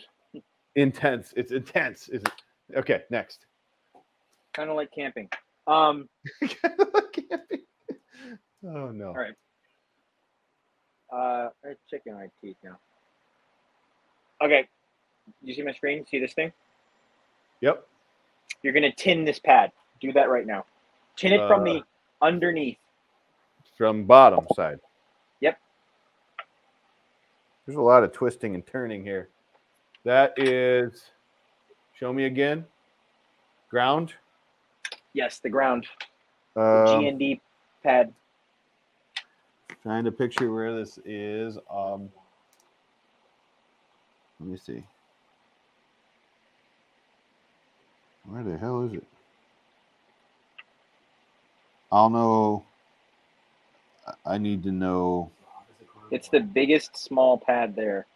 [SPEAKER 1] intense. It's intense. Is it? Okay, next.
[SPEAKER 2] kind of like camping. Um,
[SPEAKER 1] oh no.
[SPEAKER 2] All right. uh, I'm checking my teeth now. Okay. You see my screen? See this thing?
[SPEAKER 1] Yep.
[SPEAKER 2] You're gonna tin this pad. Do that right now. Tin it from
[SPEAKER 1] Uh,
[SPEAKER 2] the underneath.
[SPEAKER 1] From bottom side.
[SPEAKER 2] Yep.
[SPEAKER 1] There's a lot of twisting and turning here. That is. Show me again. Ground.
[SPEAKER 2] Yes, the ground. The
[SPEAKER 1] Um,
[SPEAKER 2] GND pad.
[SPEAKER 1] Trying to picture where this is. Um, let me see. Where the hell is it? I'll know. I- need to know.
[SPEAKER 2] It's the biggest small pad there.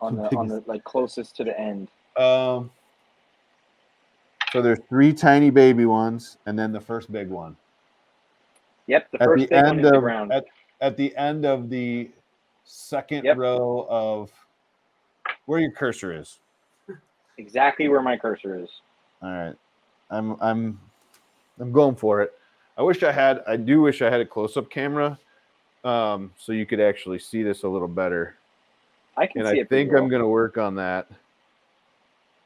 [SPEAKER 2] On the on the like closest to the end.
[SPEAKER 1] Um, so there's three tiny baby ones, and then the first big one.
[SPEAKER 2] Yep, the
[SPEAKER 1] at
[SPEAKER 2] first
[SPEAKER 1] the end
[SPEAKER 2] is the
[SPEAKER 1] of at, at the end of the second
[SPEAKER 2] Yep.
[SPEAKER 1] row of where your cursor is.
[SPEAKER 2] exactly where my cursor is.
[SPEAKER 1] All right, I'm I'm I'm going for it. I wish I had. I do wish I had a close-up camera, um, so you could actually see this a little better.
[SPEAKER 2] I can
[SPEAKER 1] And
[SPEAKER 2] see
[SPEAKER 1] I think
[SPEAKER 2] well.
[SPEAKER 1] I'm going to work on that.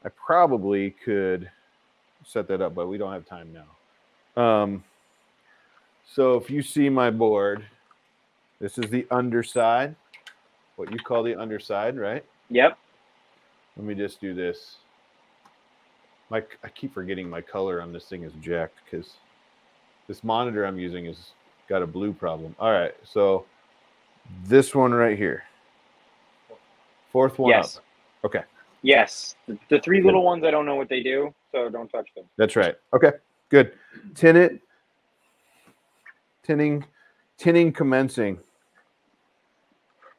[SPEAKER 1] I probably could set that up, but we don't have time now. Um, so if you see my board, this is the underside, what you call the underside, right?
[SPEAKER 2] Yep.
[SPEAKER 1] Let me just do this. My I keep forgetting my color on this thing is jacked because this monitor I'm using is got a blue problem. All right, so this one right here, fourth one
[SPEAKER 2] Yes.
[SPEAKER 1] up. Okay,
[SPEAKER 2] Yes. The, the three little ones, I don't know what they do, so don't touch them.
[SPEAKER 1] that's right. Okay, good. Tin it. Tinning, tinning commencing.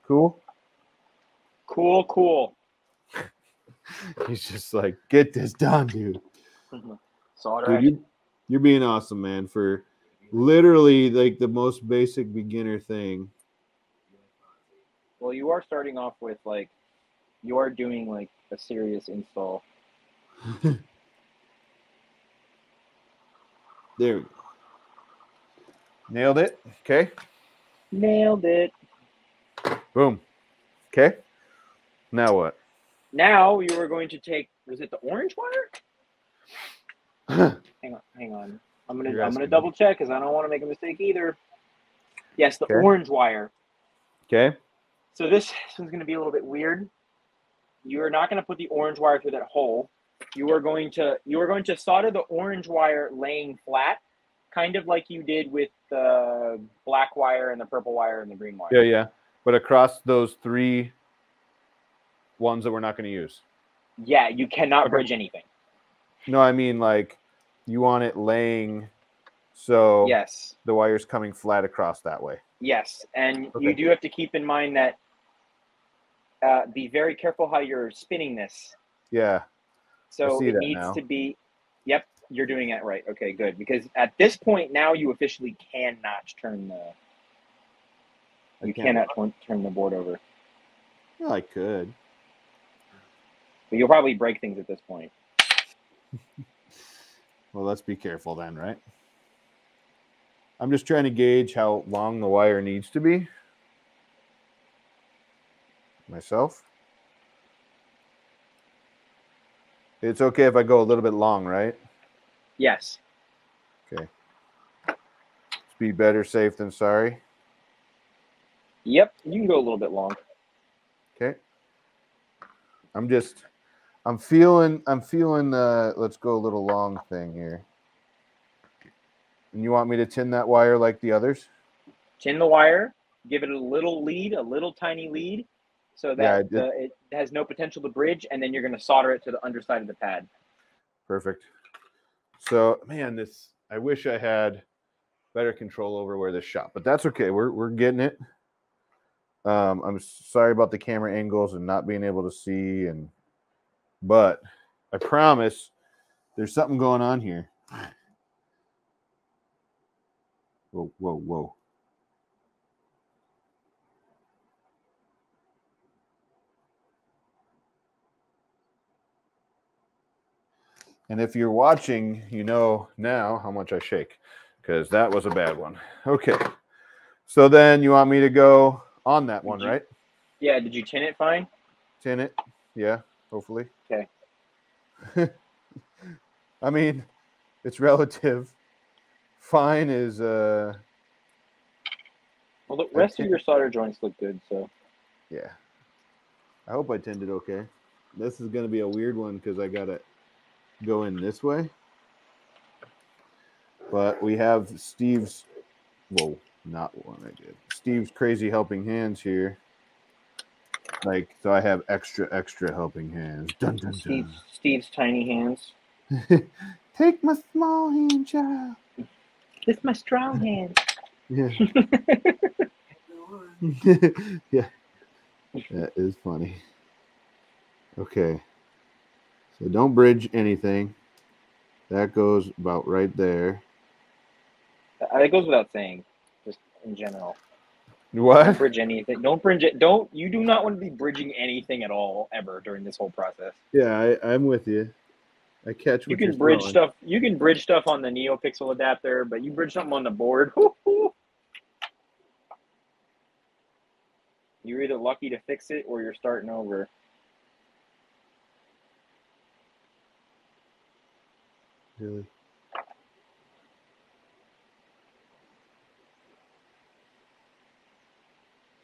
[SPEAKER 1] Cool.
[SPEAKER 2] Cool, cool.
[SPEAKER 1] He's just like, get this done, dude. Dude, you, you're being awesome, man, for literally like the most basic beginner thing.
[SPEAKER 2] Well, you are starting off with like, you are doing like a serious install.
[SPEAKER 1] There we go. Nailed it. Okay.
[SPEAKER 2] Nailed it.
[SPEAKER 1] Boom. Okay. Now what?
[SPEAKER 2] Now you are going to take. Was it the orange wire? Hang on, hang on. I'm gonna
[SPEAKER 1] You're
[SPEAKER 2] I'm gonna
[SPEAKER 1] me.
[SPEAKER 2] double check because I don't want to make a mistake either. Yes, the
[SPEAKER 1] Okay.
[SPEAKER 2] orange wire.
[SPEAKER 1] Okay.
[SPEAKER 2] So this, this one's going to be a little bit weird. You are not going to put the orange wire through that hole. You are going to you are going to solder the orange wire laying flat, kind of like you did with the black wire and the purple wire and the green wire.
[SPEAKER 1] Yeah, yeah. But across those three ones that we're not going to use.
[SPEAKER 2] Yeah, you cannot
[SPEAKER 1] Okay.
[SPEAKER 2] bridge anything.
[SPEAKER 1] No, I mean like you want it laying so
[SPEAKER 2] Yes,
[SPEAKER 1] the wire's coming flat across that way.
[SPEAKER 2] yes, and you do have to keep in mind that. Uh, be very careful how you're spinning this.
[SPEAKER 1] Yeah.
[SPEAKER 2] So it needs
[SPEAKER 1] now.
[SPEAKER 2] to be. Yep, you're doing it right. Okay, good. Because at this point now, you officially cannot turn the. You cannot turn, turn the board over.
[SPEAKER 1] Well, I could.
[SPEAKER 2] But you'll probably break things at this point.
[SPEAKER 1] Well, let's be careful then, right? I'm just trying to gauge how long the wire needs to be. Myself. It's okay if I go a little bit long, right?
[SPEAKER 2] Yes. Okay.
[SPEAKER 1] Be better safe than sorry.
[SPEAKER 2] Yep, you can go a little bit long.
[SPEAKER 1] Okay. I'm just I'm feeling I'm feeling the let's go a little long thing here. And you want me to tin that wire like the others?
[SPEAKER 2] Tin the wire, give it a little lead, a little tiny lead, so that uh, it has no potential to bridge, and then you're going to solder it to the underside of the pad.
[SPEAKER 1] Perfect. So man, this I wish I had better control over where this shot, but that's okay. We're we're getting it. Um, I'm sorry about the camera angles and not being able to see, and but I promise there's something going on here. Whoa, whoa, whoa. And if you're watching, you know now how much I shake because that was a bad one. Okay. So then you want me to go on that one,
[SPEAKER 2] you-
[SPEAKER 1] right?
[SPEAKER 2] Yeah, did you tin it fine?
[SPEAKER 1] Tin it. Yeah, hopefully.
[SPEAKER 2] Okay.
[SPEAKER 1] I mean, it's relative. Fine is uh
[SPEAKER 2] Well, the rest of your solder joints look good, so
[SPEAKER 1] yeah. I hope I tinned it okay. This is gonna be a weird one because I gotta go in this way. But we have Steve's whoa, not one I did. Steve's crazy helping hands here. Like so I have extra extra helping hands. Dun dun dun.
[SPEAKER 2] Steve's tiny hands.
[SPEAKER 1] Take my small hand, child.
[SPEAKER 2] With my strong hand.
[SPEAKER 1] Yeah. yeah. That is funny. Okay. So don't bridge anything. That goes about right there.
[SPEAKER 2] That goes without saying, just in general.
[SPEAKER 1] What?
[SPEAKER 2] Don't bridge anything. Don't bridge it. Don't. You do not want to be bridging anything at all ever during this whole process.
[SPEAKER 1] Yeah, I, I'm with you. I catch
[SPEAKER 2] You
[SPEAKER 1] what you're
[SPEAKER 2] can bridge
[SPEAKER 1] throwing.
[SPEAKER 2] stuff. You can bridge stuff on the NeoPixel adapter, but you bridge something on the board. You're either lucky to fix it or you're starting over.
[SPEAKER 1] Really?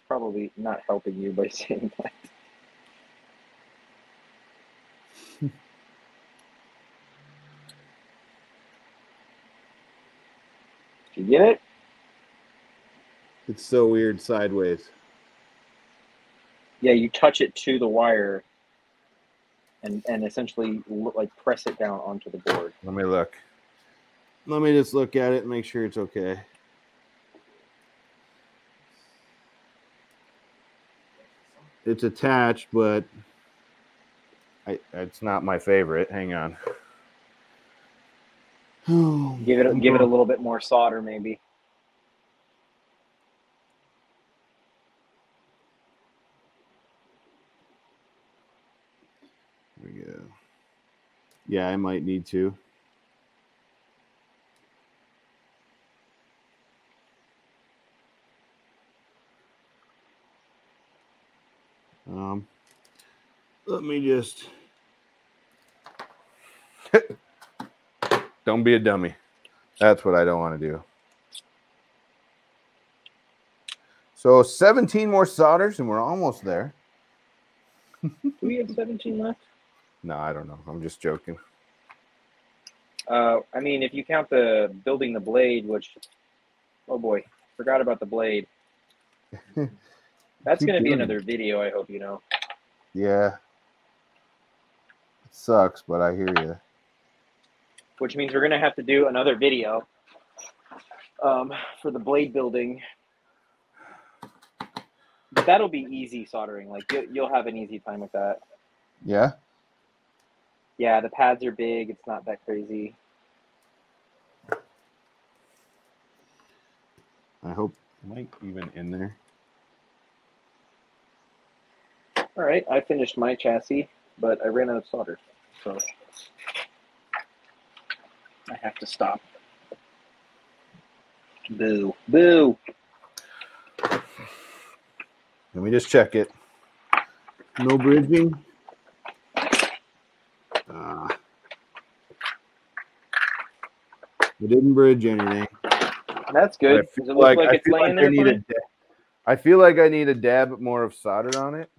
[SPEAKER 2] Probably not helping you by saying that. You get it?
[SPEAKER 1] It's so weird sideways.
[SPEAKER 2] Yeah, you touch it to the wire, and and essentially lo- like press it down onto the board.
[SPEAKER 1] Let me look. Let me just look at it and make sure it's okay. It's attached, but I, it's not my favorite. Hang on.
[SPEAKER 2] Give it give it a little bit more solder, maybe.
[SPEAKER 1] There we go. Yeah, I might need to. Um, let me just. don't be a dummy. That's what I don't want to do. So 17 more solders, and we're almost there.
[SPEAKER 2] Do we have 17 left?
[SPEAKER 1] No, I don't know. I'm just joking.
[SPEAKER 2] Uh, I mean, if you count the building the blade, which, oh boy, forgot about the blade. That's going to be another video. I hope you know.
[SPEAKER 1] Yeah. It sucks, but I hear you.
[SPEAKER 2] Which means we're going to have to do another video um, for the blade building. But that'll be easy soldering. Like you, you'll have an easy time with that.
[SPEAKER 1] Yeah.
[SPEAKER 2] Yeah, the pads are big. It's not that crazy.
[SPEAKER 1] I hope. Am I even in there?
[SPEAKER 2] All right, I finished my chassis, but I ran out of solder, so I have to stop. Boo, boo.
[SPEAKER 1] Let me just check it. No bridging. We didn't bridge anything.
[SPEAKER 2] That's good. Does it look like,
[SPEAKER 1] I
[SPEAKER 2] it's
[SPEAKER 1] feel
[SPEAKER 2] laying
[SPEAKER 1] like I need a da- I feel like I need a dab more of solder on it.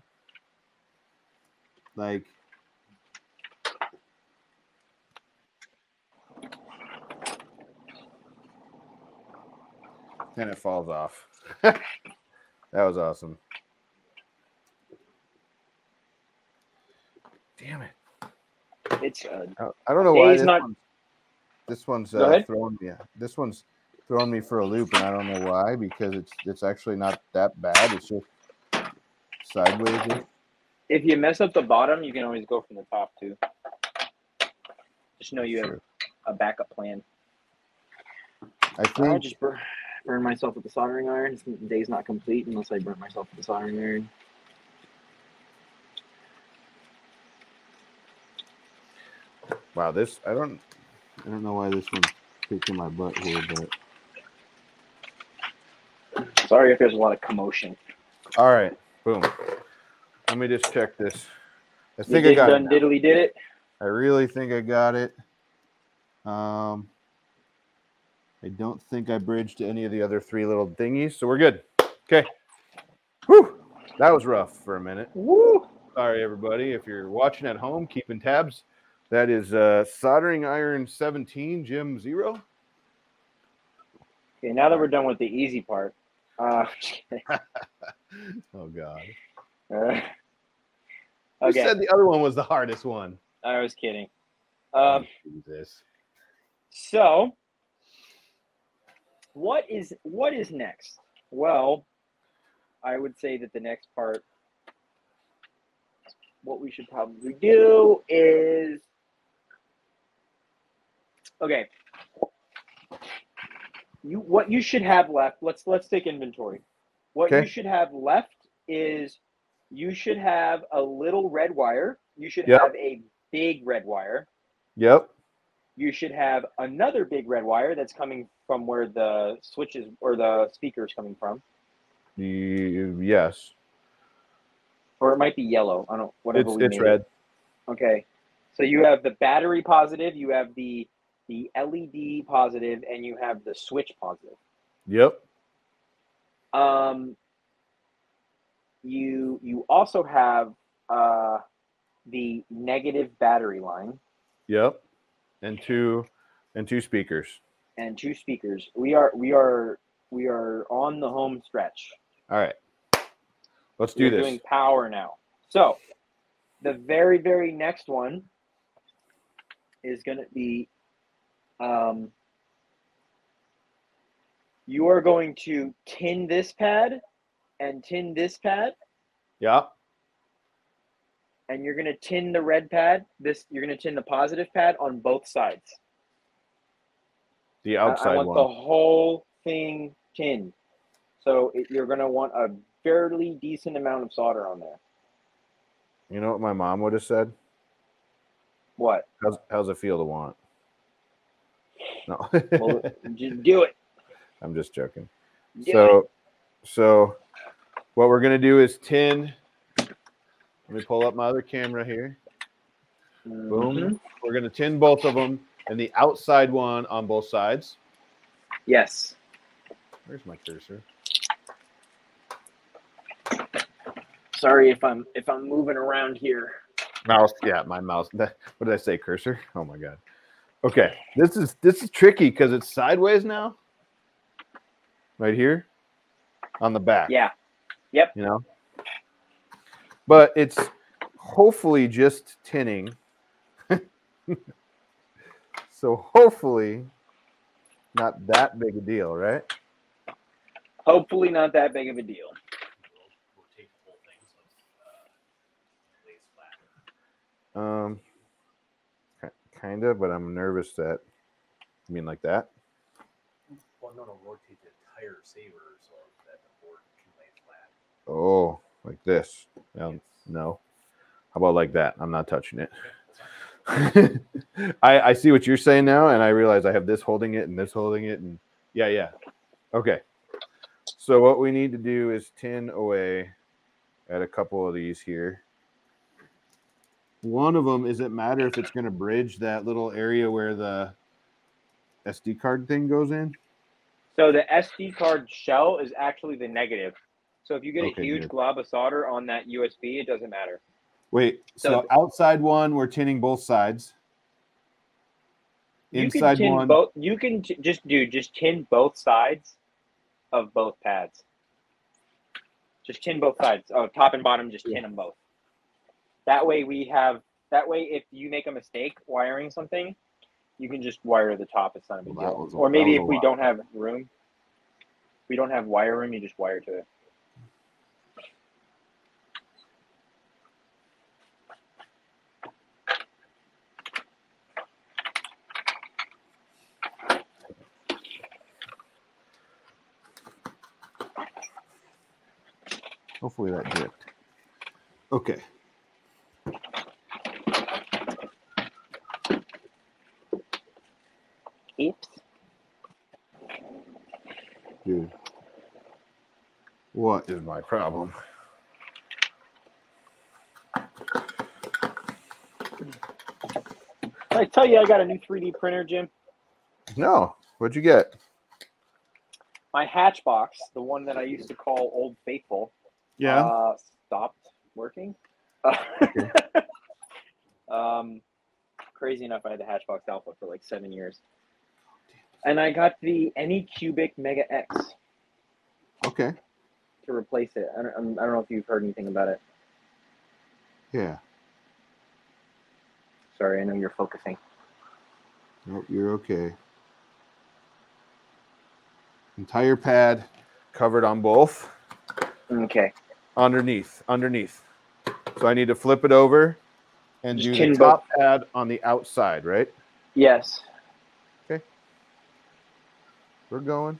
[SPEAKER 1] Like and it falls off. that was awesome. Damn it.
[SPEAKER 2] It's good.
[SPEAKER 1] I don't know why this,
[SPEAKER 2] not-
[SPEAKER 1] this one's uh, throwing me. This one's throwing me for a loop, and I don't know why because it's it's actually not that bad. It's just sideways.
[SPEAKER 2] If you mess up the bottom, you can always go from the top too. Just know you have a backup plan.
[SPEAKER 1] I think.
[SPEAKER 2] I'll just burn, burn myself with the soldering iron. This day's not complete unless I burn myself with the soldering iron.
[SPEAKER 1] wow. This I don't I don't know why this one's kicking my butt here, but
[SPEAKER 2] Sorry if there's a lot of commotion.
[SPEAKER 1] all right, boom. Let me just check this. I
[SPEAKER 2] You
[SPEAKER 1] think I got it.
[SPEAKER 2] done
[SPEAKER 1] now.
[SPEAKER 2] diddly did it.
[SPEAKER 1] I really think I got it. Um, I don't think I bridged any of the other three little thingies, so we're good. Okay. Whew. That was rough for a minute.
[SPEAKER 2] Woo!
[SPEAKER 1] Sorry, everybody. If you're watching at home, keeping tabs, that is uh, soldering iron 17, Jim Zero.
[SPEAKER 2] Okay, now that we're done with the easy part. Uh,
[SPEAKER 1] Oh, God.
[SPEAKER 2] uh, okay,
[SPEAKER 1] said the other one was the hardest one?
[SPEAKER 2] I was kidding. Um,
[SPEAKER 1] Jesus.
[SPEAKER 2] So, what is what is next? Well, I would say that the next part, what we should probably do is okay. You what you should have left. Let's let's take inventory. What
[SPEAKER 1] Okay.
[SPEAKER 2] you should have left is you should have a little red wire. You should
[SPEAKER 1] Yep.
[SPEAKER 2] have a big red wire
[SPEAKER 1] Yep.
[SPEAKER 2] you should have another big red wire that's coming from where the switches or the speaker is coming from,
[SPEAKER 1] yes.
[SPEAKER 2] or it might be yellow. I don't whatever.
[SPEAKER 1] It's,
[SPEAKER 2] we
[SPEAKER 1] it's red.
[SPEAKER 2] It. Okay, so you have the battery positive, you have the the LED positive, and you have the switch positive.
[SPEAKER 1] Yep.
[SPEAKER 2] Um, you you also have uh, the negative battery line
[SPEAKER 1] Yep. And two and two speakers.
[SPEAKER 2] and two speakers. We are we are we are on the home stretch.
[SPEAKER 1] All right. Let's do
[SPEAKER 2] We're
[SPEAKER 1] this.
[SPEAKER 2] doing power now. So the very, very next one is going to be um, you are going to tin this pad and tin this pad,
[SPEAKER 1] Yeah.
[SPEAKER 2] and you're going to tin the red pad. This you're going to tin the positive pad on both sides.
[SPEAKER 1] The
[SPEAKER 2] I-
[SPEAKER 1] outside
[SPEAKER 2] I want
[SPEAKER 1] one.
[SPEAKER 2] the whole thing tinned. So it, you're going to want a fairly decent amount of solder on there.
[SPEAKER 1] You know what my mom would have said?
[SPEAKER 2] What?
[SPEAKER 1] How's how's it feel to want? No.
[SPEAKER 2] Well, just do it.
[SPEAKER 1] I'm just joking.
[SPEAKER 2] Do
[SPEAKER 1] so so what we're gonna do is tin. Let me pull up my other camera here.
[SPEAKER 2] it.
[SPEAKER 1] Boom.
[SPEAKER 2] Mm-hmm.
[SPEAKER 1] We're gonna tin both of them and the outside one on both sides.
[SPEAKER 2] Yes.
[SPEAKER 1] Where's my cursor?
[SPEAKER 2] Sorry if I'm if I'm moving around here.
[SPEAKER 1] Mouse. Yeah, my mouse. What did I say? Cursor? Oh my god. Okay. This is this is tricky because it's sideways now. Right here. On the back.
[SPEAKER 2] Yeah. Yep.
[SPEAKER 1] You know. But it's hopefully just tinning. so hopefully not that big a deal, right?
[SPEAKER 2] Hopefully not that big of a deal.
[SPEAKER 5] We'll rotate the whole thing so it's uh, lays flat.
[SPEAKER 1] Um kind of, but I'm nervous that I mean like that.
[SPEAKER 5] Well, no, no, rotate the entire so that the board can lay flat.
[SPEAKER 1] Oh, like this. Um, no. How about like that? I'm not touching it.
[SPEAKER 5] Okay, that's fine.
[SPEAKER 1] I, I see what you're saying now, and I realize I have this holding it and this holding it, and yeah, yeah. Okay. So what we need to do is tin away at a couple of these here. One of them is it matter if it's going to bridge that little area where the SD card thing goes in?
[SPEAKER 2] So the SD card shell is actually the negative. So if you get
[SPEAKER 1] Okay,
[SPEAKER 2] a huge
[SPEAKER 1] good.
[SPEAKER 2] glob of solder on that USB, it doesn't matter.
[SPEAKER 1] Wait, so,
[SPEAKER 2] So-
[SPEAKER 1] outside one, we're tinning both sides.
[SPEAKER 2] You
[SPEAKER 1] Inside
[SPEAKER 2] can tin
[SPEAKER 1] one,
[SPEAKER 2] both. You can t- just do just tin both sides of both pads. Just tin both sides. Oh, top and bottom. Just tin them both. That way we have. That way, if you make a mistake wiring something, you can just wire the top. It's not a big
[SPEAKER 1] Well,
[SPEAKER 2] deal.
[SPEAKER 1] was
[SPEAKER 2] Or maybe if we
[SPEAKER 1] lot.
[SPEAKER 2] don't have room, we don't have wire room. You just wire to it.
[SPEAKER 1] hopefully that dripped. Okay.
[SPEAKER 2] Oops.
[SPEAKER 1] Dude. What is my problem?
[SPEAKER 2] I tell you, I got a new 3D printer, Jim.
[SPEAKER 1] No. What'd you get?
[SPEAKER 2] My Hatchbox, the one that I used to call Old Faithful,
[SPEAKER 1] Yeah.
[SPEAKER 2] uh, stopped working. um, crazy enough, I had the Hatchbox Alpha for like seven years, and I got the Anycubic Mega X
[SPEAKER 1] okay.
[SPEAKER 2] To replace it. I don't, I'm- don't know if you've heard anything about it.
[SPEAKER 1] Yeah.
[SPEAKER 2] Sorry, I know you're focusing.
[SPEAKER 1] Nope, you're okay. Entire pad covered on both.
[SPEAKER 2] Okay,
[SPEAKER 1] Underneath. Underneath. So I need to flip it over and
[SPEAKER 2] Just
[SPEAKER 1] do the
[SPEAKER 2] both.
[SPEAKER 1] pad on the outside, right?
[SPEAKER 2] yes, Okay.
[SPEAKER 1] We're going.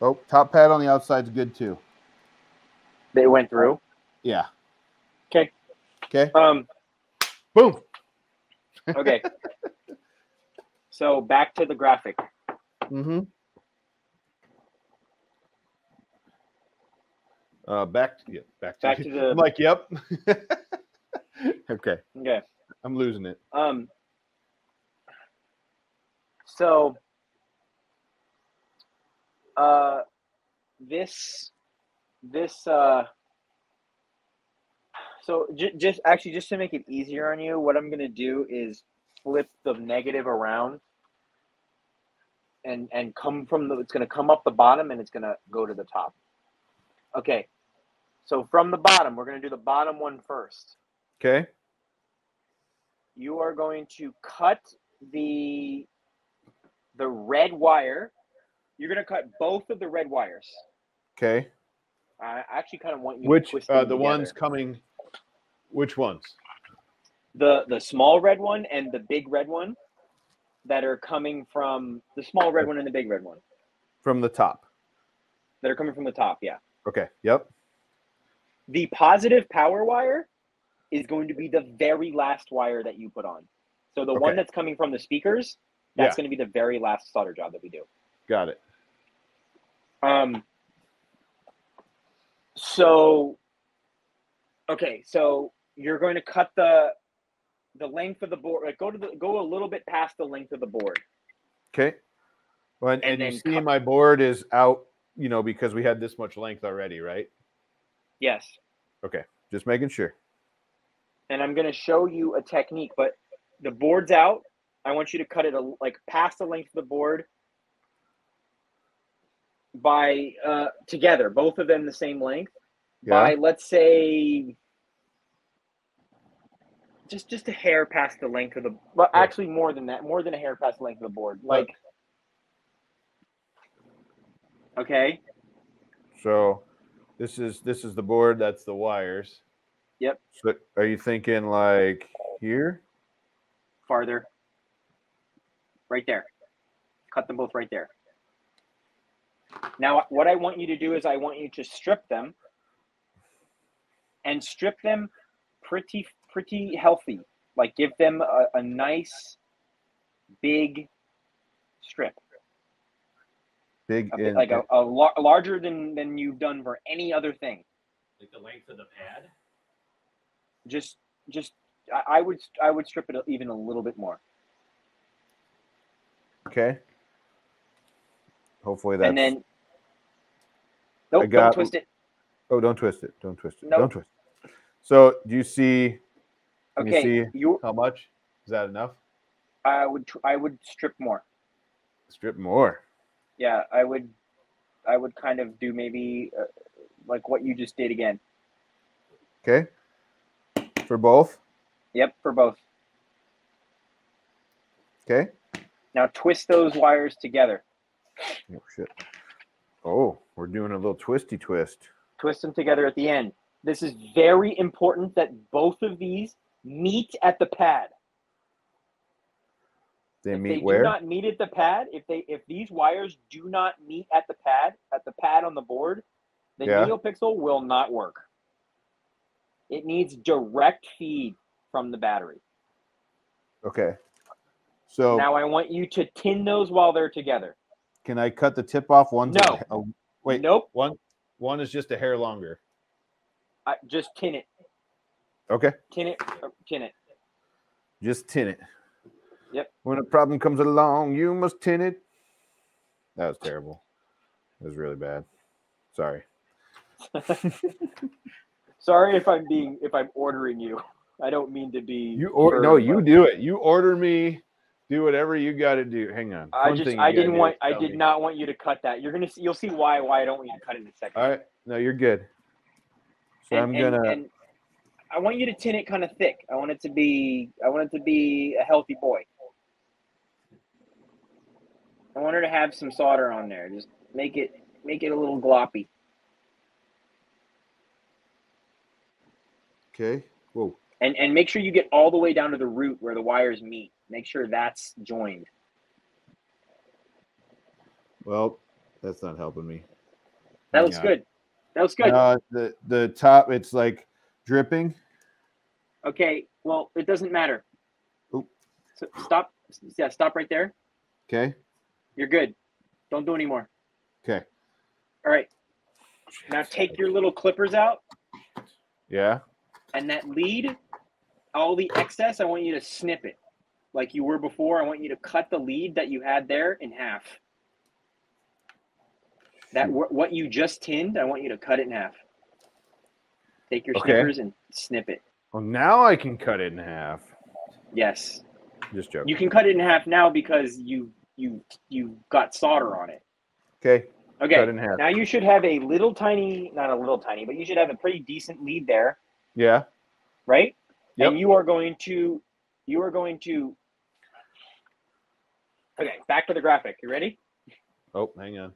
[SPEAKER 1] Oh, top pad on the outside's good too.
[SPEAKER 2] they went through.
[SPEAKER 1] Yeah.
[SPEAKER 2] Okay.
[SPEAKER 1] Okay.
[SPEAKER 2] Um,
[SPEAKER 1] Boom.
[SPEAKER 2] okay. so back to the graphic.
[SPEAKER 1] Mm-hmm. Uh, back to yeah, back to,
[SPEAKER 2] Back to the-
[SPEAKER 1] I'm like, yep. okay,
[SPEAKER 2] Okay.
[SPEAKER 1] I'm losing it.
[SPEAKER 2] Um. So, uh, this, this, uh, so j- just actually just to make it easier on you, what I'm gonna do is flip the negative around, and and come from the. It's gonna come up the bottom and it's gonna go to the top. Okay. So from the bottom, we're gonna do the bottom one first
[SPEAKER 1] Okay.
[SPEAKER 2] you are going to cut the the red wire. You're going to cut both of the red wires.
[SPEAKER 1] Okay.
[SPEAKER 2] I actually kind of want you to
[SPEAKER 1] Which
[SPEAKER 2] twist
[SPEAKER 1] uh, the ones coming? Which ones?
[SPEAKER 2] the the small red one and the big red one that are coming from the small red one and the big red one
[SPEAKER 1] From the top.
[SPEAKER 2] that are coming from the top. Yeah,
[SPEAKER 1] Okay. Yep.
[SPEAKER 2] the positive power wire is going to be the very last wire that you put on. So the one that's coming from the speakers, that's
[SPEAKER 1] Yeah.
[SPEAKER 2] going to be the very last solder job that we do.
[SPEAKER 1] Got it.
[SPEAKER 2] Um. So. Okay, so you're going to cut the the length of the board. Like go to the go a little bit past the length of the board.
[SPEAKER 1] Okay. Well, and,
[SPEAKER 2] And
[SPEAKER 1] and you see
[SPEAKER 2] cut-
[SPEAKER 1] my board is out, you know, because we had this much length already, right?
[SPEAKER 2] Yes, Okay.
[SPEAKER 1] Just making sure.
[SPEAKER 2] and I'm going to show you a technique. But the board's out. I want you to cut it a, like past the length of the board by uh, together, both of them the same length. By let's say just just a hair past the length of the well
[SPEAKER 1] Yeah.
[SPEAKER 2] actually more than that more than a hair past the length of the board like okay
[SPEAKER 1] So this is this is the board, that's the wires.
[SPEAKER 2] Yep.
[SPEAKER 1] So are you thinking like here?
[SPEAKER 2] farther right there cut them both right there now what i want you to do is i want you to strip them and strip them pretty pretty healthy like give them a, a nice big strip
[SPEAKER 1] Big
[SPEAKER 2] a
[SPEAKER 1] in,
[SPEAKER 2] like a, a lar- larger than than you've done for any other thing
[SPEAKER 5] Like the length of the pad.
[SPEAKER 2] just just I, I would i would strip it even a little bit more
[SPEAKER 1] okay. Hopefully that.
[SPEAKER 2] and then nope,
[SPEAKER 1] got-
[SPEAKER 2] don't twist it.
[SPEAKER 1] oh, don't twist it. Don't twist it.
[SPEAKER 2] Nope.
[SPEAKER 1] Don't twist. It. So do you see Can you
[SPEAKER 2] Okay,
[SPEAKER 1] see-
[SPEAKER 2] you.
[SPEAKER 1] how much? Is that enough?
[SPEAKER 2] I would. I would strip more.
[SPEAKER 1] Strip more.
[SPEAKER 2] Yeah, I would. I would kind of do maybe uh, like what you just did again.
[SPEAKER 1] Okay. For both.
[SPEAKER 2] Yep, for both.
[SPEAKER 1] Okay.
[SPEAKER 2] Now twist those wires together.
[SPEAKER 1] Oh shit. Oh, we're doing a little twisty twist.
[SPEAKER 2] Twist them together at the end. This is very important that both of these meet at the pad.
[SPEAKER 1] They
[SPEAKER 2] if
[SPEAKER 1] meet
[SPEAKER 2] they
[SPEAKER 1] where?
[SPEAKER 2] do not meet at the pad, if they if these wires do not meet at the pad, at the pad on the board, the
[SPEAKER 1] Yeah.
[SPEAKER 2] NeoPixel will not work. It needs direct feed from the battery.
[SPEAKER 1] okay. So
[SPEAKER 2] Now I want you to tin those while they're together.
[SPEAKER 1] Can I cut the tip off? One's a-
[SPEAKER 2] No.
[SPEAKER 1] oh, wait.
[SPEAKER 2] Nope.
[SPEAKER 1] One one is just a hair longer.
[SPEAKER 2] I, just tin it.
[SPEAKER 1] Okay.
[SPEAKER 2] Tin it. Tin it.
[SPEAKER 1] Just tin it.
[SPEAKER 2] Yep.
[SPEAKER 1] When a problem comes along, you must tin it. That was terrible. It was really bad. Sorry.
[SPEAKER 2] Sorry if I'm being if I'm ordering you. I don't mean to be.
[SPEAKER 1] You or no, you do it. You order me. Do whatever you got to do. Hang on.
[SPEAKER 2] I
[SPEAKER 1] One
[SPEAKER 2] just I didn't want I did
[SPEAKER 1] me.
[SPEAKER 2] not want you to cut that. You're gonna see, you'll see why why I don't want you to cut it in a second.
[SPEAKER 1] All right. No, you're good. So
[SPEAKER 2] And-
[SPEAKER 1] I'm
[SPEAKER 2] and-
[SPEAKER 1] gonna.
[SPEAKER 2] and I want you to tin it kind of thick. I want it to be. I want it to be a healthy boy. I want her to have some solder on there. Just make it make it a little gloppy.
[SPEAKER 1] okay. Whoa.
[SPEAKER 2] And and make sure you get all the way down to the root where the wires meet. Make sure that's joined.
[SPEAKER 1] Well, that's not helping me.
[SPEAKER 2] That
[SPEAKER 1] Hang
[SPEAKER 2] looks
[SPEAKER 1] on.
[SPEAKER 2] good. That looks good.
[SPEAKER 1] Uh, the the top, it's like dripping.
[SPEAKER 2] Okay. Well, it doesn't matter.
[SPEAKER 1] Oop.
[SPEAKER 2] So stop. Yeah, stop right there.
[SPEAKER 1] Okay.
[SPEAKER 2] You're good. Don't do any more.
[SPEAKER 1] Okay.
[SPEAKER 2] All right. Now take your little clippers out
[SPEAKER 1] Yeah.
[SPEAKER 2] and that lead, all the excess, I want you to snip it. Like you were before, I want you to cut the lead that you had there in half. That hmm. what you just tinned, I want you to cut it in half. Take your
[SPEAKER 1] Okay.
[SPEAKER 2] snippers and snip it.
[SPEAKER 1] Well, now I can cut it in half.
[SPEAKER 2] Yes.
[SPEAKER 1] Just joking.
[SPEAKER 2] You can cut it in half now because you you you got solder on it.
[SPEAKER 1] okay.
[SPEAKER 2] Okay.
[SPEAKER 1] Cut in half.
[SPEAKER 2] Now you should have a little tiny, not a little tiny, but you should have a pretty decent lead there,
[SPEAKER 1] Yeah.
[SPEAKER 2] right?
[SPEAKER 1] Yep.
[SPEAKER 2] And you are going to, you are going to. Okay, back to the graphic. You ready?
[SPEAKER 1] Oh, hang on.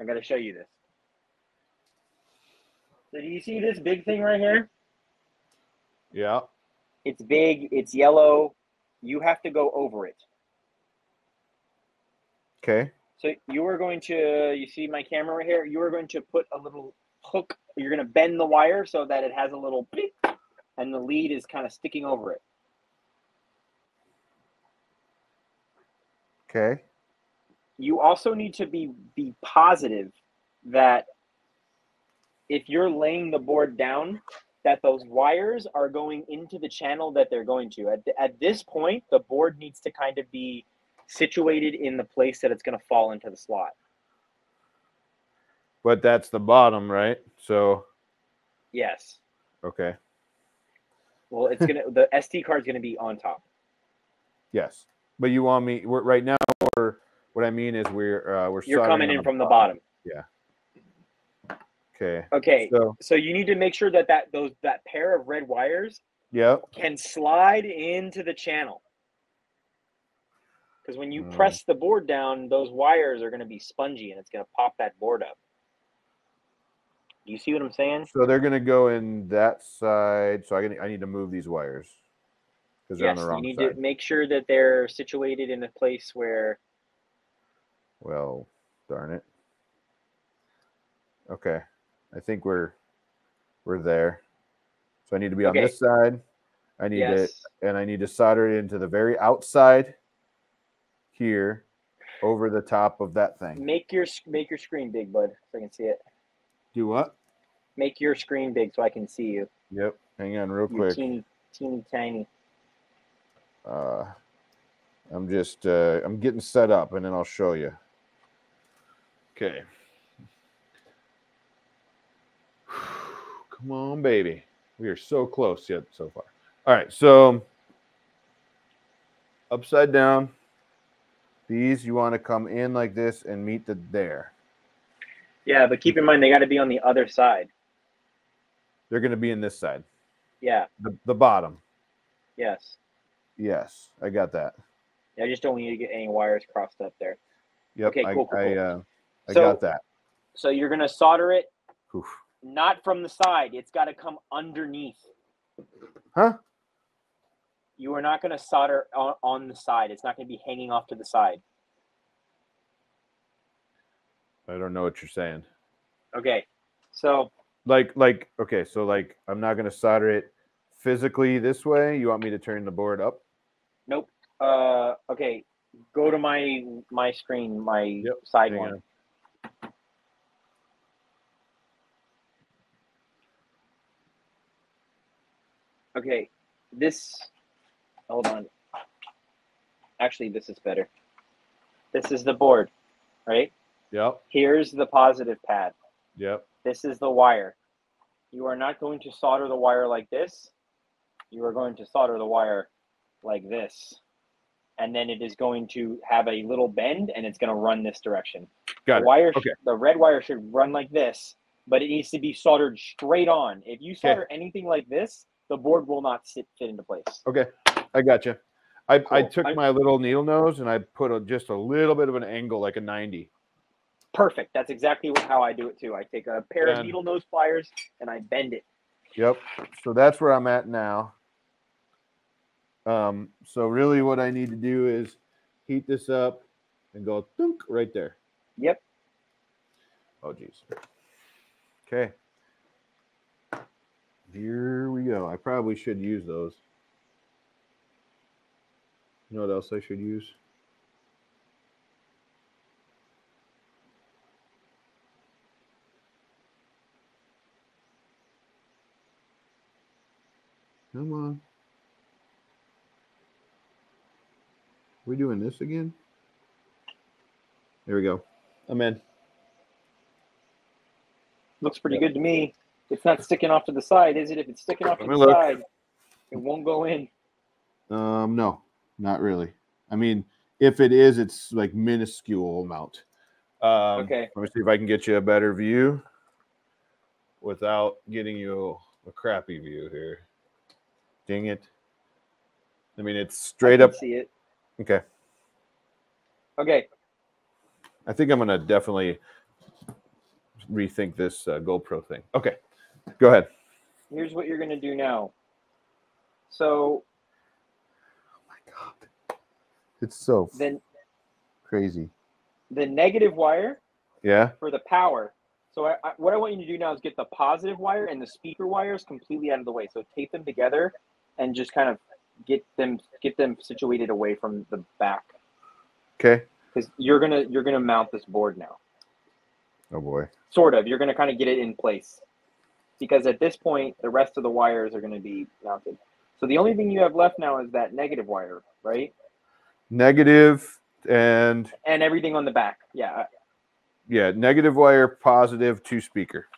[SPEAKER 2] I got to show you this. So do you see this big thing right here?
[SPEAKER 1] Yeah.
[SPEAKER 2] It's big. It's yellow. You have to go over it.
[SPEAKER 1] Okay.
[SPEAKER 2] So you are going to, you see my camera right here? You are going to put a little hook, you're going to bend the wire so that it has a little beep, and the lead is kind of sticking over it.
[SPEAKER 1] Okay.
[SPEAKER 2] You also need to be be positive that if you're laying the board down, that those wires are going into the channel that they're going to. At, at this point, the board needs to kind of be situated in the place that it's going to fall into the slot.
[SPEAKER 1] But that's the bottom, right? So,
[SPEAKER 2] Yes.
[SPEAKER 1] okay.
[SPEAKER 2] Well, it's gonna the SD card's gonna be on top.
[SPEAKER 1] Yes. But you want me right now we're what I mean is we're uh we're
[SPEAKER 2] You're coming in from the bottom. Yeah.
[SPEAKER 1] Okay.
[SPEAKER 2] Okay.
[SPEAKER 1] So,
[SPEAKER 2] So you need to make sure that that those that pair of red wires
[SPEAKER 1] yep.
[SPEAKER 2] can slide into the channel. Because when you
[SPEAKER 1] Mm.
[SPEAKER 2] press the board down, those wires are going to be spongy and it's going to pop that board up. Do you see what I'm saying?
[SPEAKER 1] So they're gonna go in that side. So I can I need to move these wires because they're
[SPEAKER 2] Yes,
[SPEAKER 1] on the
[SPEAKER 2] you need
[SPEAKER 1] side.
[SPEAKER 2] to make sure that they're situated in a place where
[SPEAKER 1] Well, darn it. Okay. I think we're we're there. So I need to be on this side. I need
[SPEAKER 2] yes,
[SPEAKER 1] to and I need to solder it into the very outside here over the top of that thing.
[SPEAKER 2] make your make your screen big, bud, so I can see it.
[SPEAKER 1] Do what?
[SPEAKER 2] Make your screen big so I can see you.
[SPEAKER 1] Yep. Hang on real
[SPEAKER 2] You're
[SPEAKER 1] quick.
[SPEAKER 2] teeny, teeny tiny.
[SPEAKER 1] Uh I'm just uh I'm getting set up and then I'll show you. Okay. Come on, baby. We are so close yet so far. All right, so upside down. These you want to come in like this and meet the there.
[SPEAKER 2] Yeah, but keep in mind they got to be on the other side.
[SPEAKER 1] They're going to be in this side,
[SPEAKER 2] Yeah.
[SPEAKER 1] the, the bottom.
[SPEAKER 2] Yes.
[SPEAKER 1] Yes, I got that.
[SPEAKER 2] I just don't want you to get any wires crossed up there.
[SPEAKER 1] Yep,
[SPEAKER 2] Okay,
[SPEAKER 1] I,
[SPEAKER 2] cool, cool,
[SPEAKER 1] I, uh, I
[SPEAKER 2] So-
[SPEAKER 1] got that.
[SPEAKER 2] So you're gonna solder it
[SPEAKER 1] Oof.
[SPEAKER 2] not from the side. It's got to come underneath.
[SPEAKER 1] Huh?
[SPEAKER 2] You are not gonna solder on, on the side. It's not gonna be hanging off to the side.
[SPEAKER 1] I don't know what you're saying.
[SPEAKER 2] Okay. So
[SPEAKER 1] Like, like, okay, so like, I'm not going to solder it physically this way. You want me to turn the board up?
[SPEAKER 2] Nope. Uh. Okay. Go to my my screen, my
[SPEAKER 1] Yep,
[SPEAKER 2] side
[SPEAKER 1] hang
[SPEAKER 2] one.
[SPEAKER 1] on.
[SPEAKER 2] Okay, this. Hold on. Actually, this is better. This is the board, right?
[SPEAKER 1] Yep,
[SPEAKER 2] Here's the positive pad.
[SPEAKER 1] yep.
[SPEAKER 2] This is the wire. You are not going to solder the wire like this. You are going to solder the wire like this. And then it is going to have a little bend and it's going to run this direction.
[SPEAKER 1] Got
[SPEAKER 2] the
[SPEAKER 1] it.
[SPEAKER 2] wire,
[SPEAKER 1] Okay.
[SPEAKER 2] the red wire should run like this, but it needs to be soldered straight on. If you solder anything like this, the board will not sit fit into place.
[SPEAKER 1] Okay, I got you. I, I took
[SPEAKER 2] I-
[SPEAKER 1] my little needle nose and I put a, just a little bit of an angle, like a 90.
[SPEAKER 2] Perfect. That's exactly how I do it too. I take a pair of needle nose pliers and I bend it.
[SPEAKER 1] Yep. So that's where I'm at now. Um, so really what I need to do is heat this up and go thunk right there.
[SPEAKER 2] Yep.
[SPEAKER 1] Oh geez. Okay. Here we go. I probably should use those. You know what else I should use? Come on. We doing this again? There we go. I'm in.
[SPEAKER 2] Looks pretty good to me. It's not sticking off to the side, is it? If it's sticking off to
[SPEAKER 1] Let me
[SPEAKER 2] the
[SPEAKER 1] look.
[SPEAKER 2] side, it won't go in.
[SPEAKER 1] Um, no, not really. I mean, if it is, it's like minuscule amount. Um,
[SPEAKER 2] Okay.
[SPEAKER 1] Let me see if I can get you a better view without getting you a crappy view here. Dang it. I mean, it's straight
[SPEAKER 2] I
[SPEAKER 1] up.
[SPEAKER 2] can see it.
[SPEAKER 1] Okay.
[SPEAKER 2] Okay.
[SPEAKER 1] I think I'm going to definitely rethink this uh, GoPro thing. Okay. Go ahead.
[SPEAKER 2] Here's what you're gonna do now. So Oh
[SPEAKER 1] my God. It's so
[SPEAKER 2] then
[SPEAKER 1] crazy.
[SPEAKER 2] the negative wire
[SPEAKER 1] Yeah.
[SPEAKER 2] for the power. So I, I, what I want you to do now is get the positive wire and the speaker wires completely out of the way. So tape them together and just kind of get them get them situated away from the back
[SPEAKER 1] Okay.
[SPEAKER 2] because you're gonna you're gonna mount this board now.
[SPEAKER 1] Oh, boy.
[SPEAKER 2] Sort of. You're gonna kind of get it in place because at this point the rest of the wires are gonna be mounted. So the only thing you have left now is that negative wire, right?
[SPEAKER 1] Negative and
[SPEAKER 2] And everything on the back. Yeah.
[SPEAKER 1] yeah, negative wire, positive, two speaker.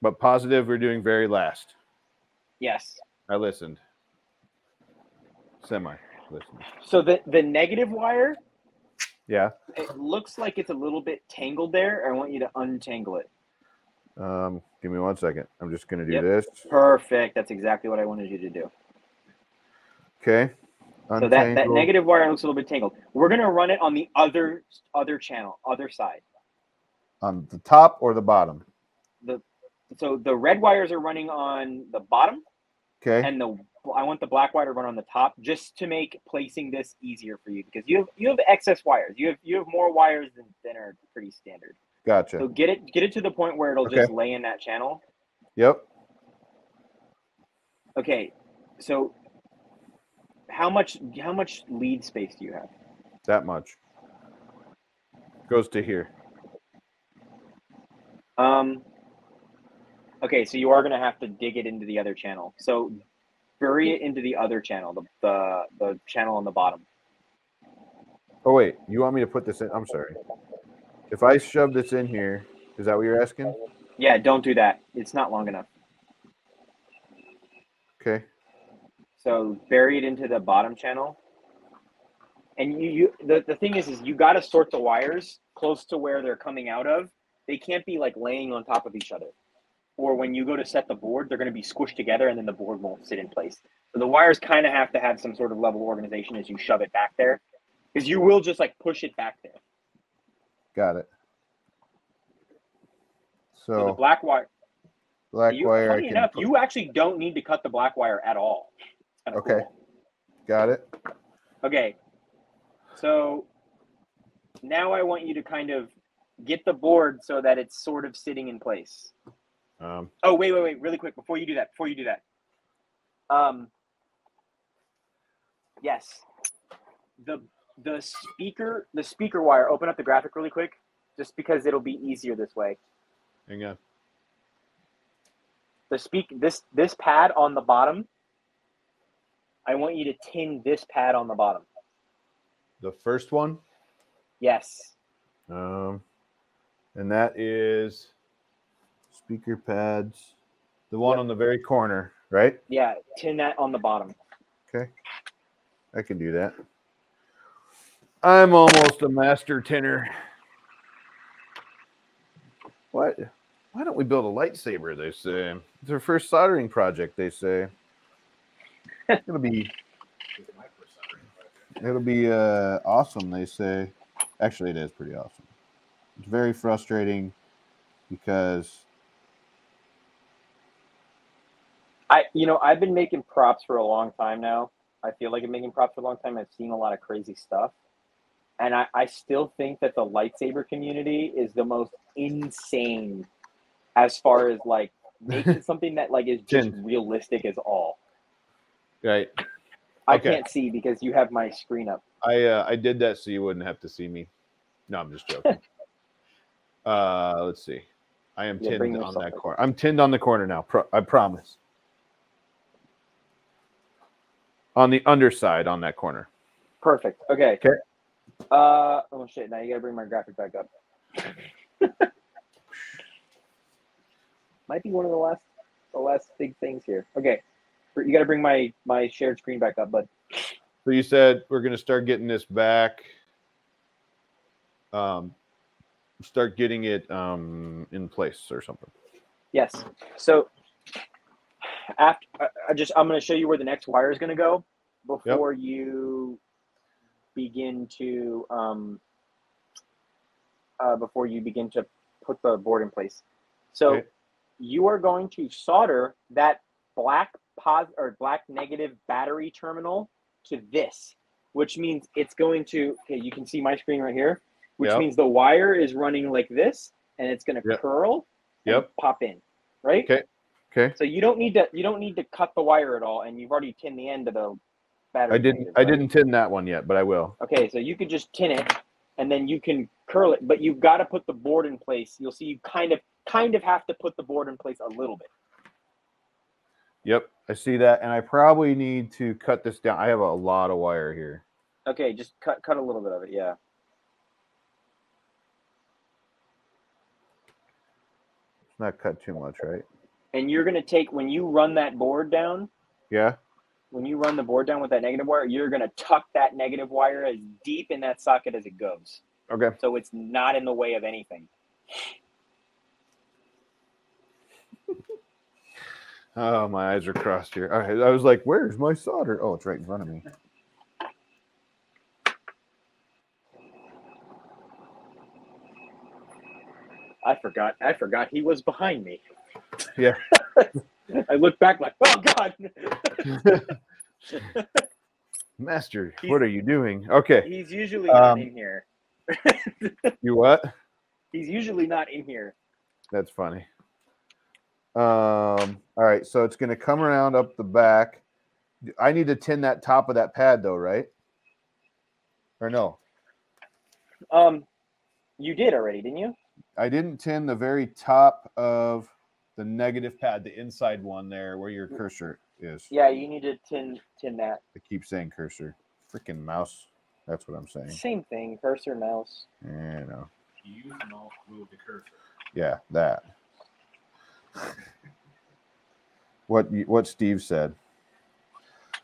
[SPEAKER 1] But positive, we're doing very last.
[SPEAKER 2] Yes.
[SPEAKER 1] I listened. Semi listened.
[SPEAKER 2] So the the negative wire
[SPEAKER 1] Yeah.
[SPEAKER 2] it looks like it's a little bit tangled there. I want you to untangle it.
[SPEAKER 1] Um, give me one second. I'm just gonna do
[SPEAKER 2] Yep.
[SPEAKER 1] this.
[SPEAKER 2] Perfect. That's exactly what I wanted you to do.
[SPEAKER 1] Okay.
[SPEAKER 2] So that, that negative wire looks a little bit tangled. We're gonna run it on the other other channel, other side.
[SPEAKER 1] on the top or the bottom.
[SPEAKER 2] The so the red wires are running on the bottom,
[SPEAKER 1] Okay.
[SPEAKER 2] and the I want the black wire to run on the top, just to make placing this easier for you because you have you have excess wires. You have you have more wires than, than are pretty standard.
[SPEAKER 1] Gotcha.
[SPEAKER 2] So get it get it to the point where it'll
[SPEAKER 1] Okay.
[SPEAKER 2] just lay in that channel.
[SPEAKER 1] Yep.
[SPEAKER 2] Okay, so how much how much lead space do you have?
[SPEAKER 1] That much. Goes to here.
[SPEAKER 2] Um. Okay, so you are gonna have to dig it into the other channel. So bury it into the other channel, the the, the channel on the bottom.
[SPEAKER 1] Oh wait, you want me to put this in? I'm sorry. If I shove this in here, is that what you're asking?
[SPEAKER 2] Yeah, don't do that. It's not long enough.
[SPEAKER 1] Okay.
[SPEAKER 2] So bury it into the bottom channel. And you, you the, the thing is is you gotta sort the wires close to where they're coming out of. They can't be like laying on top of each other. Or when you go to set the board, they're gonna be squished together and then the board won't sit in place. So the wires kind of have to have some sort of level organization as you shove it back there. Because you will just like push it back there.
[SPEAKER 1] Got it.
[SPEAKER 2] So, the black wire
[SPEAKER 1] black
[SPEAKER 2] you,
[SPEAKER 1] wire.
[SPEAKER 2] Funny enough,
[SPEAKER 1] put-
[SPEAKER 2] you actually don't need to cut the black wire at all.
[SPEAKER 1] Okay.
[SPEAKER 2] cool.
[SPEAKER 1] got it.
[SPEAKER 2] Okay. So now I want you to kind of get the board so that it's sort of sitting in place.
[SPEAKER 1] Um,
[SPEAKER 2] Oh, wait, wait, wait, really quick before you do that, before you do that. Um Yes. The the speaker the speaker wire, open up the graphic really quick just because it'll be easier this way.
[SPEAKER 1] hang on.
[SPEAKER 2] The speak this this pad on the bottom I want you to tin this pad on the bottom.
[SPEAKER 1] The first one.
[SPEAKER 2] Yes.
[SPEAKER 1] Um, and that is speaker pads. The one
[SPEAKER 2] Yep.
[SPEAKER 1] on the very corner, right?
[SPEAKER 2] Yeah, tin that on the bottom. Okay.
[SPEAKER 1] I can do that. I'm almost a master tinner. What? Why don't we build a lightsaber? They say it's our first soldering project. They say it'll be
[SPEAKER 5] With my first soldering project.
[SPEAKER 1] it'll be uh, awesome. They say actually it is pretty awesome. It's very frustrating because
[SPEAKER 2] I, you know, I've been making props for a long time now. I feel like I'm making props for a long time. I've seen a lot of crazy stuff. And I, I still think that the lightsaber community is the most insane as far as like making something that like is just realistic as all.
[SPEAKER 1] right.
[SPEAKER 2] I
[SPEAKER 1] Okay.
[SPEAKER 2] can't see because you have my screen up.
[SPEAKER 1] I uh, I did that so you wouldn't have to see me. No, I'm just joking. uh, let's see. I am
[SPEAKER 2] Yeah,
[SPEAKER 1] tinned on that corner. I'm tinned on the corner now. Pro- I promise. On the underside, on that corner.
[SPEAKER 2] Perfect. Okay.
[SPEAKER 1] Okay.
[SPEAKER 2] Uh oh shit, now you gotta bring my graphic back up. Might be one of the last the last big things here. Okay. You gotta bring my my shared screen back up, but
[SPEAKER 1] So you said we're gonna start getting this back. Um, start getting it um in place or something.
[SPEAKER 2] yes. So after I, just I'm gonna show you where the next wire is gonna go before you begin to um uh, before you begin to put the board in place. So
[SPEAKER 1] Okay.
[SPEAKER 2] you are going to solder that black pos or black negative battery terminal to this, which means it's going to okay, you can see my screen right here, which
[SPEAKER 1] Yep.
[SPEAKER 2] means the wire is running like this and it's gonna
[SPEAKER 1] Yep.
[SPEAKER 2] curl and
[SPEAKER 1] Yep.
[SPEAKER 2] pop in. Right?
[SPEAKER 1] Okay. Okay.
[SPEAKER 2] So you don't need to you don't need to cut the wire at all, and you've already tinned the end of the battery.
[SPEAKER 1] I didn't
[SPEAKER 2] negative,
[SPEAKER 1] I didn't tin that one yet, but I will.
[SPEAKER 2] Okay, so you could just tin it, and then you can curl it, but you've got to put the board in place. You'll see you kind of kind of have to put the board in place a little bit.
[SPEAKER 1] Yep, I see that, and I probably need to cut this down. I have a lot of wire here.
[SPEAKER 2] Okay, just cut cut a little bit of it. Yeah.
[SPEAKER 1] It's not cut too much, right?
[SPEAKER 2] And you're gonna take when you run that board down.
[SPEAKER 1] Yeah.
[SPEAKER 2] When you run the board down with that negative wire, you're gonna tuck that negative wire as deep in that socket as it goes,
[SPEAKER 1] Okay.
[SPEAKER 2] so it's not in the way of anything.
[SPEAKER 1] Oh, my eyes are crossed here. Right, I was like, "Where's my solder?" Oh, it's right in front of me.
[SPEAKER 2] I forgot. I forgot he was behind me.
[SPEAKER 1] Yeah.
[SPEAKER 2] I look back like, oh god.
[SPEAKER 1] Master,
[SPEAKER 2] He's-
[SPEAKER 1] what are you doing? Okay,
[SPEAKER 2] He's usually not
[SPEAKER 1] Um,
[SPEAKER 2] in here.
[SPEAKER 1] you what?
[SPEAKER 2] He's usually not in here.
[SPEAKER 1] That's funny. Um. All right, so it's gonna come around up the back. I need to tin that top of that pad, though, right? Or no?
[SPEAKER 2] Um, you did already, didn't you?
[SPEAKER 1] I didn't tin the very top of the negative pad, the inside one there where your cursor is.
[SPEAKER 2] Yeah, you need to tin tin that.
[SPEAKER 1] I keep saying cursor. Freaking mouse. That's what I'm saying.
[SPEAKER 2] Same thing, cursor mouse.
[SPEAKER 1] Yeah, I know.
[SPEAKER 5] use the mouse move the cursor.
[SPEAKER 1] Yeah, that. What what Steve said.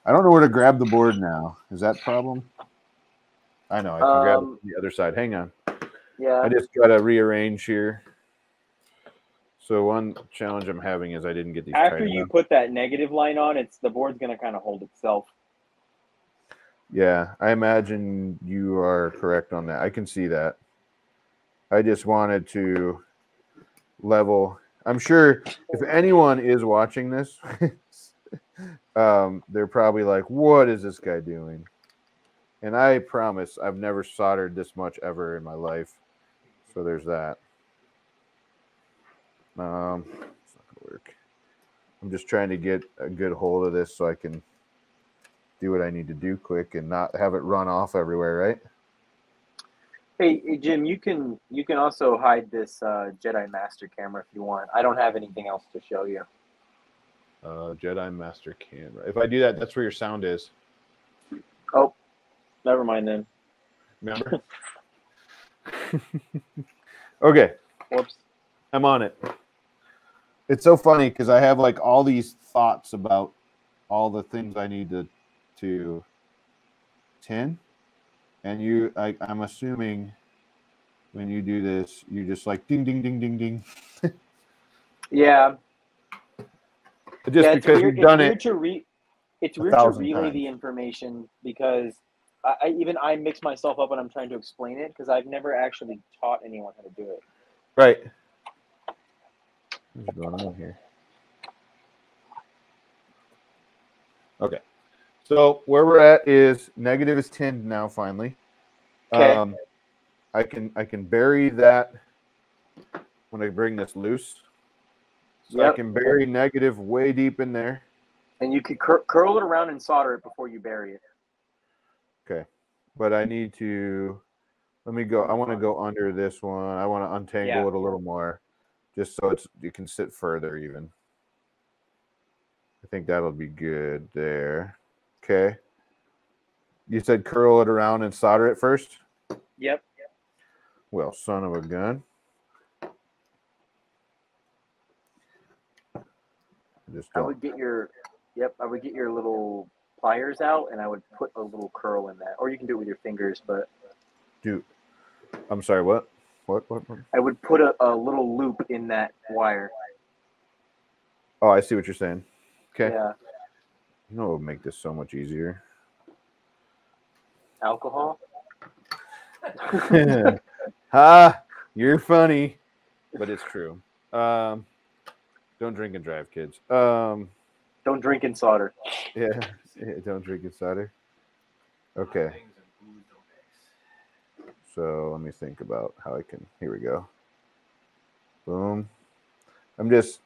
[SPEAKER 1] I don't know where to grab the board now. Is that problem? I know. I can grab
[SPEAKER 2] Um,
[SPEAKER 1] from the other side. Hang on.
[SPEAKER 2] Yeah.
[SPEAKER 1] I just gotta rearrange here. So one challenge I'm having is I didn't get these
[SPEAKER 2] After you
[SPEAKER 1] enough.
[SPEAKER 2] put that negative line on, it's the board's gonna kind of hold itself.
[SPEAKER 1] Yeah, I imagine you are correct on that. I can see that. I just wanted to level. I'm sure if anyone is watching this, um, they're probably like, "What is this guy doing?" And I promise, I've never soldered this much ever in my life. So there's that. Um, it's not gonna work. I'm just trying to get a good hold of this so I can do what I need to do quick and not have it run off everywhere, right?
[SPEAKER 2] Hey, hey, Jim, you can you can also hide this uh, Jedi Master camera if you want. I don't have anything else to show you.
[SPEAKER 1] Uh, Jedi Master camera. If I do that, that's where your sound is.
[SPEAKER 2] Oh, never mind then.
[SPEAKER 1] Remember? okay,
[SPEAKER 2] Whoops.
[SPEAKER 1] I'm on it. It's so funny because I have like all these thoughts about all the things I need to to tin, and you, I, I'm assuming when you do this, you just like ding ding ding ding ding.
[SPEAKER 2] Yeah,
[SPEAKER 1] Just
[SPEAKER 2] yeah,
[SPEAKER 1] because
[SPEAKER 2] weird,
[SPEAKER 1] you've done it.
[SPEAKER 2] to re- it's weird to relay
[SPEAKER 1] times.
[SPEAKER 2] the information because I, I even I mix myself up when I'm trying to explain it because I've never actually taught anyone how to do it.
[SPEAKER 1] Right. What's going on here? Okay. So where we're at is negative is 10 now finally.
[SPEAKER 2] Okay.
[SPEAKER 1] Um I can I can bury that when I bring this loose. So I can bury negative way deep in there.
[SPEAKER 2] And you could cur- curl it around and solder it before you bury it.
[SPEAKER 1] Okay. But I need to let me go. I want to go under this one. I want to untangle
[SPEAKER 2] Yeah.
[SPEAKER 1] it a little more just so it's you can sit further even. I think that'll be good there. Okay. You said curl it around and solder it first?
[SPEAKER 2] Yep.
[SPEAKER 1] Well, son of a gun. I just
[SPEAKER 2] I would get your yep. I would get your little pliers out and I would put a little curl in that, or you can do it with your fingers. But
[SPEAKER 1] do. I'm sorry. What? What? What? what?
[SPEAKER 2] I would put a, a little loop in that wire.
[SPEAKER 1] Oh, I see what you're saying. Okay.
[SPEAKER 2] Yeah.
[SPEAKER 1] You know, it would make this so much easier.
[SPEAKER 2] Alcohol.
[SPEAKER 1] ha! You're funny, but it's true. Um, don't drink and drive, kids. Um,
[SPEAKER 2] Don't drink and solder.
[SPEAKER 1] yeah, yeah, don't drink and solder. Okay,
[SPEAKER 5] Things and booze don't mix.
[SPEAKER 1] So let me think about how I can. Here we go. Boom. I'm just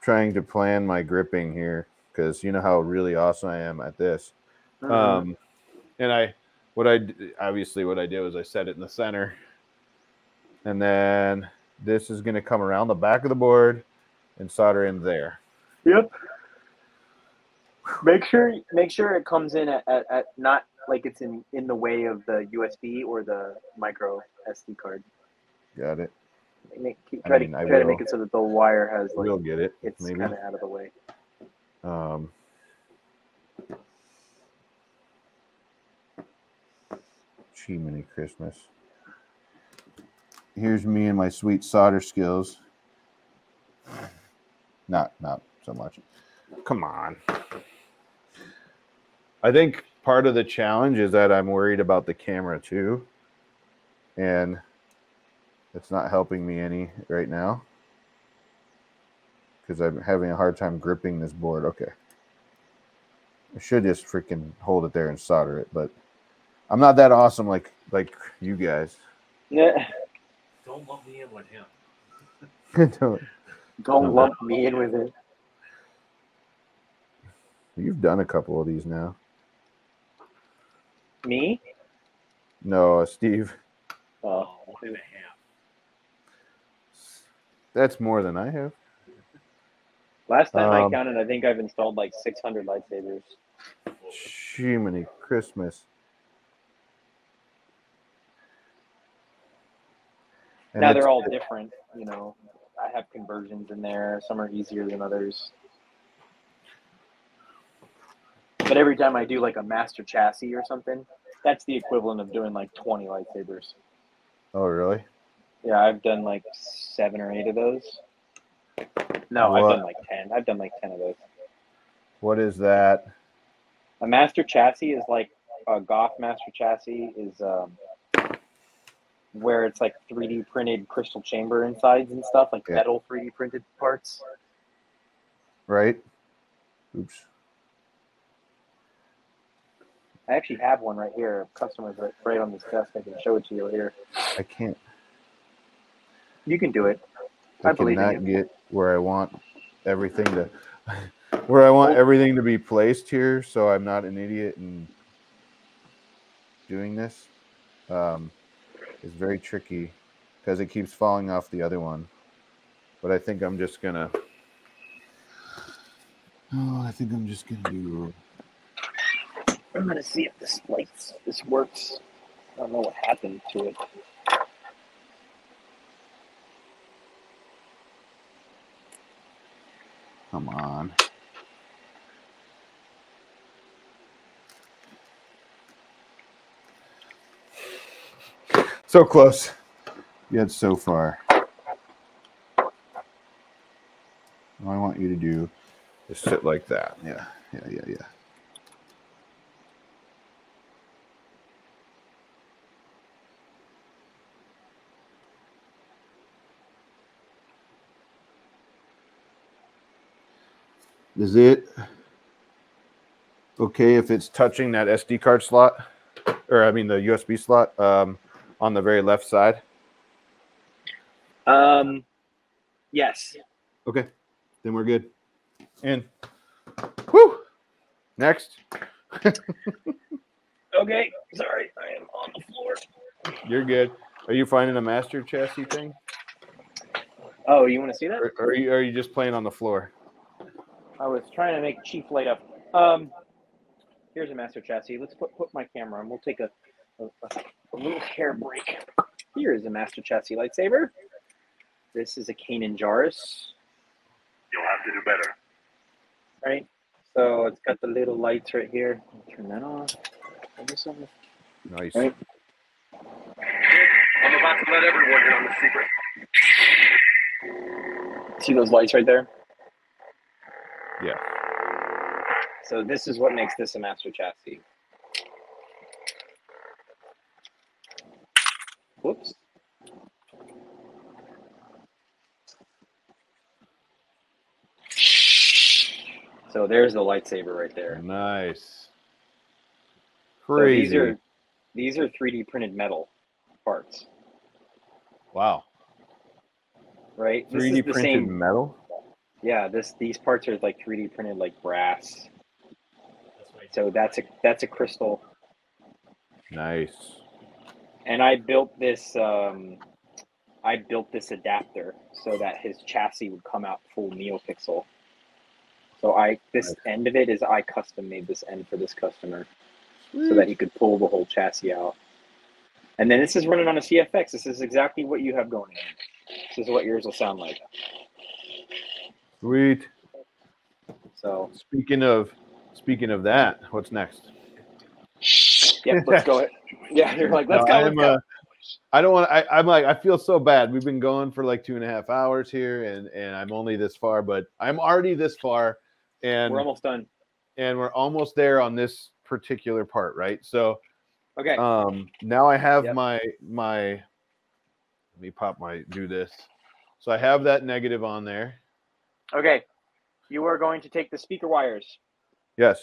[SPEAKER 1] trying to plan my gripping here because you know how really awesome I am at this.
[SPEAKER 2] Mhm.
[SPEAKER 1] Um, and I, what I obviously what I did was I set it in the center, and then this is going to come around the back of the board and solder in there.
[SPEAKER 2] Yep. Make sure make sure it comes in at, at, at not like it's in in the way of the USB or the micro SD card.
[SPEAKER 1] Got it.
[SPEAKER 2] Make, keep,
[SPEAKER 1] I
[SPEAKER 2] try
[SPEAKER 1] mean,
[SPEAKER 2] to
[SPEAKER 1] I
[SPEAKER 2] try to make it so that the wire has like
[SPEAKER 1] we'll get it.
[SPEAKER 2] it's kind of out of the way.
[SPEAKER 1] Um, Jiminy Christmas. Here's me and my sweet solder skills. Not, not so much. Come on. I think part of the challenge is that I'm worried about the camera too, and it's not helping me any right now because I'm having a hard time gripping this board. Okay. I should just freaking hold it there and solder it, but I'm not that awesome like like you guys.
[SPEAKER 2] Yeah.
[SPEAKER 5] Don't lump me in with him.
[SPEAKER 1] Don't-
[SPEAKER 2] Don't
[SPEAKER 1] No.
[SPEAKER 2] lump me in with it.
[SPEAKER 1] You've done a couple of these now.
[SPEAKER 2] Me?
[SPEAKER 1] No, Steve,
[SPEAKER 2] Oh.
[SPEAKER 5] One and a half.
[SPEAKER 1] that's more than I have.
[SPEAKER 2] Last time I
[SPEAKER 1] Um,
[SPEAKER 2] counted, I think I've installed like 600 lightsabers.
[SPEAKER 1] Jiminy Christmas. And
[SPEAKER 2] now they're all different. You know, I have conversions in there. Some are easier than others. But every time I do like a master chassis or something, that's the equivalent of doing like 20 lightsabers.
[SPEAKER 1] Oh, really?
[SPEAKER 2] Yeah, I've done like seven or eight of those. No, I've done like 10. I've done like 10 of those.
[SPEAKER 1] What is that?
[SPEAKER 2] A master chassis is like a Goth master chassis is um, where it's like 3D printed crystal chamber insides and stuff, like
[SPEAKER 1] Yeah.
[SPEAKER 2] metal 3D printed parts.
[SPEAKER 1] Right? Oops.
[SPEAKER 2] I actually have one right here. Customers right, right on this desk. I can show it to you here.
[SPEAKER 1] I can't.
[SPEAKER 2] You can do it.
[SPEAKER 1] I,
[SPEAKER 2] I believe
[SPEAKER 1] cannot
[SPEAKER 2] you.
[SPEAKER 1] get where I want everything to where I want everything to be placed here, so I'm not an idiot and doing this. Um, is very tricky because it keeps falling off the other one. But I think I'm just gonna. Oh, I think I'm just gonna do.
[SPEAKER 2] I'm gonna see if this lights this works. I don't know what happened to it.
[SPEAKER 1] Come on. So close. Yet so far. All I want you to do is sit like that. Yeah, yeah, yeah, yeah. Is it okay if it's touching that SD card slot, or I mean the USB slot um, on the very left side?
[SPEAKER 2] Um, yes.
[SPEAKER 1] Okay, then we're good. And Woo. Next.
[SPEAKER 2] Okay. Sorry, I am on the floor.
[SPEAKER 1] You're good. Are you finding a master chassis thing,
[SPEAKER 2] Oh, you want to see that?
[SPEAKER 1] or, or are, you, are you just playing on the floor?
[SPEAKER 2] I was trying to make Chief light up. Um, here's a master chassis. Let's put, put my camera on. We'll take a, a, a little hair break. Here is a master chassis lightsaber. This is a Kanan Jarrus.
[SPEAKER 7] You'll have to do better.
[SPEAKER 2] Right? So it's got the little lights right here. Turn that on. Maybe something.
[SPEAKER 1] Nice.
[SPEAKER 2] Right.
[SPEAKER 7] I'm about to let everyone in on the secret.
[SPEAKER 2] See those lights right there?
[SPEAKER 1] Yeah.
[SPEAKER 2] So this is what makes this a master chassis. Whoops. So there's the lightsaber right there.
[SPEAKER 1] Nice.
[SPEAKER 2] So
[SPEAKER 1] Crazy.
[SPEAKER 2] these are these are 3D printed metal parts,
[SPEAKER 1] wow.
[SPEAKER 2] right?
[SPEAKER 1] 3D printed
[SPEAKER 2] same.
[SPEAKER 1] metal.
[SPEAKER 2] Yeah, this these parts are like 3D printed like brass.
[SPEAKER 5] That's
[SPEAKER 2] So that's a that's a crystal
[SPEAKER 1] Nice.
[SPEAKER 2] and I built this. Um, I built this adapter so that his chassis would come out full NeoPixel. So I this end of it is I custom made this end for this customer so that he could pull the whole chassis out. And then this is running on a CFX. This is exactly what you have going in. This is what yours will sound like.
[SPEAKER 1] Sweet.
[SPEAKER 2] So
[SPEAKER 1] Speaking of speaking of that, what's next?
[SPEAKER 2] yeah, let's go. ahead. Yeah, you're like let's
[SPEAKER 1] No,
[SPEAKER 2] go. Let's
[SPEAKER 1] uh, don't want. I, I'm like I feel so bad. We've been going for like two and a half hours here, and and I'm only this far, but I'm already this far, and
[SPEAKER 2] We're almost done.
[SPEAKER 1] and we're almost there on this particular part, right? So
[SPEAKER 2] Okay.
[SPEAKER 1] um now I have
[SPEAKER 2] Yep.
[SPEAKER 1] my my. Let me pop my do this. So I have that negative on there.
[SPEAKER 2] Okay. You are going to take the speaker wires.
[SPEAKER 1] Yes.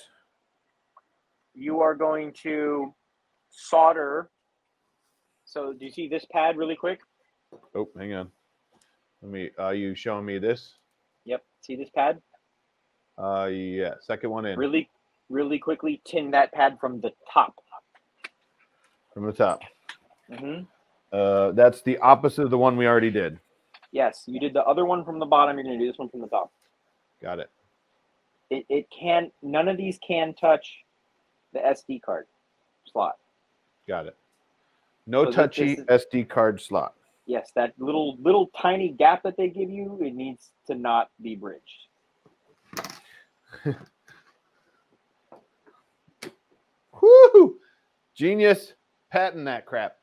[SPEAKER 2] you are going to solder. So, do you see this pad really quick?
[SPEAKER 1] Oh, hang on. Let me. Are you showing me this?
[SPEAKER 2] Yep. See this pad?
[SPEAKER 1] Uh, yeah. Second one in
[SPEAKER 2] Really, really quickly tin that pad from the top.
[SPEAKER 1] from the top.
[SPEAKER 2] hmm
[SPEAKER 1] Uh, that's the opposite of the one we already did.
[SPEAKER 2] Yes, you did the other one from the bottom. You're going to do this one from the top.
[SPEAKER 1] Got it.
[SPEAKER 2] It, it can, none of these can touch the SD card slot.
[SPEAKER 1] Got it. No
[SPEAKER 2] So
[SPEAKER 1] touchy
[SPEAKER 2] this
[SPEAKER 1] SD card slot.
[SPEAKER 2] Yes, that little little tiny gap that they give you, it needs to not be bridged.
[SPEAKER 1] Woo! Genius. Patent that crap.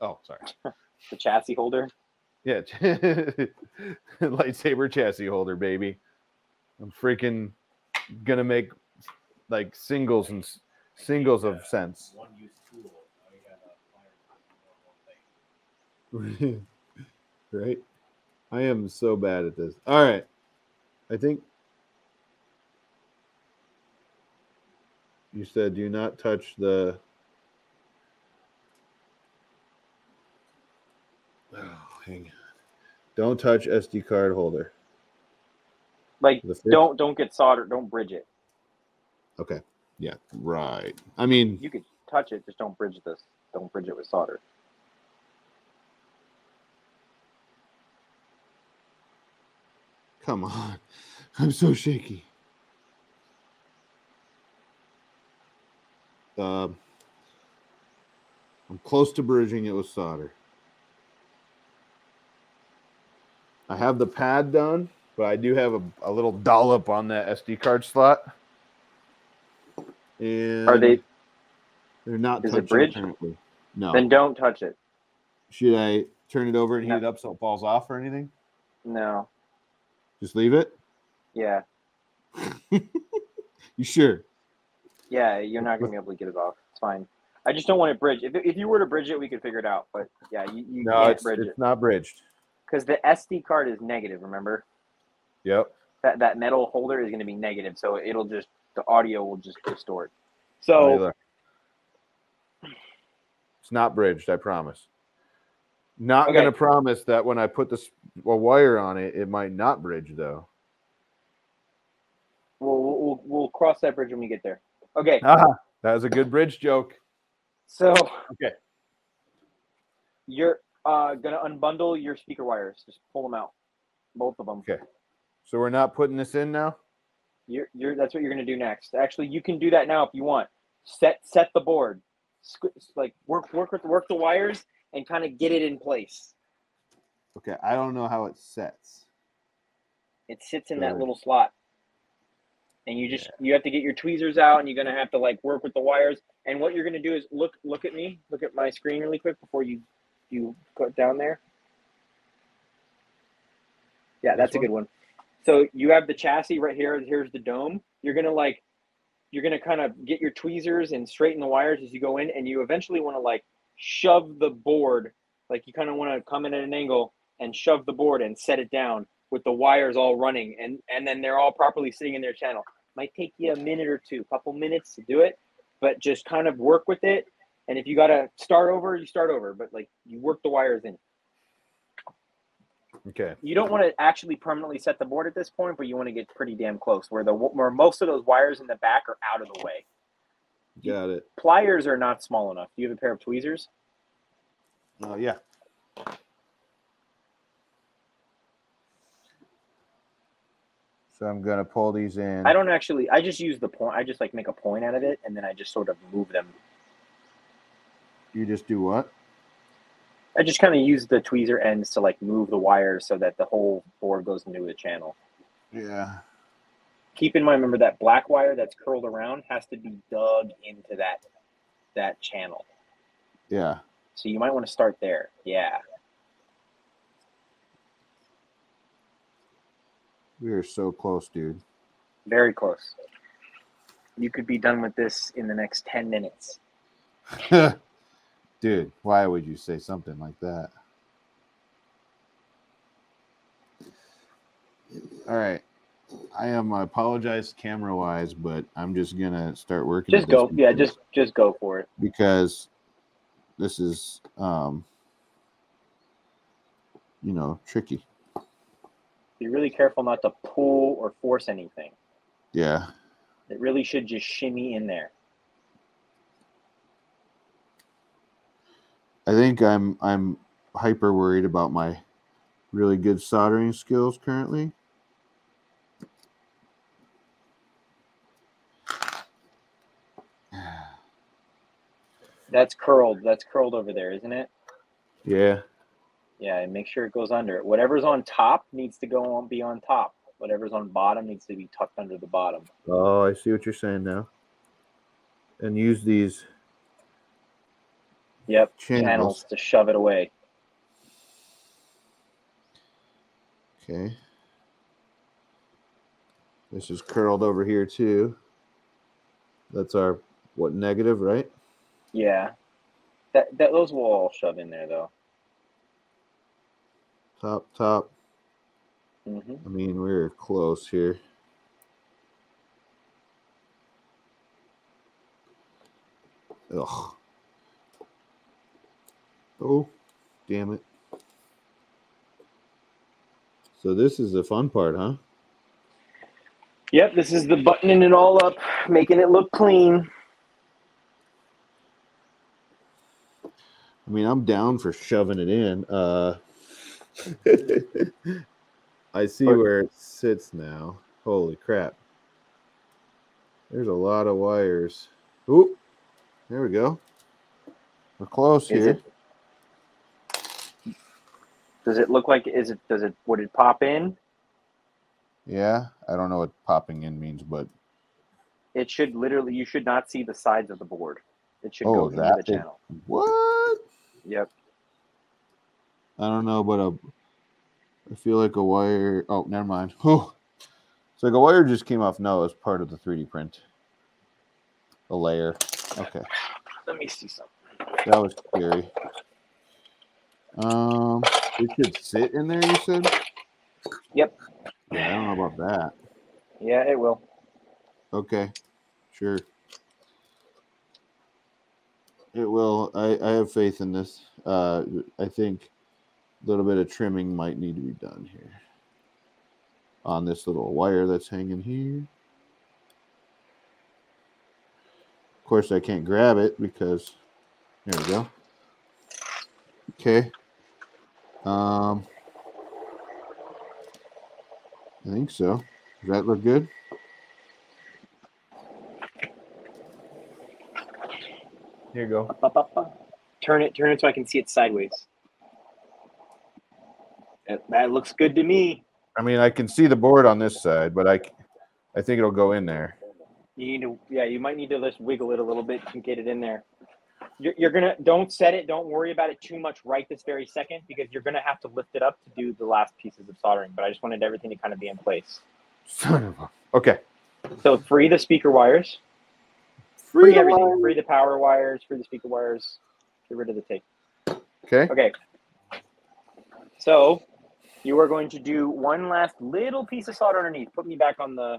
[SPEAKER 1] Oh, sorry.
[SPEAKER 2] The chassis holder.
[SPEAKER 1] Yeah. Lightsaber chassis holder, baby. I'm freaking gonna make like singles and singles of sense.
[SPEAKER 5] One use tool. Now you got a pliers and one thing.
[SPEAKER 1] right? I am so bad at this. All right. I think you said do not touch the. Oh, hang on. Don't touch SD card holder.
[SPEAKER 2] Like don't don't get soldered, don't bridge it.
[SPEAKER 1] Okay. Yeah. Right. I mean,
[SPEAKER 2] You could touch it, just don't bridge this. Don't bridge it with solder.
[SPEAKER 1] come on. I'm so shaky. Um, I'm close to bridging it with solder. I have the pad done, but I do have a, a little dollop on that SD card slot. And
[SPEAKER 2] Are they
[SPEAKER 1] They're not
[SPEAKER 2] is it
[SPEAKER 1] touching
[SPEAKER 2] bridged?
[SPEAKER 1] No.
[SPEAKER 2] then don't touch it.
[SPEAKER 1] Should I turn it over and heat
[SPEAKER 2] No.
[SPEAKER 1] it up so it falls off or anything?
[SPEAKER 2] No.
[SPEAKER 1] Just leave it.
[SPEAKER 2] Yeah.
[SPEAKER 1] You sure?
[SPEAKER 2] Yeah, you're not gonna be able to get it off. It's fine. I just don't want it bridged. If, if you were to bridge it, we could figure it out. But yeah, you, you
[SPEAKER 1] No,
[SPEAKER 2] can't
[SPEAKER 1] it's,
[SPEAKER 2] bridge
[SPEAKER 1] it's
[SPEAKER 2] it
[SPEAKER 1] not bridged.
[SPEAKER 2] Because the SD card is negative. Remember
[SPEAKER 1] Yep.
[SPEAKER 2] that that metal holder is going to be negative, so it'll just the audio will just distort. So.
[SPEAKER 1] It's not bridged, I promise. Not
[SPEAKER 2] Okay.
[SPEAKER 1] gonna promise that when I put this a wire on it, it might not bridge though.
[SPEAKER 2] we'll, we'll we'll cross that bridge when we get there. Okay,
[SPEAKER 1] Ah, that was a good bridge joke.
[SPEAKER 2] so
[SPEAKER 1] Okay.
[SPEAKER 2] you're uh, gonna unbundle your speaker wires. Just pull them out, both of them.
[SPEAKER 1] Okay. So we're not putting this in now.
[SPEAKER 2] You're, you're that's what you're gonna do next. Actually, you can do that now if you want. Set set the board, Squ- like work work with work the wires and kind of get it in place.
[SPEAKER 1] Okay, I don't know how it sets.
[SPEAKER 2] It sits in that little slot, and you just you have to get your tweezers out, and you're gonna have to like work with the wires. And what you're gonna do is look look at me, look at my screen really quick before you you it down there. Yeah, that's a good one. So you have the chassis right here. Here's the dome. You're gonna like, you're gonna kind of get your tweezers and straighten the wires as you go in, and you eventually want to like shove the board, like you kind of want to come in at an angle and shove the board and set it down with the wires all running, and and then they're all properly sitting in their channel. Might take you a minute or two, couple minutes to do it, but just kind of work with it. And if you gotta start over, you start over, but like you work the wires in.
[SPEAKER 1] Okay.
[SPEAKER 2] You don't want to actually permanently set the board at this point, but you want to get pretty damn close, where the where most of those wires in the back are out of the way.
[SPEAKER 1] Got it.
[SPEAKER 2] Pliers are not small enough. Do you have a pair of tweezers?
[SPEAKER 1] Oh yeah. So I'm gonna pull these in.
[SPEAKER 2] I don't actually. I just use the point. I just like make a point out of it, and then I just sort of move them.
[SPEAKER 1] You just do what?
[SPEAKER 2] I just kind of use the tweezer ends to like move the wires so that the whole board goes into the channel.
[SPEAKER 1] Yeah.
[SPEAKER 2] Keep in mind, remember that black wire that's curled around has to be dug into that that channel.
[SPEAKER 1] Yeah.
[SPEAKER 2] So you might want to start there. Yeah.
[SPEAKER 1] We are so close, dude.
[SPEAKER 2] Very close. You could be done with this in the next 10 minutes.
[SPEAKER 1] dude, why would you say something like that? All right. I am I apologize camera wise, but I'm just gonna start working.
[SPEAKER 2] Just go. Yeah, just just go for it.
[SPEAKER 1] because this is um you know tricky.
[SPEAKER 2] Be really careful not to pull or force anything.
[SPEAKER 1] Yeah.
[SPEAKER 2] It really should just shimmy in there.
[SPEAKER 1] I think I'm I'm hyper worried about my really good soldering skills currently.
[SPEAKER 2] That's curled. That's curled over there, isn't it?
[SPEAKER 1] Yeah.
[SPEAKER 2] Yeah, and make sure it goes under it. Whatever's on top needs to go on be on top. Whatever's on bottom needs to be tucked under the bottom.
[SPEAKER 1] Oh, I see what you're saying now. And use these
[SPEAKER 2] Yep,
[SPEAKER 1] channels.
[SPEAKER 2] channels to shove it away.
[SPEAKER 1] Okay. This is curled over here too. That's our what negative, right?
[SPEAKER 2] Yeah. That, that those will all shove in there though.
[SPEAKER 1] Top, top.
[SPEAKER 2] hmm
[SPEAKER 1] I mean, we're close here. Ugh. Oh, damn it. So this is the fun part, huh?
[SPEAKER 2] Yep, this is the buttoning it all up, making it look clean.
[SPEAKER 1] I mean, I'm down for shoving it in. Uh I see where it sits now. Holy crap. There's a lot of wires. Oop. There we go. We're close
[SPEAKER 2] Is
[SPEAKER 1] here.
[SPEAKER 2] it? Does it look like is it does it would it pop in?
[SPEAKER 1] Yeah, I don't know what popping in means, but
[SPEAKER 2] It should literally you should not see the sides of the board. It should
[SPEAKER 1] Oh,
[SPEAKER 2] go into the
[SPEAKER 1] big.
[SPEAKER 2] channel.
[SPEAKER 1] what?
[SPEAKER 2] Yep.
[SPEAKER 1] I don't know, but a, I feel like a wire. Oh, never mind. Oh, it's like a wire just came off. No, it's part of the 3D print. A layer. Okay,
[SPEAKER 2] Let me see something.
[SPEAKER 1] that was scary. Um, it should sit in there. You said.
[SPEAKER 2] Yep.
[SPEAKER 1] Yeah, I don't know about that.
[SPEAKER 2] Yeah, it will.
[SPEAKER 1] Okay, sure. It will. I, I have faith in this. Uh, I think a little bit of trimming might need to be done here on this little wire that's hanging here. Of course, I can't grab it because there we go. Okay. Um, I think so. Does that look good?
[SPEAKER 8] Here you go.
[SPEAKER 2] Up, up, up, up. Turn it turn it so I can see it sideways. That, that looks good to me.
[SPEAKER 1] I mean, I can see the board on this side, but I, I think it'll go in there.
[SPEAKER 2] You need to yeah, you might need to just wiggle it a little bit and get it in there. You're, you're gonna don't set it, don't worry about it too much right this very second because you're gonna have to lift it up to do the last pieces of soldering. But I just wanted everything to kind of be in place.
[SPEAKER 1] Son of a. Okay.
[SPEAKER 2] So free the speaker wires, free everything, free the power wires, free the speaker wires, get rid of the tape.
[SPEAKER 1] Okay.
[SPEAKER 2] Okay. So you are going to do one last little piece of solder underneath. Put me back on the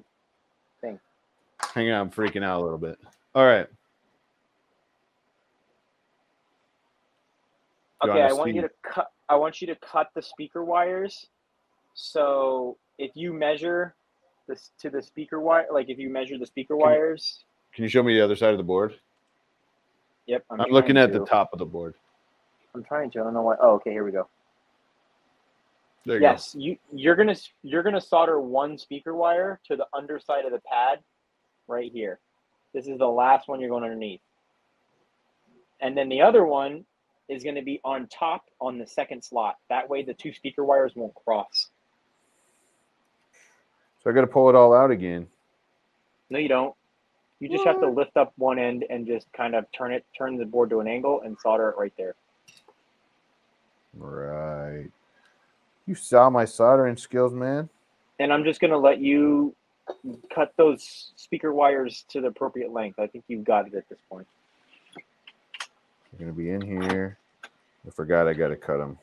[SPEAKER 2] thing
[SPEAKER 1] Hang on, I'm freaking out a little bit. All right. Do you
[SPEAKER 2] Okay, I
[SPEAKER 1] wanna
[SPEAKER 2] you to cut I want you to cut the speaker wires. So if you measure this to the speaker wire like if you measure the speaker
[SPEAKER 1] Can-
[SPEAKER 2] wires,
[SPEAKER 1] Can you show me the other side of the board?
[SPEAKER 2] yep.
[SPEAKER 1] I'm,
[SPEAKER 2] trying
[SPEAKER 1] looking at
[SPEAKER 2] to.
[SPEAKER 1] the top of the board.
[SPEAKER 2] I'm trying to. I don't know why. Oh, okay, here we go.
[SPEAKER 1] There you
[SPEAKER 2] yes, you you're gonna you're gonna solder one speaker wire to the underside of the pad, right here. This is the last one you're going underneath, and then the other one is going to be on top on the second slot. That way, the two speaker wires won't cross.
[SPEAKER 1] So I got to pull it all out again.
[SPEAKER 2] No, you don't. You just have to lift up one end and just kind of turn it, turn the board to an angle, and solder it right there.
[SPEAKER 1] Right. You saw my soldering skills, man.
[SPEAKER 2] And I'm just gonna let you cut those speaker wires to the appropriate length. I think you've got it at this point.
[SPEAKER 1] They're gonna be in here. I forgot I got to cut them.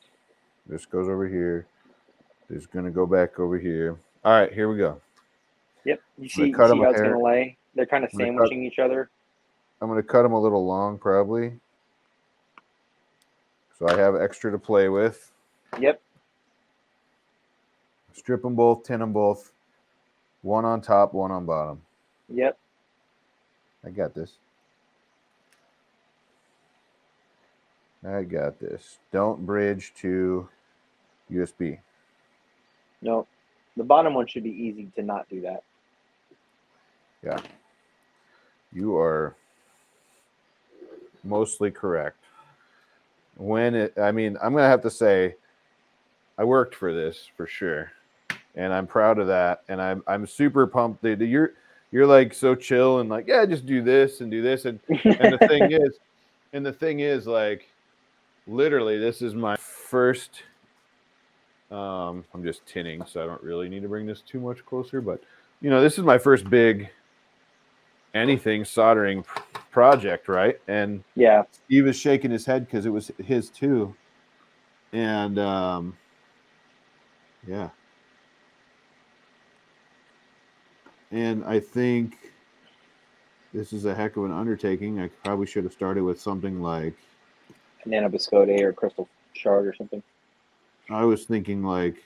[SPEAKER 1] This goes over here. This is gonna go back over here. All right, here we go.
[SPEAKER 2] Yep. You see, you see how it's
[SPEAKER 1] hair.
[SPEAKER 2] gonna lay? They're kind of
[SPEAKER 1] I'm gonna cut-
[SPEAKER 2] sandwiching each other.
[SPEAKER 1] I'm gonna cut them a little long, probably. So I have extra to play with.
[SPEAKER 2] Yep.
[SPEAKER 1] Strip them both, tin them both. One on top, one on bottom.
[SPEAKER 2] Yep.
[SPEAKER 1] I got this. I got this. Don't bridge to USB.
[SPEAKER 2] No. The bottom one should be easy to not do that. Yeah.
[SPEAKER 1] You are mostly correct. When it, I mean, I'm gonna have to say, I worked for this for sure, and I'm proud of that. And I'm I'm super pumped. That you're you're like so chill and like yeah, just do this and do this. And and the thing is, and the thing is like, literally, this is my first. Um, I'm just tinning, so I don't really need to bring this too much closer. But you know, this is my first big anything soldering project, right? And
[SPEAKER 2] Yeah.
[SPEAKER 1] he was shaking his head because it was his too. And um, yeah. And I think this is a heck of an undertaking. I probably should have started with something like
[SPEAKER 2] Nano Biscotte or Crystal Shard or something.
[SPEAKER 1] I was thinking like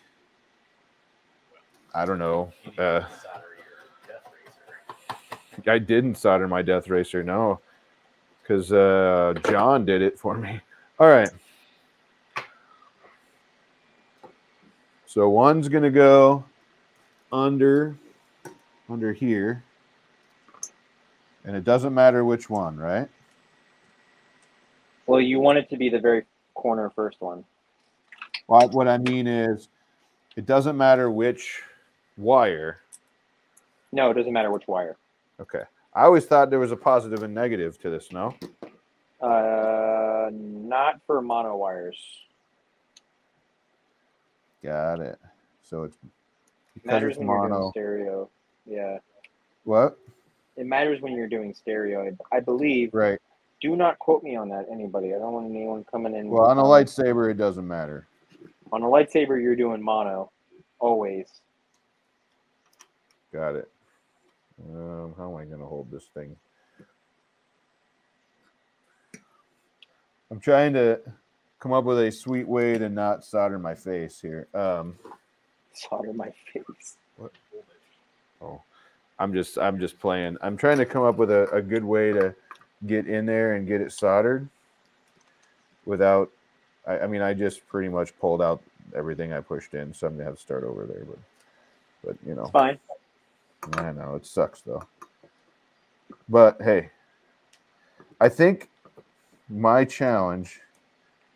[SPEAKER 1] I don't know. Uh,
[SPEAKER 5] to solder your death razor.
[SPEAKER 1] I didn't solder my death racer, no, because uh, John did it for me. All right. So one's gonna go under under here, and it doesn't matter which one, right?
[SPEAKER 2] Well, you want it to be the very corner first one.
[SPEAKER 1] Well, what I mean is, it doesn't matter which wire.
[SPEAKER 2] No, it doesn't matter which wire.
[SPEAKER 1] Okay. I always thought there was a positive and negative to this. No.
[SPEAKER 2] Uh, not for mono wires.
[SPEAKER 1] Got it. So it's because
[SPEAKER 2] Matters
[SPEAKER 1] it's
[SPEAKER 2] when you're doing
[SPEAKER 1] mono.
[SPEAKER 2] stereo. Yeah,
[SPEAKER 1] What?
[SPEAKER 2] it matters when you're doing stereo. I, I believe.
[SPEAKER 1] Right.
[SPEAKER 2] Do not quote me on that, anybody. I don't want anyone coming in.
[SPEAKER 1] Well, on a lightsaber, it doesn't matter.
[SPEAKER 2] On a lightsaber, you're doing mono, always.
[SPEAKER 1] Got it. Um, how am I going to hold this thing? I'm trying to come up with a sweet way to not solder my face here. Um,
[SPEAKER 2] Solder my face.
[SPEAKER 1] oh, I'm just I'm just playing. I'm trying to come up with a, a good way to get in there and get it soldered without. I, I mean, I just pretty much pulled out everything I pushed in, so I'm gonna have to start over there. But, but you know,
[SPEAKER 2] It's fine.
[SPEAKER 1] I know it sucks though. But hey, I think my challenge.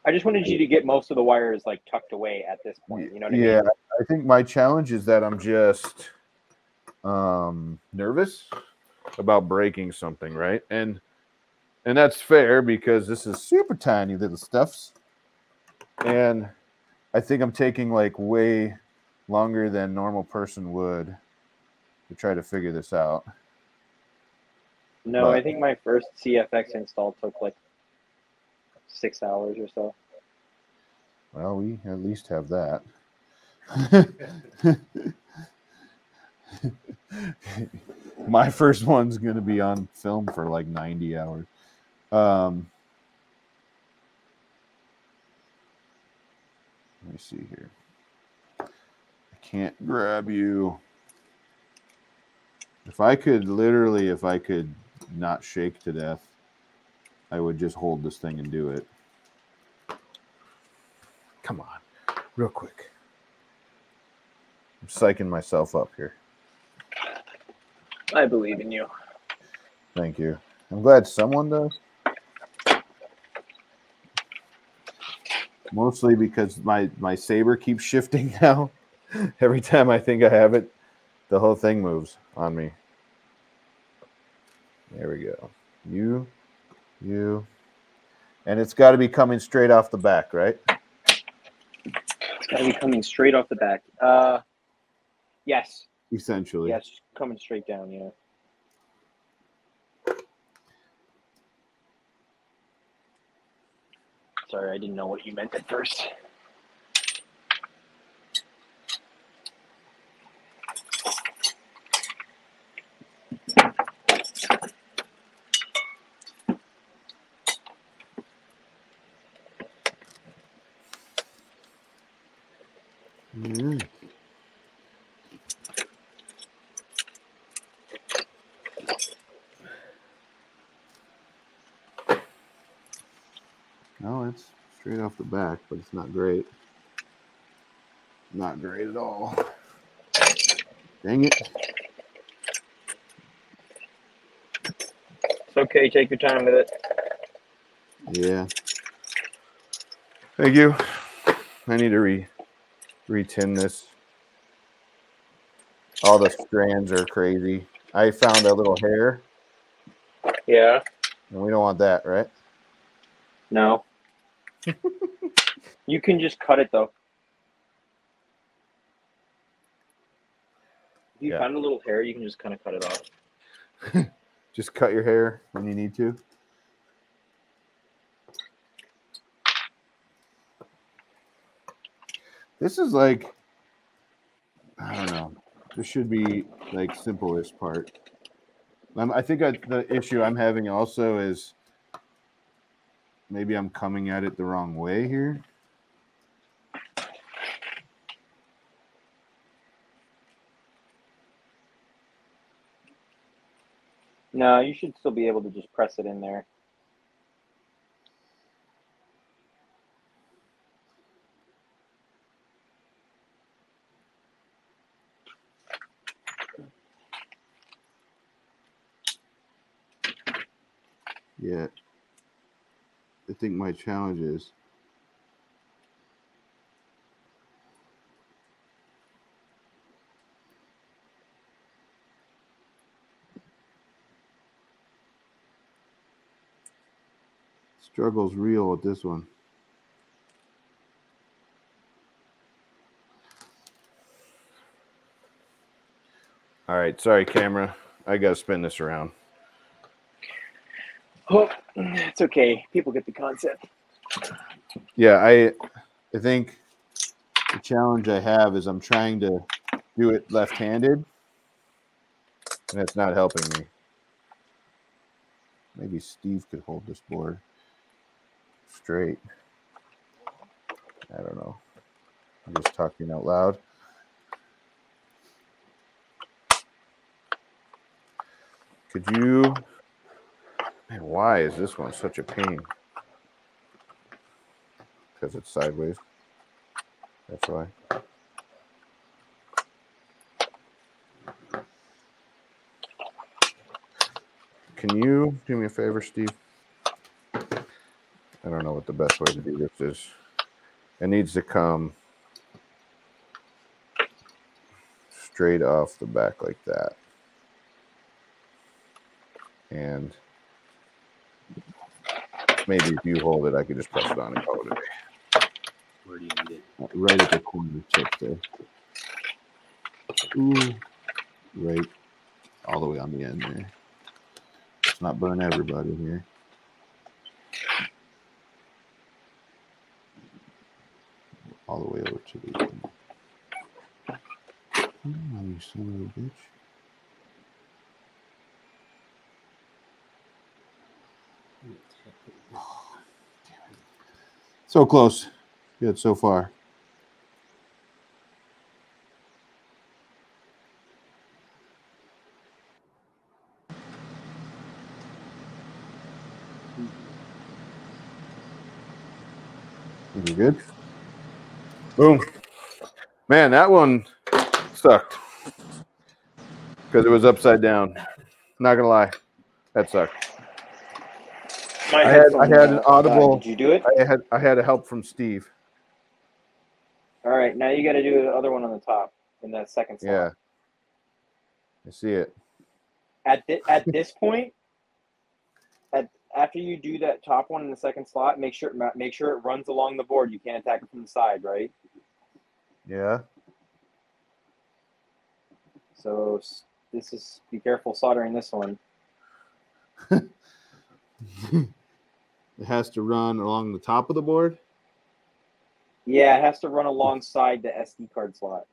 [SPEAKER 2] I just wanted you to get most of the wires like tucked away at this point. You know what I
[SPEAKER 1] yeah,
[SPEAKER 2] mean?
[SPEAKER 1] I think my challenge is that I'm just um nervous about breaking something, right? And and that's fair because this is super tiny little stuffs. And I think I'm taking like way longer than normal person would to try to figure this out.
[SPEAKER 2] No, I think my first CFX install took like six hours or so.
[SPEAKER 1] Well, we at least have that. My first one's going to be on film for like 90 hours. Um, let me see here. I can't grab you. If I could literally, if I could not shake to death, I would just hold this thing and do it. Come on, real quick. I'm psyching myself up here.
[SPEAKER 2] I believe in you.
[SPEAKER 1] Thank you. I'm glad someone does. Mostly because my my saber keeps shifting now. Every time I think I have it, the whole thing moves on me. There we go. You, you, and it's got to be coming straight off the back, right?
[SPEAKER 2] It's gotta be coming straight off the back. Uh, yes,
[SPEAKER 1] Essentially.
[SPEAKER 2] yes, coming straight down. Yeah. Sorry, I didn't know what you meant at first.
[SPEAKER 1] Mm. No, it's straight off the back, but it's not great. Not great at all. Dang it.
[SPEAKER 2] It's okay. Take your time with it.
[SPEAKER 1] Yeah. Thank you. I need to re retin this. All the strands are crazy. I found a little hair,
[SPEAKER 2] Yeah.
[SPEAKER 1] and we don't want that, right?
[SPEAKER 2] No. you can just cut it though. If you
[SPEAKER 1] Yeah.
[SPEAKER 2] find a little hair, you can just kind of cut it off.
[SPEAKER 1] Just cut your hair when you need to. This is like, I don't know. This should be like simplest part. Um, I think I, the issue I'm having also is maybe I'm coming at it the wrong way here.
[SPEAKER 2] No, you should still be able to just press it in there.
[SPEAKER 1] Yeah. I think my challenge is struggle's real with this one. All right, sorry, camera. I gotta spin this around.
[SPEAKER 2] Oh, it's okay. People get the concept.
[SPEAKER 1] Yeah, I I think the challenge I have is I'm trying to do it left-handed, and it's not helping me. Maybe Steve could hold this board straight. I don't know. I'm just talking out loud. Could you? Man, why is this one such a pain? Because it's sideways. That's why. Can you do me a favor, Steve? I don't know what the best way to do this is. It needs to come straight off the back like that. And maybe if you hold it, I could just press it on and call it a day.
[SPEAKER 5] Where do you need it?
[SPEAKER 1] Uh, right at the corner tip there. Ooh, right all the way on the end there. Let's not burn everybody here. All the way over to the end. Oh, you son of a bitch. So close. Good so far. You good?
[SPEAKER 9] Boom. Man, that one sucked because it was upside down. Not gonna lie, that sucked. I had- I had an audible-
[SPEAKER 2] Uh, did you do it?
[SPEAKER 9] I had I had a help from Steve.
[SPEAKER 2] All right. Now you got to do the other one on the top in that second slot.
[SPEAKER 9] Yeah, I see it.
[SPEAKER 2] At thi- at this point, at after you do that top one in the second slot, make sure make sure it runs along the board. You can't attack it from the side, right?
[SPEAKER 9] Yeah.
[SPEAKER 2] So this is be careful soldering this one.
[SPEAKER 1] It has to run along the top of the board.
[SPEAKER 2] Yeah, it has to run alongside the SD card slot.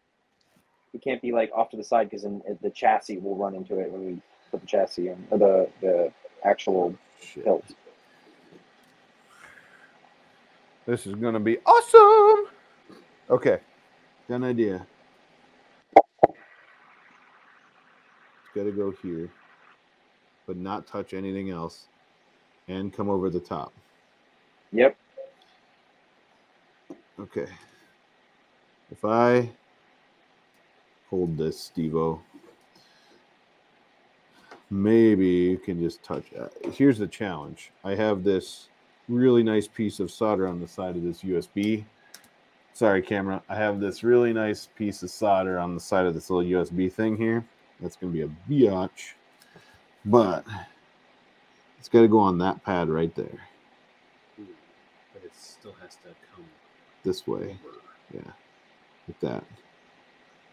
[SPEAKER 2] It can't be like off to the side because then the chassis will run into it when we put the chassis in, or the the actual
[SPEAKER 1] Shit.
[SPEAKER 2] hilt.
[SPEAKER 9] This is gonna be awesome. Okay.
[SPEAKER 1] Got an idea. Got to go here, but not touch anything else, and come over the top.
[SPEAKER 2] Yep.
[SPEAKER 1] Okay. If I hold this, Stevo, maybe you can just touch. Uh, here's the challenge. I have this really nice piece of solder on the side of this USB. Sorry, camera. I have this really nice piece of solder on the side of this little USB thing here. That's going to be a biatch, but it's got to go on that pad right there,
[SPEAKER 5] But it still has to come
[SPEAKER 1] this way.
[SPEAKER 5] over.
[SPEAKER 1] Yeah, like that.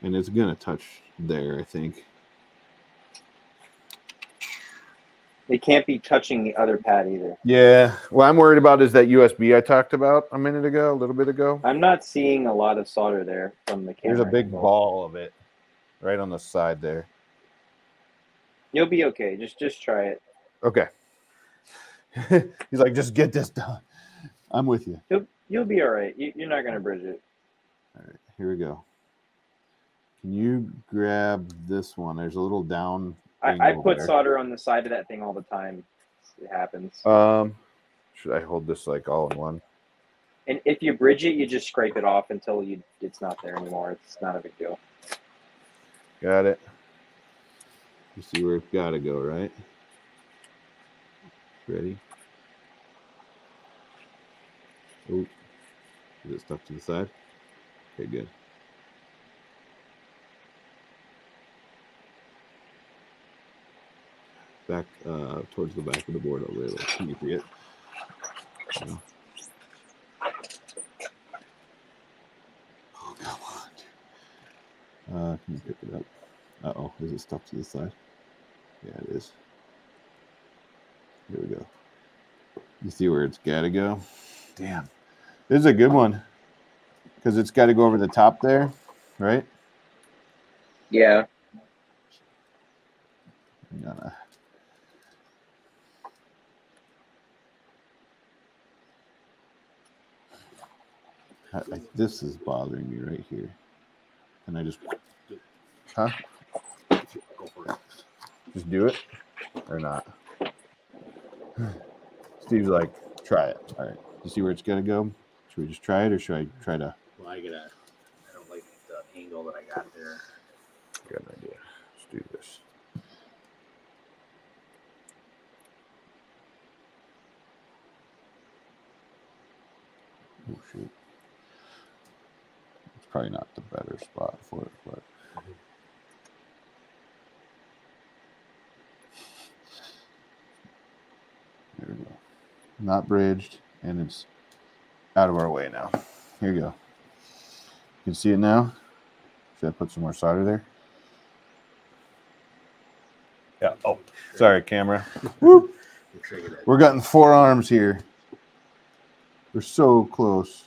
[SPEAKER 1] And it's going to touch there, I think.
[SPEAKER 2] They can't be touching the other pad either.
[SPEAKER 10] Yeah. What I'm worried about is that USB I talked about a minute ago, a little bit ago.
[SPEAKER 2] I'm not seeing a lot of solder there from the camera.
[SPEAKER 10] There's a big
[SPEAKER 2] angle.
[SPEAKER 10] ball of it right on the side there.
[SPEAKER 2] You'll be okay. Just just try it.
[SPEAKER 10] Okay.
[SPEAKER 1] He's like, just get this done. I'm with you.
[SPEAKER 2] You'll you'll be all right. You, you're not gonna bridge it.
[SPEAKER 1] All right, here we go. Can you grab this one? There's a little down.
[SPEAKER 2] I, I put
[SPEAKER 1] there.
[SPEAKER 2] solder on the side of that thing all the time. It happens.
[SPEAKER 10] Um, should I hold this like all in one?
[SPEAKER 2] And if you bridge it, you just scrape it off until you it's not there anymore. It's not a big deal.
[SPEAKER 10] Got it.
[SPEAKER 1] You see where it's got to go, right? Ready? Oh, is it stuck to the side? Okay, good. Back uh, towards the back of the board over there. Can you see it? No. Oh, come on. Uh, can you pick it up? Uh oh, is it stuck to the side? Yeah, it is. Here we go. You see where it's got to go? Damn. This is a good one because it's got to go over the top there, right?
[SPEAKER 2] Yeah.
[SPEAKER 1] I'm gonna. I, I, this is bothering me right here. And I just
[SPEAKER 10] Huh?
[SPEAKER 5] Go for it.
[SPEAKER 10] Just do it or not? Steve's like, try it.
[SPEAKER 1] all right. You see where it's gonna go? Should we just try it, or should I try to?
[SPEAKER 5] Well, I gotta. I don't like the angle that I got there.
[SPEAKER 10] Got an idea. Let's do this.
[SPEAKER 1] Oh shoot! It's probably not the better spot for it, but there we go. Not bridged, and it's out of our way now. Here you go. You can see it now. Should I put some more solder there?
[SPEAKER 10] Yeah. Oh, sorry, camera.
[SPEAKER 1] Whoop.
[SPEAKER 5] Make sure I get that.
[SPEAKER 1] We're getting four arms here. We're so close.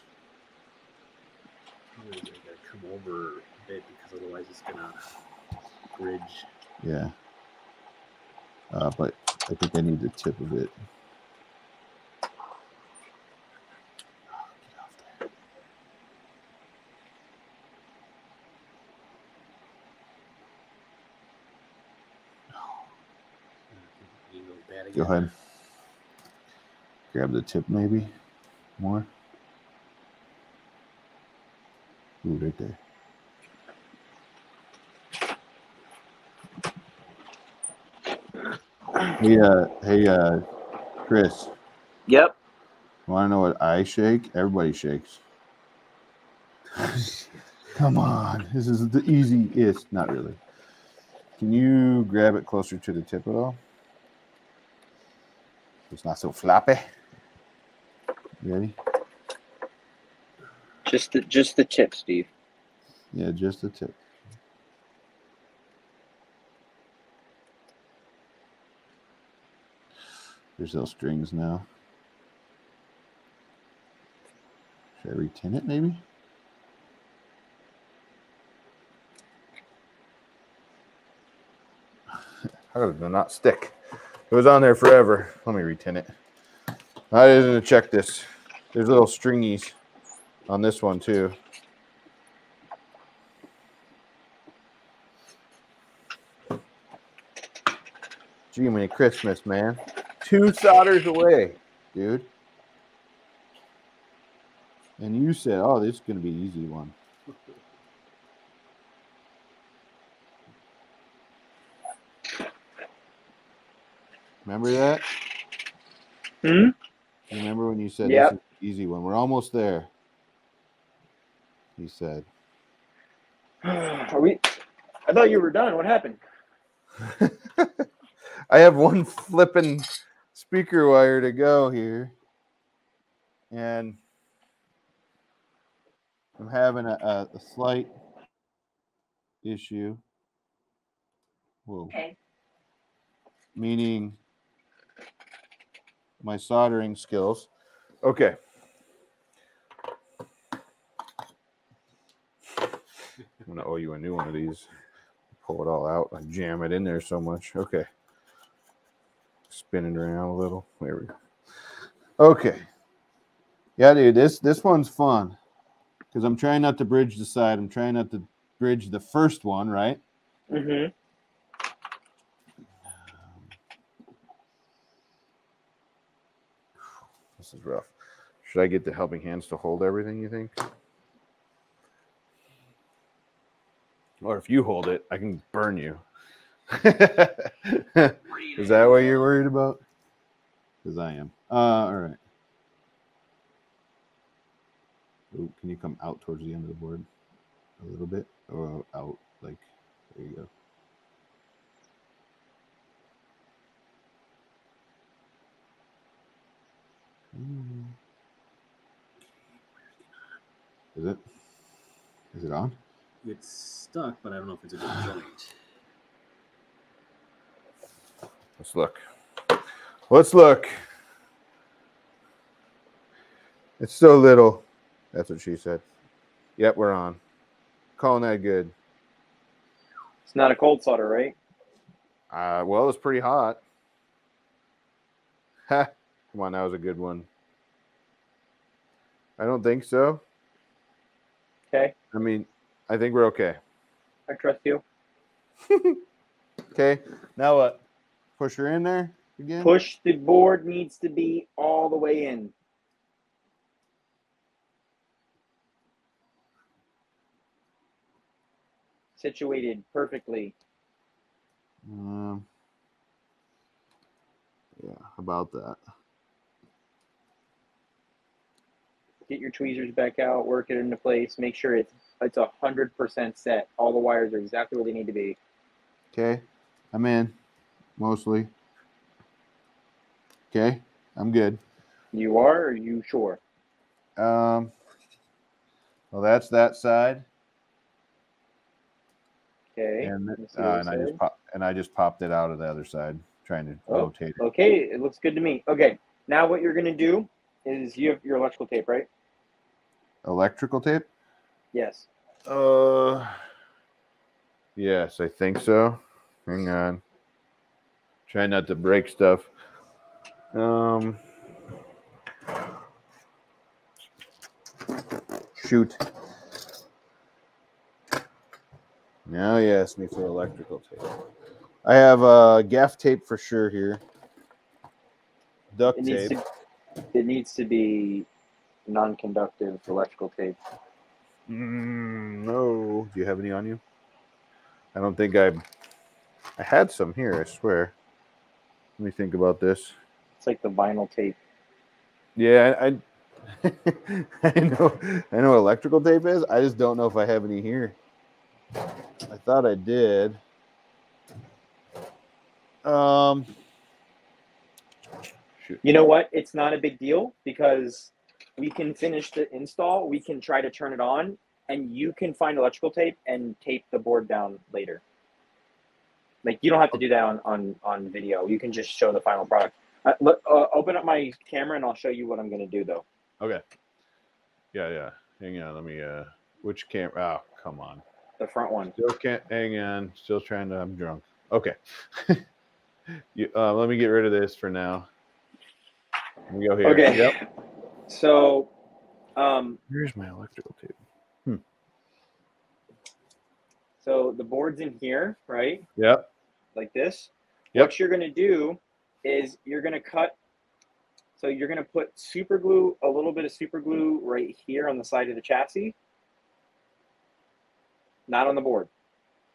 [SPEAKER 5] I gotta come over a bit because otherwise it's gonna bridge.
[SPEAKER 1] Yeah. Uh, but I think I need the tip of it.
[SPEAKER 5] Angle bad again.
[SPEAKER 1] Ahead. Grab the tip, maybe. More. Ooh, right there. Hey, uh, hey, uh, Chris.
[SPEAKER 2] Yep.
[SPEAKER 1] Want to know what I shake? Everybody shakes. Come on, this is the easiest. Not really. Can you grab it closer to the tip at all? It's not so floppy. You ready?
[SPEAKER 2] Just the just the tip, Steve.
[SPEAKER 1] Yeah, just the tip. There's those strings now. Should I retin it maybe?
[SPEAKER 10] How did it not stick? It was on there forever. Let me retin it. I didn't check this. There's little stringies on this one too. Gee, Merry Christmas, man. Two solders away, dude.
[SPEAKER 1] And you said, oh, this is going to be an easy one. Remember that?
[SPEAKER 2] Hmm?
[SPEAKER 1] Remember when you said
[SPEAKER 2] Yep.
[SPEAKER 1] this is an easy one? We're almost there. He said.
[SPEAKER 2] Are we? I thought you were done. What happened?
[SPEAKER 1] I have one flipping speaker wire to go here, and I'm having a, a, a slight issue. Whoa.
[SPEAKER 11] Okay.
[SPEAKER 1] Meaning my soldering skills. Okay. I'm gonna owe you a new one of these. Pull it all out. I jam it in there so much. Okay. Spinning around a little. There we go. Okay. Yeah, dude, this this one's fun. Because I'm trying not to bridge the side. I'm trying not to bridge the first one, right?
[SPEAKER 2] Mm-hmm.
[SPEAKER 1] This is rough. Should I get the helping hands to hold everything, you think? Or if you hold it, I can burn you. is that what you're worried about? Because I am. Uh, all right. Ooh, can you come out towards the end of the board a little bit? Or out, like, there you go. Is it? Is it on?
[SPEAKER 5] It's stuck, but I don't know if it's a good joint.
[SPEAKER 1] Let's look. Let's look. It's so little. That's what she said. Yep, we're on. Calling that good.
[SPEAKER 2] It's not a cold solder, right?
[SPEAKER 1] Uh, well, it's pretty hot. Ha! Come on, that was a good one. I don't think so.
[SPEAKER 2] Okay.
[SPEAKER 1] I mean, I think we're okay.
[SPEAKER 2] I trust you.
[SPEAKER 1] Okay. Now what? Push her in there again.
[SPEAKER 2] Push the board needs to be all the way in. Situated perfectly.
[SPEAKER 1] Um, yeah, about that.
[SPEAKER 2] Get your tweezers back out, work it into place, make sure it's it's a hundred percent set. All the wires are exactly where they need to be.
[SPEAKER 1] Okay. I'm in mostly. Okay. I'm good.
[SPEAKER 2] You are, are you sure?
[SPEAKER 1] Um, well, that's that side,
[SPEAKER 2] Okay.
[SPEAKER 1] and
[SPEAKER 2] let me see
[SPEAKER 1] uh, and I just pop, and I just popped it out of the other side, trying to
[SPEAKER 2] Oh,
[SPEAKER 1] rotate it.
[SPEAKER 2] Okay, it looks good to me. Okay, now what you're gonna do is you have your electrical tape, right?
[SPEAKER 1] Electrical tape?
[SPEAKER 2] Yes.
[SPEAKER 1] Uh, yes, I think so. Hang on. Try not to break stuff. Um, shoot. Now you asked me for electrical tape. I have uh, gaff tape for sure here. Duct
[SPEAKER 2] It needs
[SPEAKER 1] tape.
[SPEAKER 2] to it needs to be non-conductive electrical tape.
[SPEAKER 1] Mm, no. Do you have any on you? I don't think I. I had some here. I swear. Let me think about this.
[SPEAKER 2] It's like the vinyl tape.
[SPEAKER 1] Yeah, I. I, I know. I know what electrical tape is. I just don't know if I have any here. I thought I did. Um. Shoot.
[SPEAKER 2] You know what? It's not a big deal because we can finish the install. We can try to turn it on, and you can find electrical tape and tape the board down later. Like you don't have to do that on on on video. You can just show the final product. Uh, look, uh, open up my camera and I'll show you what I'm going to do though.
[SPEAKER 1] Okay. Yeah, yeah. Hang on. Let me. Uh. Which camera? Oh, come on.
[SPEAKER 2] The front one.
[SPEAKER 1] Still can't hang on. Still trying to. I'm drunk. Okay. you, uh, let me get rid of this for now. Let me go here.
[SPEAKER 2] Okay.
[SPEAKER 1] Yep.
[SPEAKER 2] So, um,
[SPEAKER 1] Here's my electrical tape.
[SPEAKER 2] so the board's in here, right?
[SPEAKER 1] Yep.
[SPEAKER 2] Like this.
[SPEAKER 1] Yep.
[SPEAKER 2] What you're going to do is you're going to cut. So you're going to put super glue, a little bit of super glue right here on the side of the chassis, not on the board.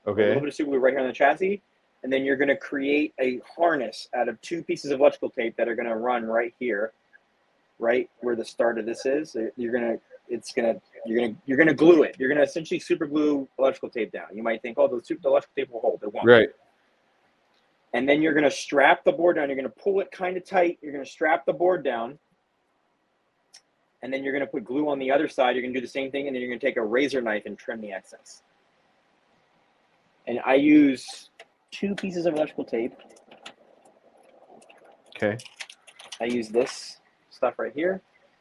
[SPEAKER 1] Okay.
[SPEAKER 2] A little bit of super glue right here on the chassis, and then you're going to create a harness out of two pieces of electrical tape that are going to run right here, right where the start of this is. You're going to, it's going to You're gonna you're gonna glue it. You're gonna essentially super glue electrical tape down. You might think, oh, the, super, the electrical tape will hold. It won't.
[SPEAKER 1] Right.
[SPEAKER 2] And then you're gonna strap the board down. You're gonna pull it kind of tight. You're gonna strap the board down. And then you're gonna put glue on the other side. You're gonna do the same thing, and then you're gonna take a razor knife and trim the excess. And I use two pieces of electrical tape.
[SPEAKER 1] Okay.
[SPEAKER 2] I use this stuff right here,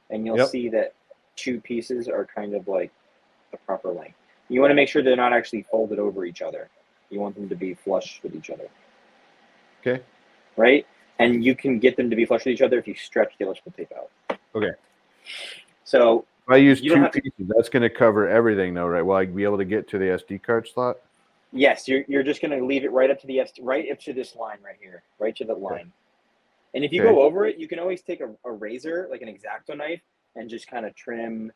[SPEAKER 2] and you'll
[SPEAKER 1] Yep.
[SPEAKER 2] see that two pieces are kind of like the proper length. You want to make sure they're not actually folded over each other. You want them to be flush with each other.
[SPEAKER 1] Okay.
[SPEAKER 2] Right? And you can get them to be flush with each other if you stretch the electrical tape out.
[SPEAKER 1] Okay.
[SPEAKER 2] So
[SPEAKER 1] If I use two
[SPEAKER 2] have to-
[SPEAKER 1] pieces. That's going to cover everything, though, right? Will I be able to get to the SD card slot?
[SPEAKER 2] yes, you're, you're just going to leave it right up to the F- right up to this line right here, right to the line. And if you
[SPEAKER 1] Okay.
[SPEAKER 2] go over it, you can always take a, a razor, like an exacto knife, and just kind of trim.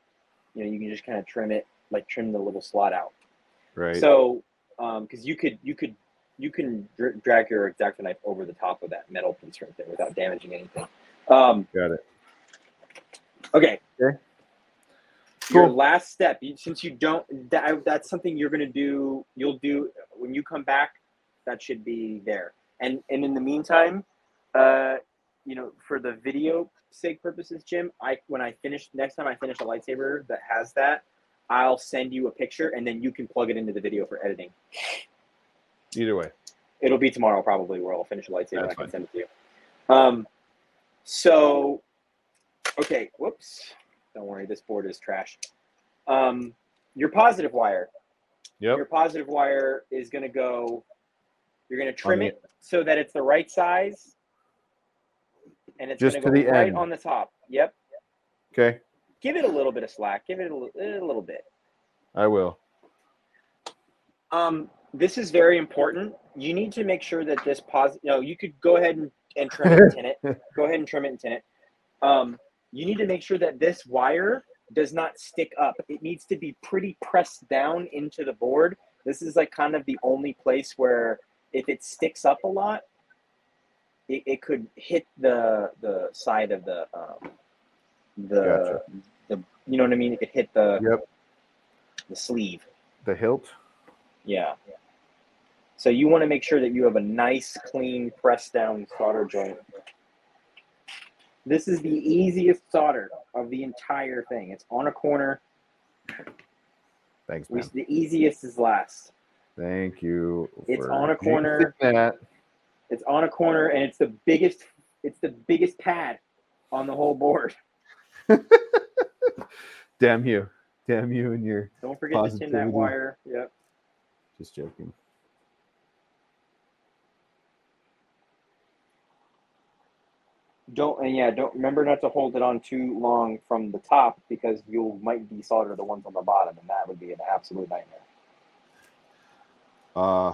[SPEAKER 2] You know, you can just kind of trim it, like trim the little slot out.
[SPEAKER 1] Right.
[SPEAKER 2] So, because you could you could you can dr- drag your exacto knife over the top of that metal piece right there without damaging anything. Um,
[SPEAKER 1] Got it.
[SPEAKER 2] okay.
[SPEAKER 1] Okay.
[SPEAKER 2] Your
[SPEAKER 1] Cool.
[SPEAKER 2] last step, you, since you don't, that, that's something you're gonna do. You'll do when you come back. That should be there. And and in the meantime, uh, you know, for the video sake purposes, Jim, I when I finish next time I finish a lightsaber that has that, I'll send you a picture, and then you can plug it into the video for editing.
[SPEAKER 1] Either way.
[SPEAKER 2] It'll be tomorrow probably where I'll finish a lightsaber. and I can
[SPEAKER 1] fine.
[SPEAKER 2] send it to you. Um, so, okay, whoops. Don't worry, this board is trash. Um, your positive wire.
[SPEAKER 1] Yep.
[SPEAKER 2] Your positive wire is going to go. You're going to trim it so that it's the right size, and it's
[SPEAKER 1] Just to the
[SPEAKER 2] right
[SPEAKER 1] end.
[SPEAKER 2] on the top. Yep.
[SPEAKER 1] Okay.
[SPEAKER 2] Give it a little bit of slack. Give it a, a little bit.
[SPEAKER 1] I will.
[SPEAKER 2] Um, this is very important. You need to make sure that this positive. You know, you could go ahead and, and trim it and tin it. Go ahead and trim it and tin it. Um, you need to make sure that this wire does not stick up. It needs to be pretty pressed down into the board. This is like kind of the only place where if it sticks up a lot, it, it could hit the the side of the um, the
[SPEAKER 1] Gotcha.
[SPEAKER 2] the you know what I mean. It could hit the
[SPEAKER 1] Yep.
[SPEAKER 2] the sleeve.
[SPEAKER 1] The hilt.
[SPEAKER 2] Yeah. So you want to make sure that you have a nice, clean, press down solder joint. This is the easiest solder of the entire thing. It's on a corner.
[SPEAKER 1] Thanks, man.
[SPEAKER 2] the easiest is last.
[SPEAKER 1] Thank you.
[SPEAKER 2] It's on a corner.
[SPEAKER 1] That.
[SPEAKER 2] It's on a corner, and it's the biggest. It's the biggest pad on the whole board.
[SPEAKER 1] Damn you. Damn you and your
[SPEAKER 2] Don't forget to tin that wire. Yep.
[SPEAKER 1] just joking.
[SPEAKER 2] Don't and yeah, don't remember not to hold it on too long from the top because you might desolder the ones on the bottom, and that would be an absolute nightmare.
[SPEAKER 1] Uh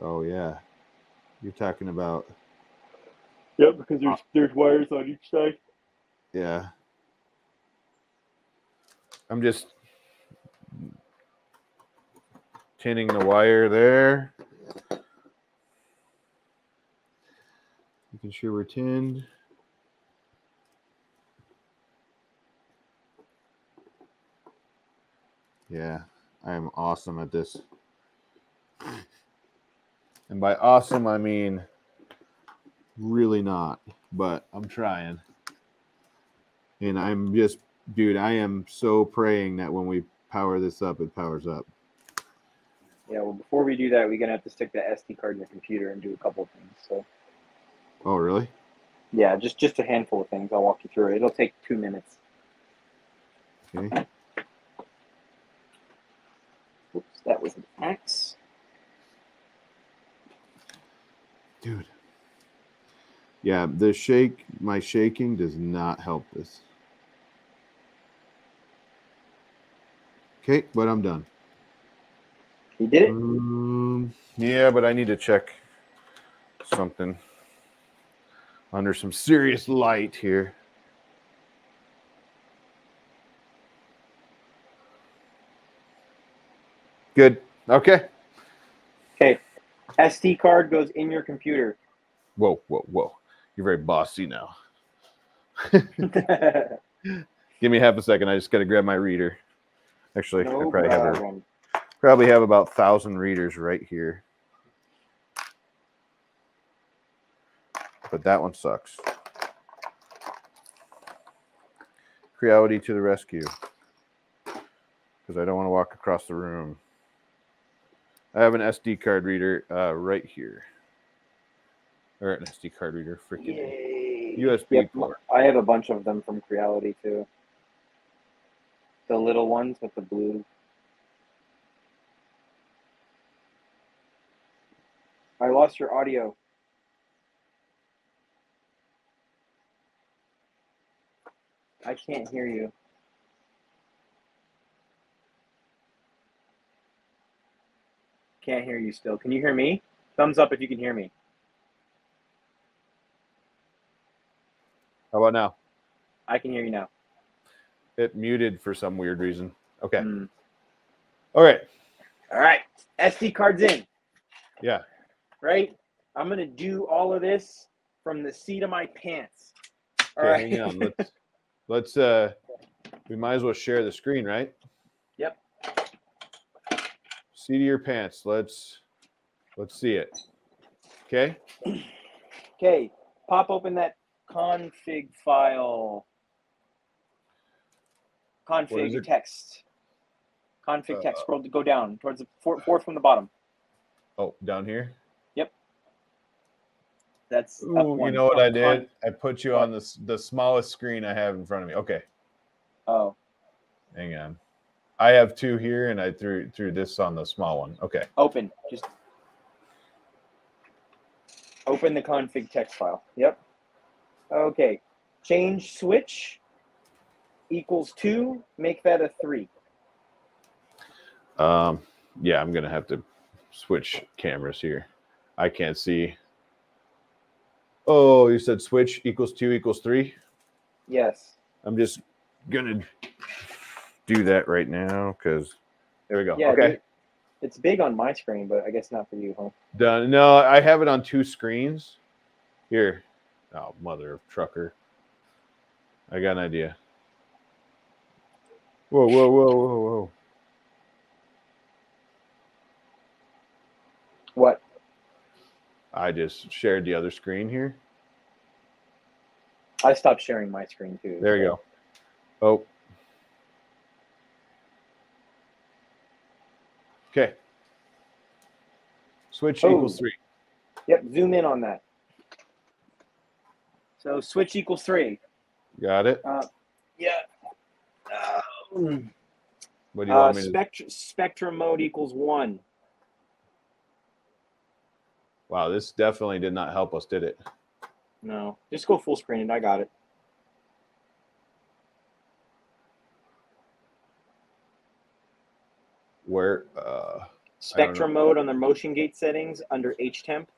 [SPEAKER 1] oh yeah. You're talking about
[SPEAKER 2] Yep, because there's uh, there's wires on each side.
[SPEAKER 1] yeah. I'm just tinning the wire there. Making sure we're tinned. Yeah, I am awesome at this. And by awesome, I mean really not, but I'm trying. And I'm just, dude, I am so praying that when we power this up, it powers up.
[SPEAKER 2] Yeah, well, before we do that, we're gonna have to stick the SD card in the computer and do a couple of things. So
[SPEAKER 1] Oh, really?
[SPEAKER 2] yeah, just just a handful of things. I'll walk you through it. It'll take two minutes.
[SPEAKER 1] Okay.
[SPEAKER 2] Oops, that was an X.
[SPEAKER 1] Dude. Yeah, the shake, my shaking does not help this. Okay, but I'm done.
[SPEAKER 2] You did it.
[SPEAKER 1] Um, yeah, but I need to check something under some serious light here. Good. Okay.
[SPEAKER 2] Okay, SD card goes in your computer.
[SPEAKER 1] Whoa, whoa, whoa. You're very bossy now. Give me half a second. I just got to grab my reader. Actually, I
[SPEAKER 2] No
[SPEAKER 1] probably have a, probably have about thousand readers right here. But that one sucks. Creality to the rescue. Because I don't want to walk across the room. I have an SD card reader uh, right here. Or an SD card reader, freaking
[SPEAKER 2] Yay.
[SPEAKER 1] USB
[SPEAKER 2] Yep,
[SPEAKER 1] port.
[SPEAKER 2] I have a bunch of them from Creality too. The little ones with the blue. I lost your audio. I can't hear you. Can't hear you still. Can you hear me? Thumbs up if you can hear me.
[SPEAKER 1] How about now?
[SPEAKER 2] I can hear you now.
[SPEAKER 1] It muted for some weird reason. Okay.
[SPEAKER 2] Hmm.
[SPEAKER 1] All right.
[SPEAKER 2] All right. SD cards in.
[SPEAKER 1] Yeah.
[SPEAKER 2] right? I'm gonna do all of this from the seat of my pants. All
[SPEAKER 1] Okay,
[SPEAKER 2] right.
[SPEAKER 1] hang on. Let's let's uh we might as well share the screen, right?
[SPEAKER 2] Yep.
[SPEAKER 1] Seat of your pants. Let's let's see it. Okay.
[SPEAKER 2] Okay. Pop open that config file. Config text. Config text.
[SPEAKER 1] Uh,
[SPEAKER 2] Scroll to go down towards the four, fourth from the bottom.
[SPEAKER 1] Oh, down here.
[SPEAKER 2] Yep. That's
[SPEAKER 1] Ooh, you know what I did? I put you on the the smallest screen I have in front of me. Okay,
[SPEAKER 2] Oh,
[SPEAKER 1] hang on. I have two here, and I threw threw this on the small one. Okay.
[SPEAKER 2] open. Just open the config text file. Yep. Okay. Change switch equals two. Make that a three.
[SPEAKER 1] Um. Yeah, I'm gonna have to switch cameras here. I can't see. Oh, you said switch equals two equals three.
[SPEAKER 2] Yes.
[SPEAKER 1] I'm just gonna do that right now because there we go.
[SPEAKER 2] Yeah,
[SPEAKER 1] okay,
[SPEAKER 2] dude. It's big on my screen, but I guess not for you, huh?
[SPEAKER 1] done. No, I have it on two screens. Here, oh mother of trucker. I got an idea. Whoa, whoa, whoa, whoa, whoa!
[SPEAKER 2] What?
[SPEAKER 1] I just shared the other screen here.
[SPEAKER 2] I stopped sharing my screen too.
[SPEAKER 1] There you go. Oh. Okay. Switch
[SPEAKER 2] Oh.
[SPEAKER 1] equals three.
[SPEAKER 2] Yep, zoom in on that. So switch equals three.
[SPEAKER 1] Got it.
[SPEAKER 2] Yeah. Um,
[SPEAKER 1] What do you
[SPEAKER 2] uh,
[SPEAKER 1] want me to?
[SPEAKER 2] spectrum mode equals one.
[SPEAKER 1] Wow, this definitely did not help us, did it?
[SPEAKER 2] No, just go full screen and I got it.
[SPEAKER 1] Where? Uh,
[SPEAKER 2] Spectrum mode on the motion gate settings under H temp.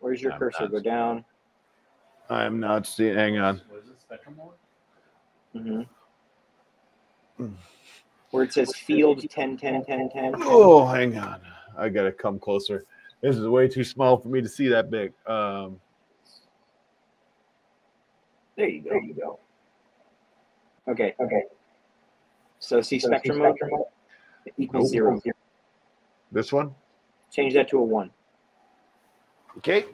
[SPEAKER 2] Where's your
[SPEAKER 1] I'm
[SPEAKER 2] cursor?
[SPEAKER 1] not-
[SPEAKER 2] Go down.
[SPEAKER 1] I am not seeing. Hang on.
[SPEAKER 5] What is it? Spectrum mode?
[SPEAKER 2] hmm
[SPEAKER 1] Mm.
[SPEAKER 2] Where it says field 10, 10, 10, 10.
[SPEAKER 1] Oh, hang on. I gotta come closer. This is way too small for me to see that big. Um,
[SPEAKER 2] There you go. There you go. Okay. Okay. So see spectrum mode equals zero.
[SPEAKER 1] this one.
[SPEAKER 2] Change that to a one.
[SPEAKER 1] Okay.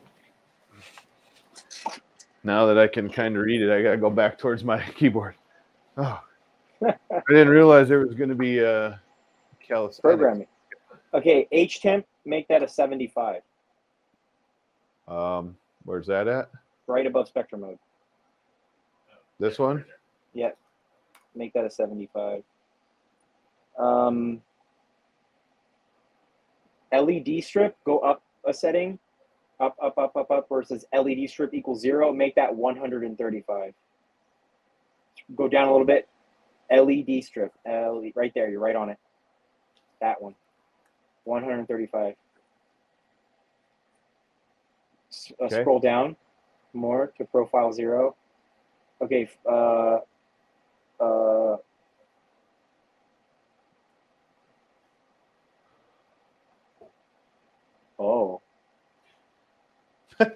[SPEAKER 1] Now that I can kind of read it, I gotta go back towards my keyboard. Oh, I didn't realize there was going to be uh, calisthenics.
[SPEAKER 2] Programming. Okay, H temp, make that a 75,
[SPEAKER 1] Um, where's that at?
[SPEAKER 2] right above spectrum mode.
[SPEAKER 1] This one?
[SPEAKER 2] Yeah, make that a 75. Um, LED strip, go up a setting, up, up, up, up, up, where it says LED strip equals zero, make that 135. Go down a little bit, LED strip, LED, right there, you're right on it. That one, 135. S- uh,
[SPEAKER 1] Okay.
[SPEAKER 2] Scroll down more to profile zero. Okay, uh, uh, oh,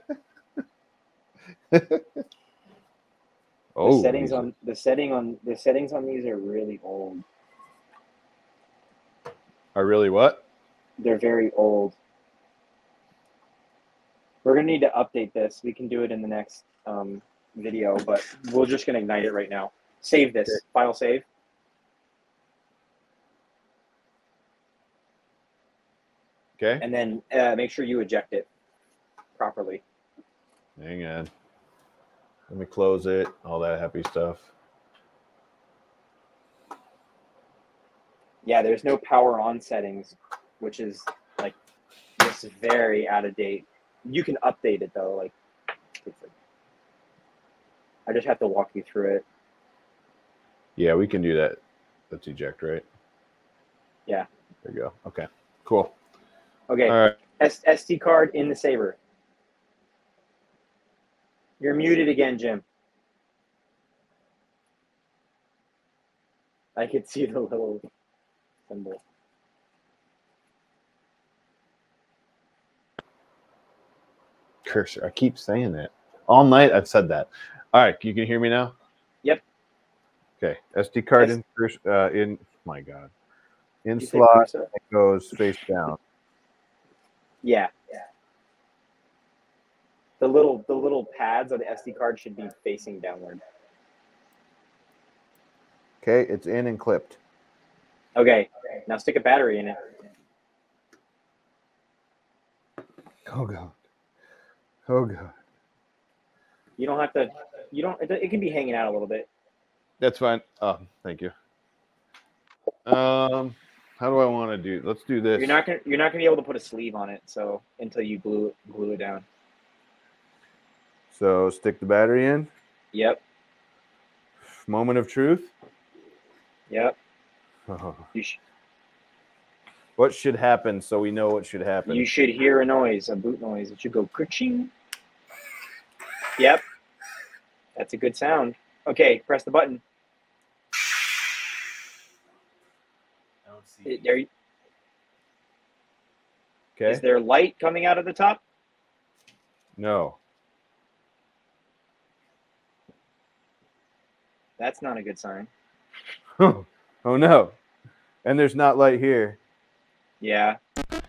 [SPEAKER 1] Oh,
[SPEAKER 2] the settings on the setting on the settings on these are really old.
[SPEAKER 1] are really what?
[SPEAKER 2] They're very old. We're gonna need to update this. We can do it in the next um, video, but we're just gonna ignite it right now. Save this file save.
[SPEAKER 1] Okay,
[SPEAKER 2] and then uh, make sure you eject it properly.
[SPEAKER 1] hang on. Let me close it. All that happy stuff.
[SPEAKER 2] Yeah, there's no power on settings, which is like this is very out of date. You can update it though. Like, like I just have to walk you through it.
[SPEAKER 1] Yeah, we can do that. Let's eject, right?
[SPEAKER 2] Yeah.
[SPEAKER 1] There you go. Okay, cool.
[SPEAKER 2] Okay,
[SPEAKER 1] All right.
[SPEAKER 2] S- SD card in the saver. You're muted again, Jim. I could see the little symbol.
[SPEAKER 1] Cursor. I keep saying that. All night I've said that. All right, you can hear me now?
[SPEAKER 2] Yep.
[SPEAKER 1] Okay. SD card
[SPEAKER 2] Yes.
[SPEAKER 1] in uh in my god. In slot it goes face down.
[SPEAKER 2] Yeah. The little the little pads of the SD card should be facing downward.
[SPEAKER 1] Okay, it's in and clipped.
[SPEAKER 2] Okay, now stick a battery in it.
[SPEAKER 1] Oh god. Oh god.
[SPEAKER 2] You don't have to. You don't. It, it can be hanging out a little bit.
[SPEAKER 1] That's fine. Oh, thank you. Um, how do I want to do? Let's do this.
[SPEAKER 2] You're not gonna. You're not gonna be able to put a sleeve on it. So until you glue it, glue it down.
[SPEAKER 1] So stick the battery in.
[SPEAKER 2] Yep.
[SPEAKER 1] Moment of truth.
[SPEAKER 2] Yep.
[SPEAKER 1] Oh,
[SPEAKER 2] sh-
[SPEAKER 1] what should happen so we know what should happen?
[SPEAKER 2] you should hear a noise, a boot noise. It should go crunching. Yep. That's a good sound. Okay, press the button.
[SPEAKER 5] I don't see.
[SPEAKER 2] It- there, is
[SPEAKER 1] okay.
[SPEAKER 2] there light coming out of the top?
[SPEAKER 1] No.
[SPEAKER 2] That's not a good sign.
[SPEAKER 1] oh no. And there's not light here.
[SPEAKER 2] Yeah.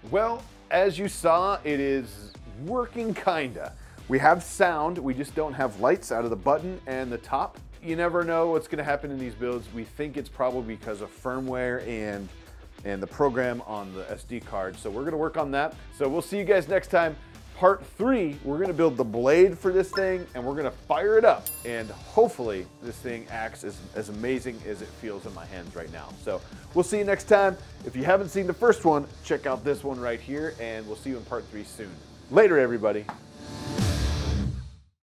[SPEAKER 1] Well, as you saw, it is working kinda. We have sound, we just don't have lights out of the button and the top. You never know what's gonna happen in these builds. We think it's probably because of firmware and and the program on the SD card. So we're gonna work on that. So we'll see you guys next time. Part three, we're gonna build the blade for this thing and we're gonna fire it up. And hopefully this thing acts as, as amazing as it feels in my hands right now. So we'll see you next time. If you haven't seen the first one, check out this one right here and we'll see you in part three soon. Later, everybody.